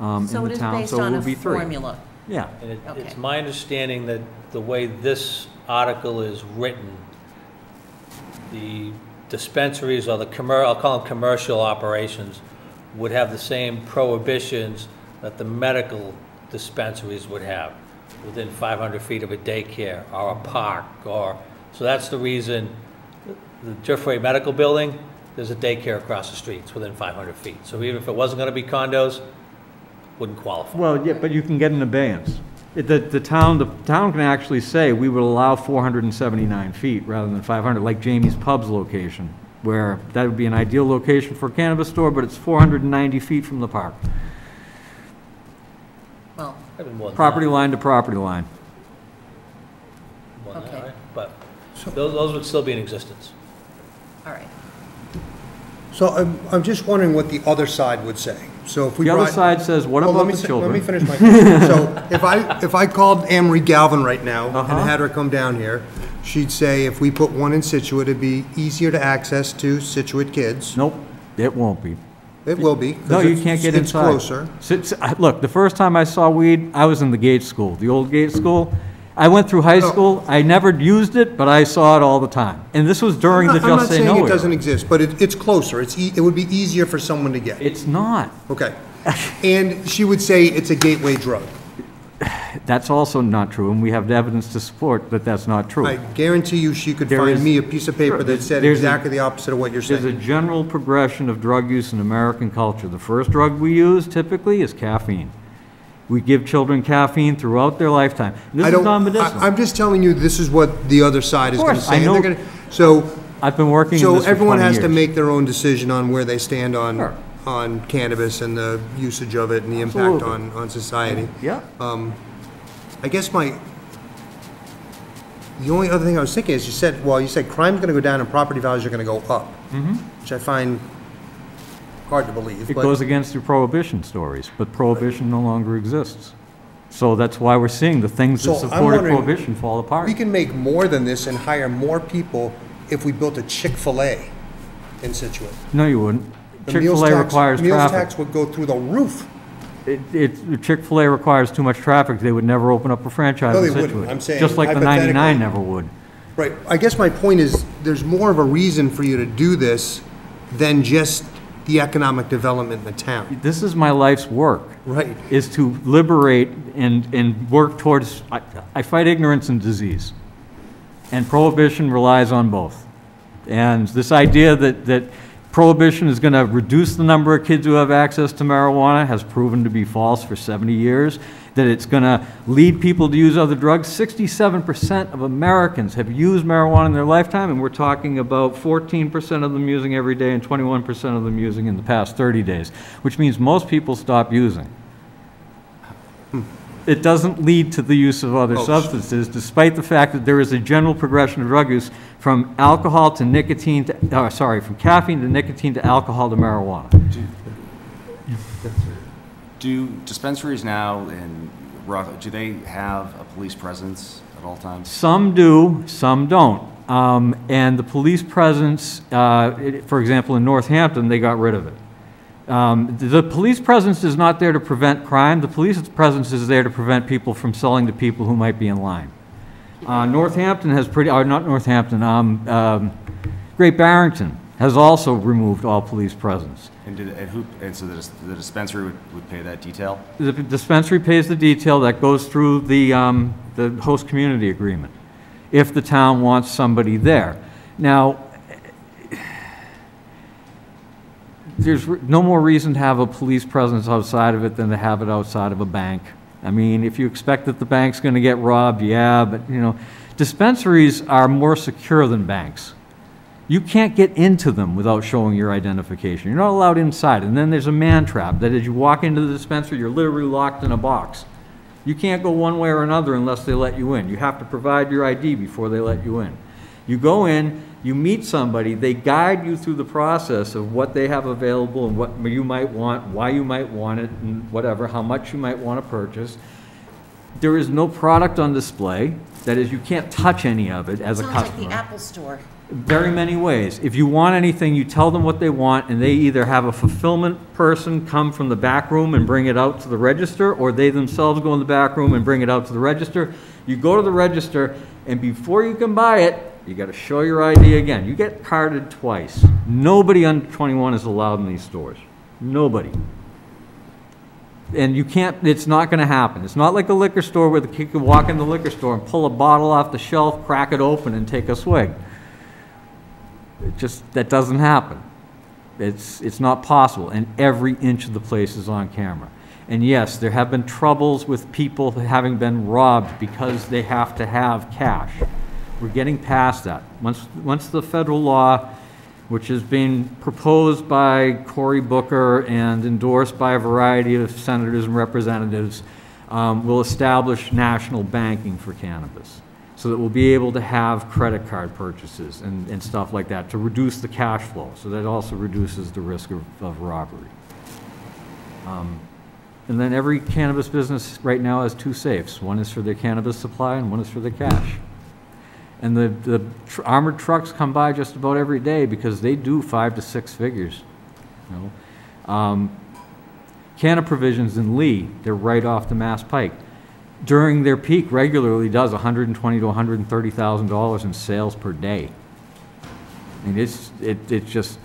um, So in it the is town, based so it on will a be three. formula? Yeah, And it, Okay. it's my understanding that the way this article is written, the dispensaries or the commer, I'll call them commercial operations, would have the same prohibitions that the medical dispensaries would have, within 500 feet of a daycare or a park, or, so that's the reason, the Driftway Medical Building, there's a daycare across the street, it's within 500 feet. So even if it wasn't gonna be condos, wouldn't qualify. well, yeah, but you can get an abeyance. It- The, the town, the town can actually say, we would allow four hundred and seventy-nine feet rather than five hundred, like Jamie's Pub's location, where that would be an ideal location for a cannabis store, but it's four hundred and ninety feet from the park. Well, Maybe more than that. Property line to property line. More than that, Okay. right? But those, those would still be in existence. all right. So I'm, I'm just wondering what the other side would say. So if we The other side says, what Well, let about me the say- children? Let me finish my question. So if I, if I called Anne Marie Galvin right now and Uh-huh. had her come down here, she'd say if we put one in Scituate, it'd be easier to access to Scituate kids. Nope, it won't be. It will be. 'cause No, you it's- can't get It's inside. closer. Sit- sit- I- Look, the first time I saw weed, I was in the Gates School, the old Gates School. I went through high No. school, I never used it, but I saw it all the time. And this was during the I'm not Just Say saying No it era. doesn't exist, but it, it's closer. It's, e- it would be easier for someone to get. It's not. Okay. And she would say it's a gateway drug. That's also not true, and we have evidence to support that that's not true. I guarantee you she could There find is- me a piece of paper that said there's a- exactly the opposite of what you're There's a saying. general progression of drug use in American culture. The first drug we use typically is caffeine. We give children caffeine throughout their lifetime. This I is don't- non-medicinal. I- I'm just telling you, this is what the other side is Of gonna course, I say. and they're know- gonna- So, I've been working in so this for everyone 20 has to years. make their own decision on where they stand on, Sure. On cannabis and the usage of it and the impact on, on society. Yeah. Um, I guess my, the only other thing I was thinking is you said, well, you said crime's gonna go down and property values are gonna go up. Mhm. Which I find hard to believe. It goes against your prohibition stories, but prohibition no longer exists. So that's why we're seeing the things that So supported prohibition fall apart. We can make more than this and hire more people if we built a Chick-fil-A in Scituate. No, you wouldn't. The meals Chick-fil-A tax- requires Meals traffic. tax would go through the roof. It, it, Chick-fil-A requires too much traffic, they would never open up a franchise No, in they wouldn't. Scituate. I'm saying Just like the hypothetically- 99 never would. Right, I guess my point is, there's more of a reason for you to do this than just the economic development in the town. This is my life's work. Right. Is to liberate and, and work towards, I, I fight ignorance and disease. And prohibition relies on both. And this idea that, that prohibition is going to reduce the number of kids who have access to marijuana has proven to be false for 70 years. That it's going to lead people to use other drugs. 67% of Americans have used marijuana in their lifetime, and we're talking about 14% of them using every day and 21% of them using in the past 30 days, which means most people stop using. Hmm. It doesn't lead to the use of other Oh, s- substances, despite the fact that there is a general progression of drug use from alcohol to nicotine to, uh, sorry, from caffeine to nicotine to alcohol to marijuana. Do dispensaries now in Rock, do they have a police presence at all times? Some do, some don't. Um, and the police presence, uh, it- for example, in Northampton, they got rid of it. Um, the police presence is not there to prevent crime. The police presence is there to prevent people from selling to people who might be in line. Uh, Northampton has pretty, or not Northampton, um, um, Great Barrington has also removed all police presence. And did, and who, and so the the dispensary would, would pay that detail? The dispensary pays the detail that goes through the, um, the host community agreement, if the town wants somebody there. Now, there's no more reason to have a police presence outside of it than to have it outside of a bank. I mean, if you expect that the bank's gonna get robbed, yeah, but, you know, dispensaries are more secure than banks. You can't get into them without showing your identification. You're not allowed inside. And then there's a man trap, that as you walk into the dispensary, you're literally locked in a box. You can't go one way or another unless they let you in. You have to provide your ID before they let you in. You go in, you meet somebody, they guide you through the process of what they have available and what you might want, why you might want it, and whatever, how much you might want to purchase. There is no product on display. That is, you can't touch any of it as a Sounds customer. like the Apple Store. Very many ways. If you want anything, you tell them what they want, and they either have a fulfillment person come from the back room and bring it out to the register, or they themselves go in the back room and bring it out to the register. You go to the register, and before you can buy it, you gotta show your ID again. You get carded twice. Nobody under 21 is allowed in these stores. Nobody. And you can't, it's not gonna happen. It's not like a liquor store where the kid can walk in the liquor store and pull a bottle off the shelf, crack it open, and take a swig. It just, that doesn't happen. It's, it's not possible, and every inch of the place is on camera. And yes, there have been troubles with people having been robbed because they have to have cash. We're getting past that. Once, once the federal law, which is being proposed by Cory Booker and endorsed by a variety of senators and representatives, um, will establish national banking for cannabis so that we'll be able to have credit card purchases and, and stuff like that to reduce the cash flow. So that also reduces the risk of, of robbery. Um, and then every cannabis business right now has two safes. One is for their cannabis supply and one is for their cash. And the, the tr- armored trucks come by just about every day because they do five to six figures. You know? Um, Provisions in Lee, they're right off the Mass Pike. During their peak, regularly does 120 to 130 thousand dollars in sales per day. Mean, it's it, it's just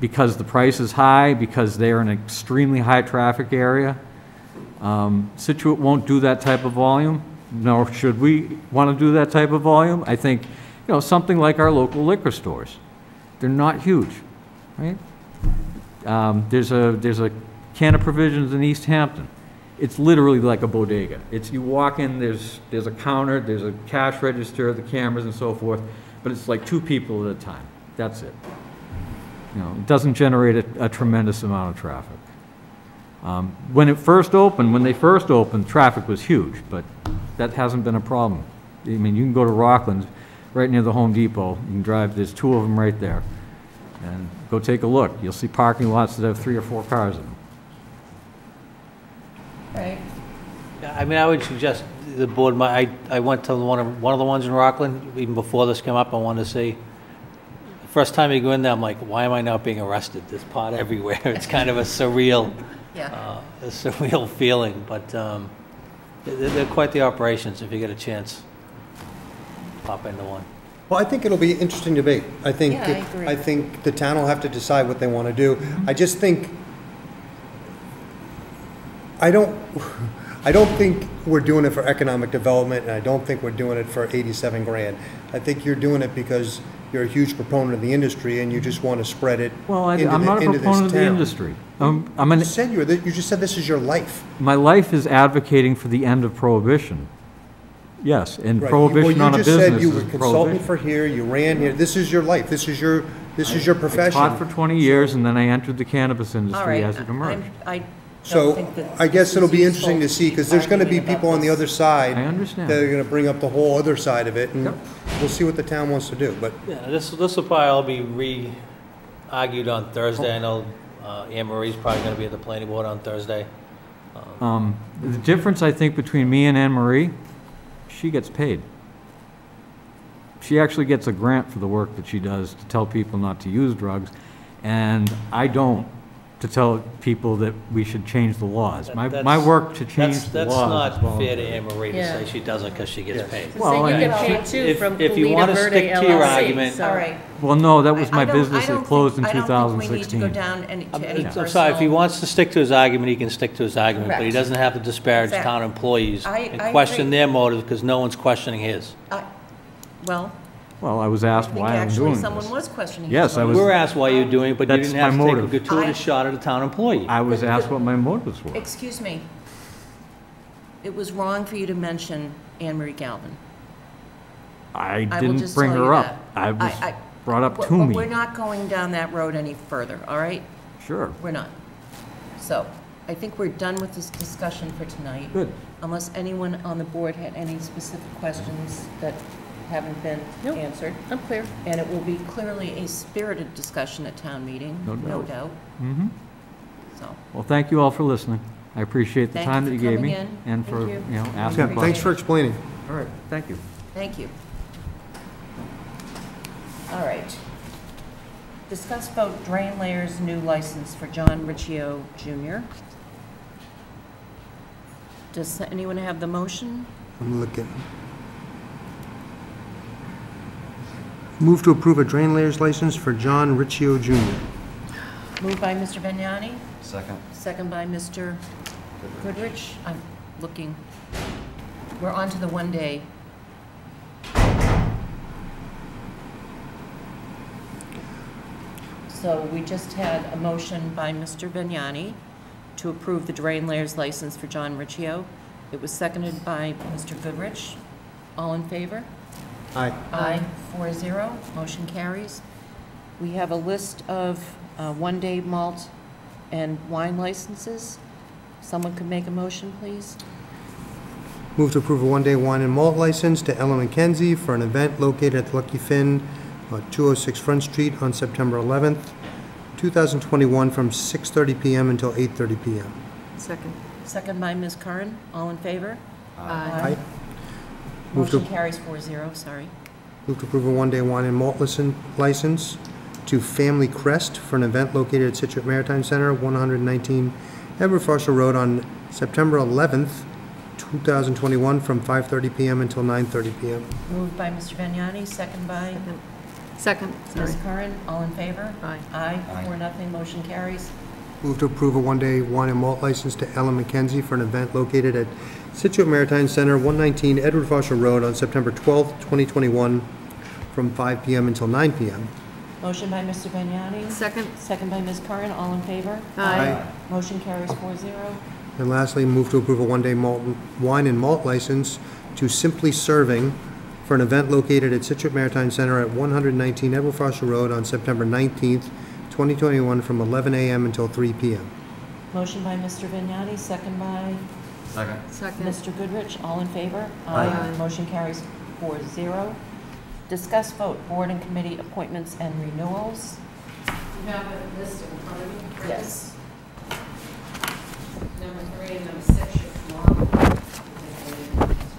because the price is high, because they're in an extremely high traffic area. Um, Scituate won't do that type of volume, nor should we want to do that type of volume. I think, you know, something like our local liquor stores, they're not huge, right? Um, there's a there's a Canna Provisions in Easthampton. It's literally like a bodega. It's you walk in, there's there's a counter, there's a cash register, the cameras and so forth, but it's like two people at a time. That's it. You know, it doesn't generate a, a tremendous amount of traffic. Um, when it first opened, when they first opened, traffic was huge, but that hasn't been a problem. I mean, you can go to Rockland, right near the Home Depot. You can drive. There's two of them right there. And go take a look. You'll see parking lots that have three or four cars in them. Right. I mean, I would suggest the board, might- I, I went to one of, one of the ones in Rockland, even before this came up, I wanted to see. First time you go in there, I'm like, why am I not being arrested? There's pot everywhere. It's kind of a surreal, Yeah. uh, a surreal feeling, but, um, they're, they're quite the operations if you get a chance. Pop into one. Well, I think it'll be interesting debate. I think, Yeah, I agree. I think the town will have to decide what they want to do. I just think, I don't, I don't think we're doing it for economic development, and I don't think we're doing it for 87 grand. I think you're doing it because you're a huge proponent of the industry, and you just want to spread it Well, I- into I'm the- not a into proponent of the town. industry. Um, I'm an, You said you were, you just said this is your life. my life is advocating for the end of prohibition. Yes, and Right. prohibition on a Well, you just said business you is were consultant prohibition. for here, you ran here, this is your life, this is your, this is your I profession. taught for 20 years, and then I entered the cannabis All industry right, as it emerged. I'm- I don't So think that I guess this it'll is be interesting to useful see, because there's going to be arguing about people on the this. other side. I understand. That are going to bring up the whole other side of it, and Yep. we'll see what the town wants to do, but Yeah, this, this will probably all be re-argued on Thursday. I know, uh, Anne Marie's probably gonna be at the planning board on Thursday. Um, The difference, I think, between me and Anne Marie, she gets paid. She actually gets a grant for the work that she does to tell people not to use drugs, and I don't, to tell people that we should change the laws. My, That- my that's- work to change That's, the that's laws is not fair to voluntary. Anne Marie to Yeah. say she doesn't because she gets paid. Well, They I- get paid too If- from if you wanna Verde stick to your LLC, argument- so- All right. Well, no, that was I- I my don't- I business don't that closed in think- I don't think we need to 2016. go down any, I'm to any I'm sorry, if he wants to stick to his argument, he can stick to his argument, but he Correct. doesn't have to disparage Exact- town employees I- and I question agree. their motives, because no one's questioning his. I- Well, Well, I was I asked think why I'm actually doing someone this. was questioning. Yes, I You was- were asked why you're doing it, but you That's didn't have my to take a motive. gratuitous I- shot at a town employee. I was asked what my motives were. Excuse me. It was wrong for you to mention Anne Marie Galvin. I I will didn't just bring tell you her up. that. I was I- brought up But- to but me. We're not going down that road any further, all right? Sure. We're not. So, I think we're done with this discussion for tonight. Good. Unless anyone on the board had any specific questions that haven't been Nope. answered. I'm clear. And it will be clearly a spirited discussion at town meeting, No no doubt. doubt, Mm-hmm. so. Well, thank you all for listening. I appreciate the Thank you time that for you gave coming me in. and Thank for, you. you know, asking yeah, questions. thanks for explaining. All right, thank you. Thank you. All right. Discuss vote drain layers new license for John Riccio Jr. Does anyone have the motion? I'm looking. Move to approve a drain layers license for John Riccio Jr. Moved by Mr. Vegnani, Second. second by Mr. Goodrich. I'm looking. We're on to the one day. So we just had a motion by Mr. Vegnani to approve the drain layers license for John Riccio. It was seconded by Mr. Goodrich. All in favor? Aye. Aye, four zero, motion carries. We have a list of uh, one-day malt and wine licenses. Someone could make a motion, please? Move to approve a one-day wine and malt license to Ellen McKenzie for an event located at the Lucky Finn, uh, 206 Front Street on September 11th, 2021, from 6:30 PM until 8:30 PM. Second. Second by Ms. Curran, all in favor? Aye. Move to- Motion carries four zero, sorry. Move to approve a one-day wine and malt listen- license to Family Crest for an event located at Scituate Maritime Center, 119 Edward Road on September 11th, 2021, from 5:30 PM until 9:30 PM. Moved by Mr. Vegnani, second by Second, sorry. Ms. Curran, all in favor? Aye. Aye, Aye. four, nothing, motion carries. Move to approve a one-day wine and malt license to Ellen McKenzie for an event located at Scituate Maritime Center, 119 Edward Foster Road on September 12th, 2021, from 5 PM until 9 PM. Motion by Mr. Vegnani. Second. Second by Ms. Curran, all in favor? Aye. Motion carries four zero. And lastly, move to approve a one-day malt, wine and malt license to Simply Serving for an event located at Scituate Maritime Center at 119 Edward Foster Road on September 19th, 2021, from 11 a.m. until 3 p.m. Motion by Mr. Vegnani, second by Second. Second. Mr. Goodrich, all in favor? Aye. Motion carries four zero. Discuss vote board and committee appointments and renewals. You have a list in front of you? right? Yes. Number three and number six should come off.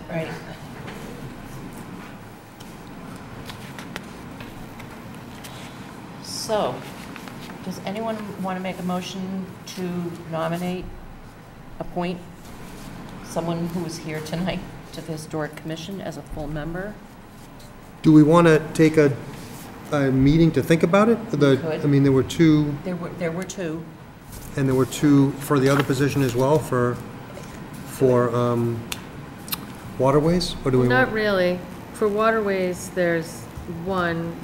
Right. So, does anyone want to make a motion to nominate, appoint someone who is here tonight to the Historic Commission as a full member? Do we want to take a, a meeting to think about it? The, could. I mean, there were two, There were, there were two. and there were two for the other position as well, for, for um, waterways? Or do we Not want? really. For waterways, there's one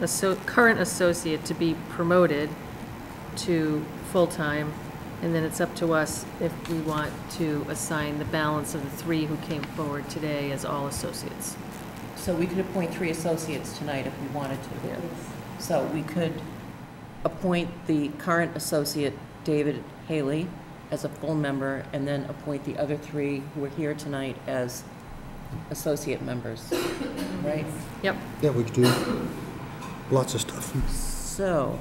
asso- current associate to be promoted to full-time, and then it's up to us if we want to assign the balance of the three who came forward today as all associates. So we could appoint three associates tonight if we wanted to. So we could appoint the current associate, David Haley, as a full member, and then appoint the other three who are here tonight as associate members, right? Yep. Yeah, we could do lots of stuff. So,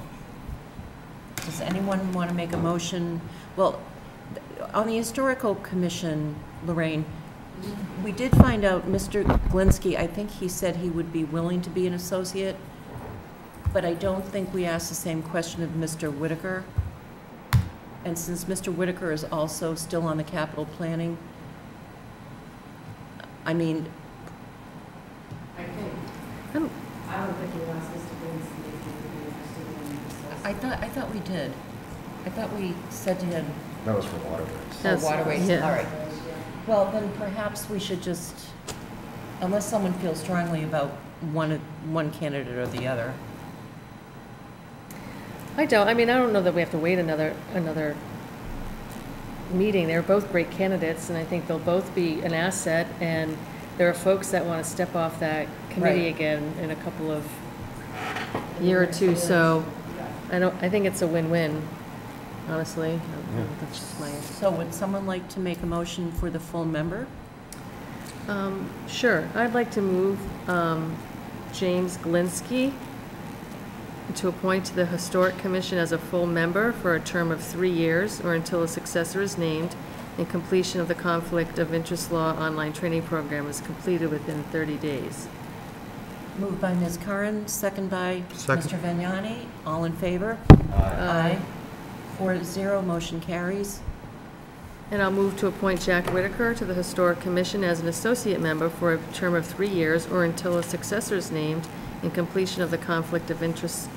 does anyone want to make a motion? Well, on the Historical Commission, Lorraine, we did find out, Mr. Glinski, I think he said he would be willing to be an associate, but I don't think we asked the same question of Mr. Whitaker. And since Mr. Whitaker is also still on the capital planning, I mean, I think, I don't think you asked Mr. Lindsay if he would be interested in this. I thought, I thought we did. I thought we said to him, That was for waterways. Oh, That's- waterways, yeah. all right. Well, then perhaps we should just, unless someone feels strongly about one, one candidate or the other. I don't, I mean, I don't know that we have to wait another, another meeting. They're both great candidates, and I think they'll both be an asset, and there are folks that want to step off that committee Right. again in a couple of year or two, so I don't, I think it's a win-win, honestly. That's just my. So would someone like to make a motion for the full member? Um, Sure. I'd like to move um, James Glinski to appoint to the Historic Commission as a full member for a term of three years or until a successor is named and completion of the Conflict of Interest Law online training program is completed within 30 days. Moved by Ms. Curran, second by Second. Mr. Vegnani. All in favor? Aye. Four zero, motion carries. And I'll move to appoint Jack Whitaker to the Historic Commission as an associate member for a term of three years or until a successor is named and completion of the Conflict of Interest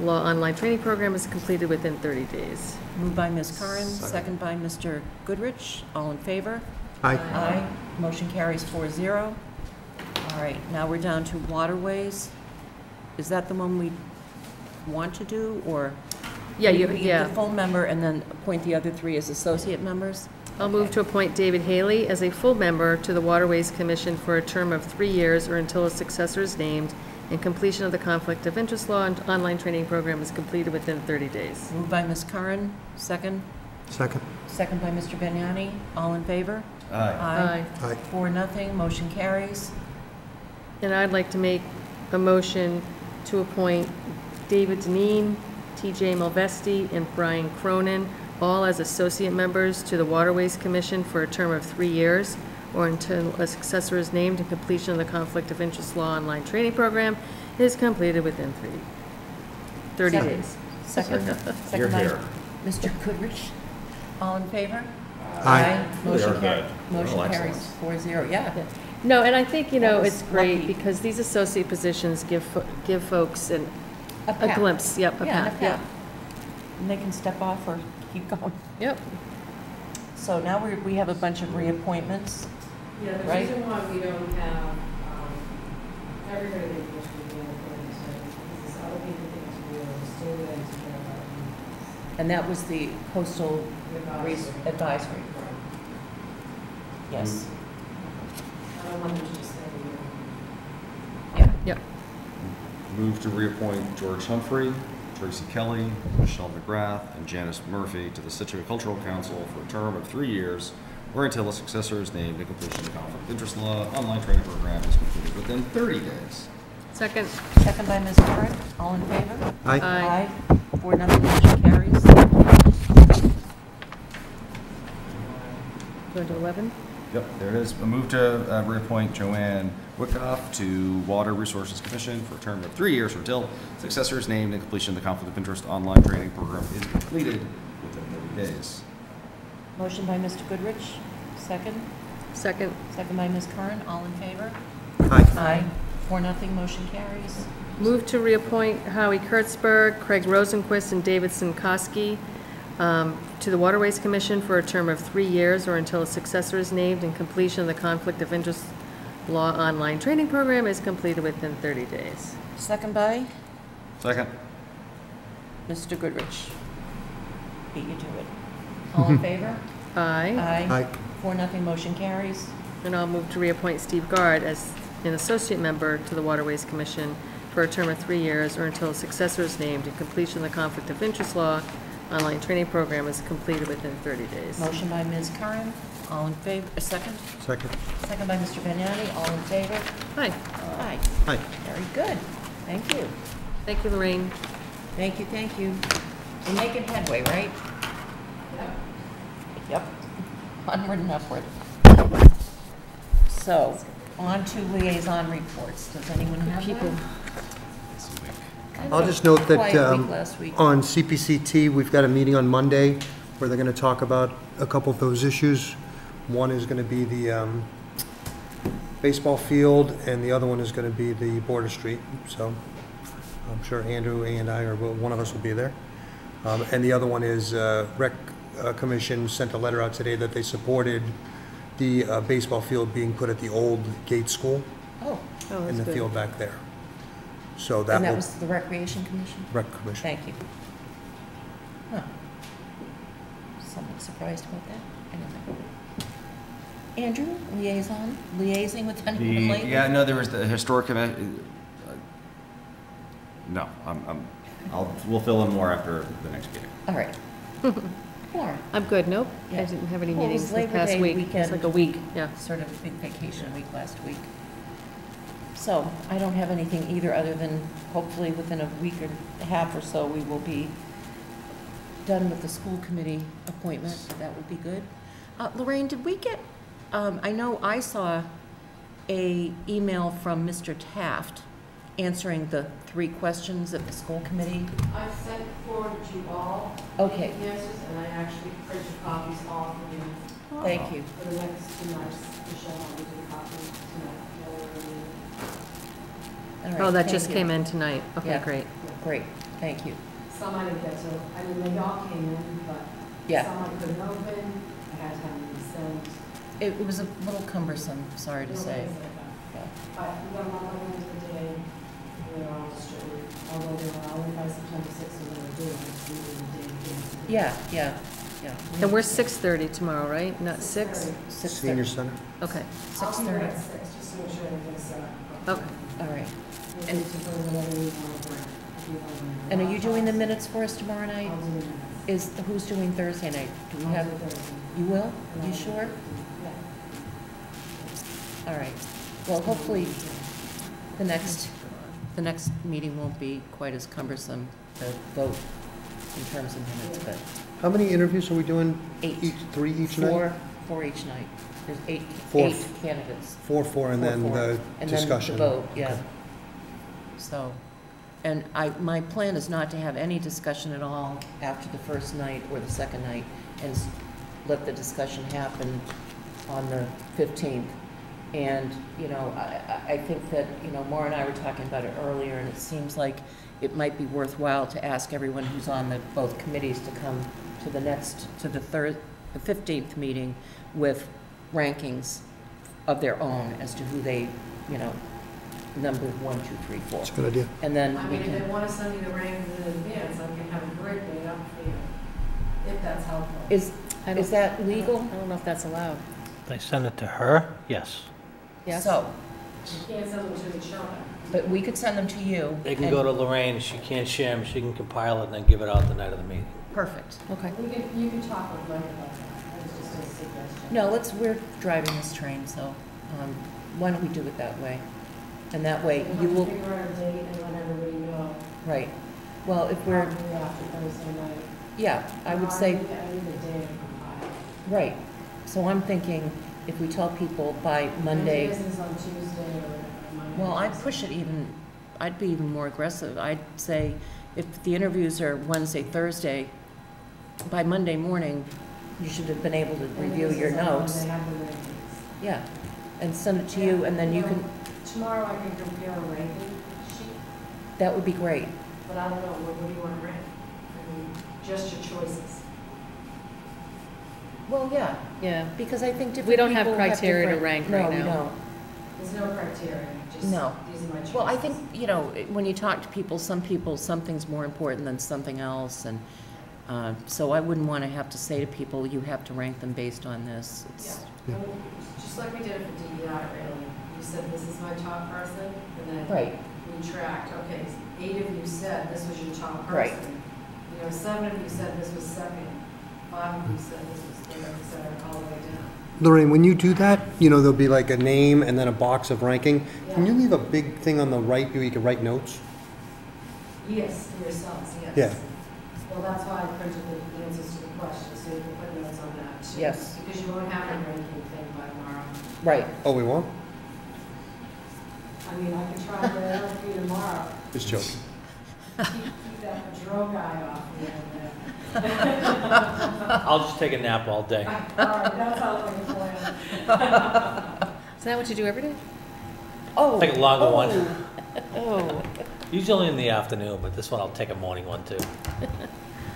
Law online training program is completed within 30 days. Moved by Ms. Curran, second by Mr. Goodrich. All in favor? Aye. Aye. Motion carries four zero. All right, now we're down to waterways. Is that the one we want to do, or? Yeah, you- We- we- yeah. The full member and then appoint the other three as associate members? I'll move to appoint David Haley as a full member to the Waterways Commission for a term of three years or until a successor is named and completion of the Conflict of Interest Law and online training program is completed within 30 days. Moved by Ms. Curran, second. Second. Second by Mr. Vegnani. All in favor? Aye. Aye. Aye. Four, nothing, motion carries. And I'd like to make a motion to appoint David Deneen, TJ Mulvey, and Brian Cronin, all as associate members to the Waterways Commission for a term of three years or until a successor is named and completion of the Conflict of Interest Law online training program is completed within three, 30 Second. days. Second, You're second by here. Mr. Goodrich. All in favor? Aye. Motion They are car- good. Motion They're all carries excellent. four zero, yeah. No, and I think, you know, That was it's great lucky. because these associate positions give, fo- give folks an, a path. glimpse, yep, a Yeah, path, yep. And they can step off or keep going. Yep. So now we, we have a bunch of reappointments. Yeah, the Right. reason why we don't have, um, everybody that was to be appointed, so this is other people think to do, we're still waiting to hear about. And that was the coastal Res- advisory. Yes. I don't want them to just say, Yeah. Yep. Move to reappoint George Humphrey, Tracy Kelly, Michelle McGrath, and Janice Murphy to the Scituate Cultural Council for a term of three years or until a successor is named and completion of the conflict of interest law online training program is completed within 30 days. Second. Second by Ms. Curran, all in favor? Aye. Aye. Aye. Four, nothing, motion carries. Going to 11? Yep, there it is. A move to uh, reappoint Joanne Wickoff to Water Resources Commission for a term of three years or until successor is named and completion of the Conflict of Interest online training program is completed within 30 days. Motion by Mr. Goodrich, second. Second. Second by Ms. Curran, all in favor? Aye. Aye. Four, nothing, motion carries. Move to reappoint Howie Kurtzberg, Craig Rosenquist, and David Sinkowski um, to the Waterways Commission for a term of three years or until a successor is named and completion of the Conflict of Interest Law online training program is completed within 30 days. Second by Second. Mr. Goodrich. Beat you to it. All in favor? Aye. Aye. Aye. Four, nothing, motion carries. And I'll move to reappoint Steve Guard as an associate member to the Waterways Commission for a term of three years or until a successor is named and completion of the Conflict of Interest Law online training program is completed within 30 days. Motion by Ms. Curran, all in favor, a second? Second. Second by Mr. Vegnani, all in favor? Aye. Aye. Aye. Very good. Thank you. Thank you, Lorraine. Thank you, thank you. We're making headway, right? Yep. Onward and upward. So, on to liaison reports. Does anyone have People. That? Kind I'll just note that quiet week um, last week. on CPCT, we've got a meeting on Monday where they're going to talk about a couple of those issues. One is going to be the um, baseball field, and the other one is going to be the border street. So I'm sure Andrew and I, or well, one of us will be there. Um, And the other one is uh, Rec uh, Commission sent a letter out today that they supported the uh, baseball field being put at the old Gate School Oh, Oh, in the good. field back there. So that and that will, was the Recreation Commission? Rec Commission. Thank you. Huh. Somewhat surprised about that. Anyway. Andrew, liaison, liaising with anyone The, lately? yeah, no, there was the historic commi- uh, No, I'm, I'm, I'll, we'll fill in more after the next meeting. All right. Laura? I'm good, nope. I Yeah. didn't have any Well, it was meetings this Labor past Day week. It's weekend. like a week, yeah. Sort of big vacation week last week. So I don't have anything either, other than hopefully within a week or a half or so, we will be done with the school committee appointment. That would be good. Uh, Lorraine, did we get, um, I know I saw a email from Mr. Taft answering the three questions at the school committee. I sent forward to you all. Okay. the Answers, and I actually printed copies all for you. Thank you. For the next two nights, Michelle, I'll do the copies tonight. All oh, right, Oh, that thank just you. came in tonight. Okay, Yeah. great. Great, thank you. Some I didn't get to, I mean, they all came in, but Yeah. some I couldn't open, I had to have them sent. It it was a little cumbersome, sorry to say. Yeah. But we got them all by the of the day, they're all distributed, although they were all in by September sixth, so they were due, we did the day. Yeah, yeah, yeah. And we're 6:30 tomorrow, right? Not 6? Six Senior. Center. Okay, I'll be there thirty. at six, just to make sure everything's set up. okay. All right. We'll need to go whatever you want to bring. If you want to bring And are you doing the minutes for us tomorrow night? I'll do the minutes. Is, who's doing Thursday night? Do we have, you will? And You sure? Yeah. All right. Well, hopefully, the next, the next meeting won't be quite as cumbersome, the vote in terms of minutes, but How many interviews are we doing? Eight. Each, three each night? four, four each night. There's eight, Four. eight candidates. Four, four, and then four. the And discussion. then the vote, yeah. So, and I, my plan is not to have any discussion at all after the first night or the second night, and let the discussion happen on the 15th. And, you know, I, I I think that, you know, Maura and I were talking about it earlier, and it seems like it might be worthwhile to ask everyone who's on the, both committees to come to the next, to the third, the 15th meeting with rankings of their own as to who they, you know, number one, two, three, four. That's a good idea. And then I we mean, if they can, want to send me the rankings in advance, I can have a grid made up for you, if that's helpful. is, I is don't- that I don't- legal? I don't know if that's allowed. They send it to her? Yes. Yes? So, You can't send them to each other. but we could send them to you. They can and- go to Lorraine, she can't share them, she can compile it and then give it out the night of the meeting. Perfect. Okay. You can, you can talk with Mike about that, that just a suggestion. No, let's, we're driving this train, so um, why don't we do it that way? And that way We'll you have to will, figure out a date and let everybody know. right. Well, if we're, Probably after Thursday night. yeah, I would say, need- I need a day to compile. right. So I'm thinking if we tell people by Monday. Business on Tuesday or Monday. Well, I'd push it even, I'd be even more aggressive. I'd say if the interviews are Wednesday, Thursday, by Monday morning, you should have been able to And review your on notes. Monday, have the rankings. Yeah, and send it to you, and then you can, Tomorrow I can compare a ranking sheet, that would be great. but I don't know, what, what do you want to rank? I mean, just your choices. Well, yeah, Yeah. because I think different We don't have people criteria to different- rank no, right we now. don't. There's no criteria, just, No. these are my choices. Well, I think, you know, when you talk to people, some people, something's more important than something else, and uh, so I wouldn't want to have to say to people, you have to rank them based on this. It's- Yeah, I mean, just like we did it for DEI, really. You said, this is my top person, and then Right. we tracked, okay, eight of you said this was your top person. Right. You know, seven of you said this was second, five of you said this was third, et cetera, all the way down. Lorraine, when you do that, you know, there'll be like a name and then a box of ranking. Can you leave a big thing on the right where you can write notes? Yes, for yourselves, yes. Yeah. Well, that's why I printed the answers to the questions, so you can put notes on that too. Yes. Because you won't have a ranking thing by tomorrow. Right. Oh, we won't? I mean, I can try to get it for you tomorrow. Just joking. Keep, keep that drill guy off me I'll just take a nap all day. there. All right, that sounds like a plan. Is that what you do every day? Oh. Take a longer oh, one. Oh. Usually in the afternoon, but this one I'll take a morning one too.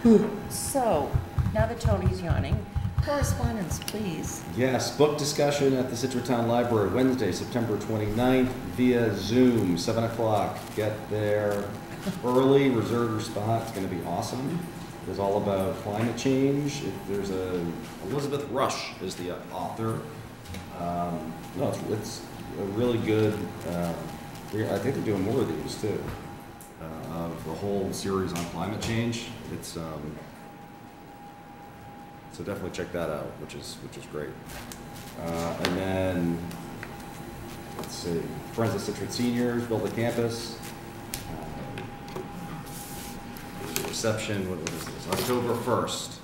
So, now that Tony's yawning, correspondence, please. Yes, book discussion at the Scituate Town Library, Wednesday, September 29th, via Zoom, 7 o'clock. Get there early, reserve your spot, it's gonna be awesome. It's all about climate change. There's a, Elizabeth Rush is the author. Um, No, it's, it's a really good, we- I think they're doing more of these too, uh, of the whole series on climate change. It's, um, so definitely check that out, which is, which is great. Uh, and then, let's see, Friends of Scituate Seniors, build a campus. Uh, Reception, what what is this, October first,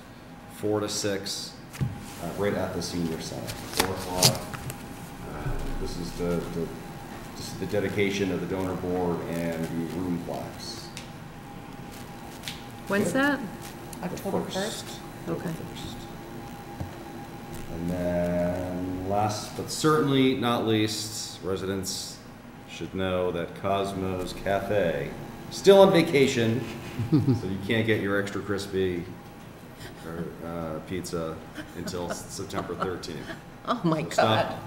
four to six, uh, right at the senior center, four o'clock. Uh, This is the, the, this is the dedication of the donor board and the room plaques. When's that? October First. 1st? Okay. And then, last but certainly not least, residents should know that Cosmos Cafe, still on vacation, so you can't get your extra crispy or, uh, pizza until September 13th. Oh, my So God. stop-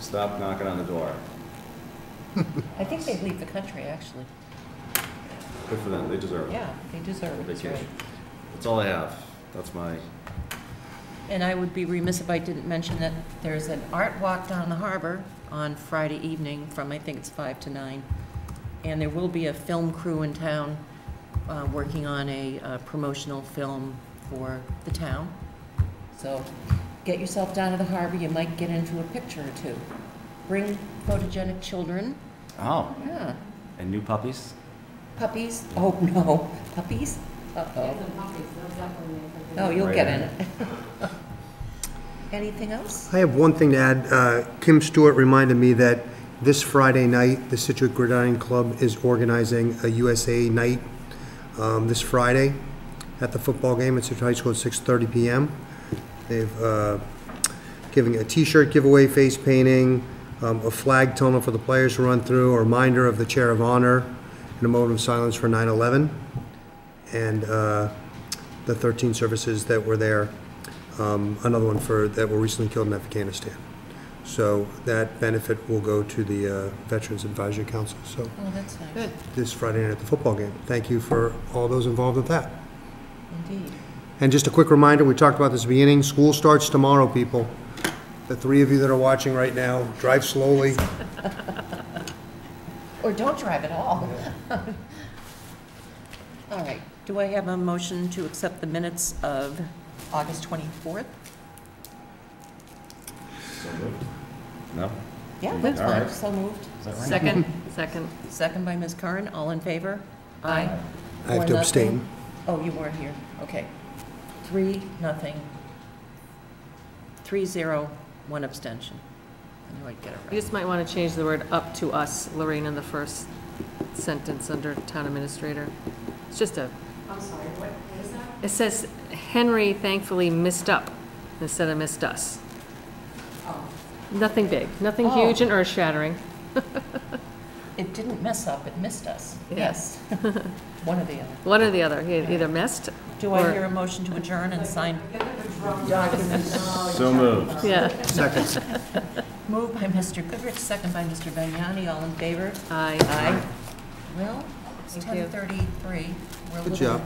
Stop knocking on the door. I think they'd leave the country, actually. Good for them, they deserve it. Yeah, they deserve it. Vacation. That's all I have. That's my, And I would be remiss if I didn't mention that there's an art walk down the harbor on Friday evening from, I think it's five to nine. And there will be a film crew in town, uh, working on a uh, promotional film for the town. So get yourself down to the harbor, you might get into a picture or two. Bring photogenic children, oh, yeah, and new puppies? puppies, oh no, puppies? Uh-oh. Kids and puppies, they'll definitely make a good. Oh, you'll Right get in. in it. Anything else? I have one thing to add. Uh, Kim Stewart reminded me that this Friday night, the Scituate Gridiron Club is organizing a USA night um, this Friday at the football game at Scituate High School at 6:30 PM. They've uh, giving a T-shirt giveaway, face painting, um, a flag tunnel for the players to run through, a reminder of the Chair of Honor, and a moment of silence for 9/11, and uh, the 13 services that were there um, another one for, that were recently killed in Afghanistan. So that benefit will go to the uh, Veterans Advisory Council, so Oh, that's nice. Good. this Friday night at the football game. Thank you for all those involved with that. Indeed. And just a quick reminder, we talked about this at the beginning, school starts tomorrow, people. The three of you that are watching right now, drive slowly. Or don't drive at all. All right, do I have a motion to accept the minutes of August 24th? So moved. No? Yeah, that's All fine, right. so moved. Is that right? Second? Second. Second by Ms. Curran, all in favor? Aye. I have Four, to nothing. abstain. Oh, you weren't here, okay. Three, nothing. Three, zero, one abstention. I knew I'd get it You right. just might want to change the word "up to us," Lorraine, in the first sentence under town administrator. It's just a, I'm sorry, what, what is that? it says Henry thankfully missed up instead of missed us. Oh. Nothing big, nothing Oh. huge and earth-shattering. It didn't mess up, it missed us. Yes. One or the other. One or the other, he either missed Do I or- hear a motion to adjourn and sign documents? So moved. Yeah. Second. Moved by Mr. Goodrich, second by Mr. Vegnani, all in favor? Aye. Aye. Well, it's Thank you. ten thirty-three. Good job.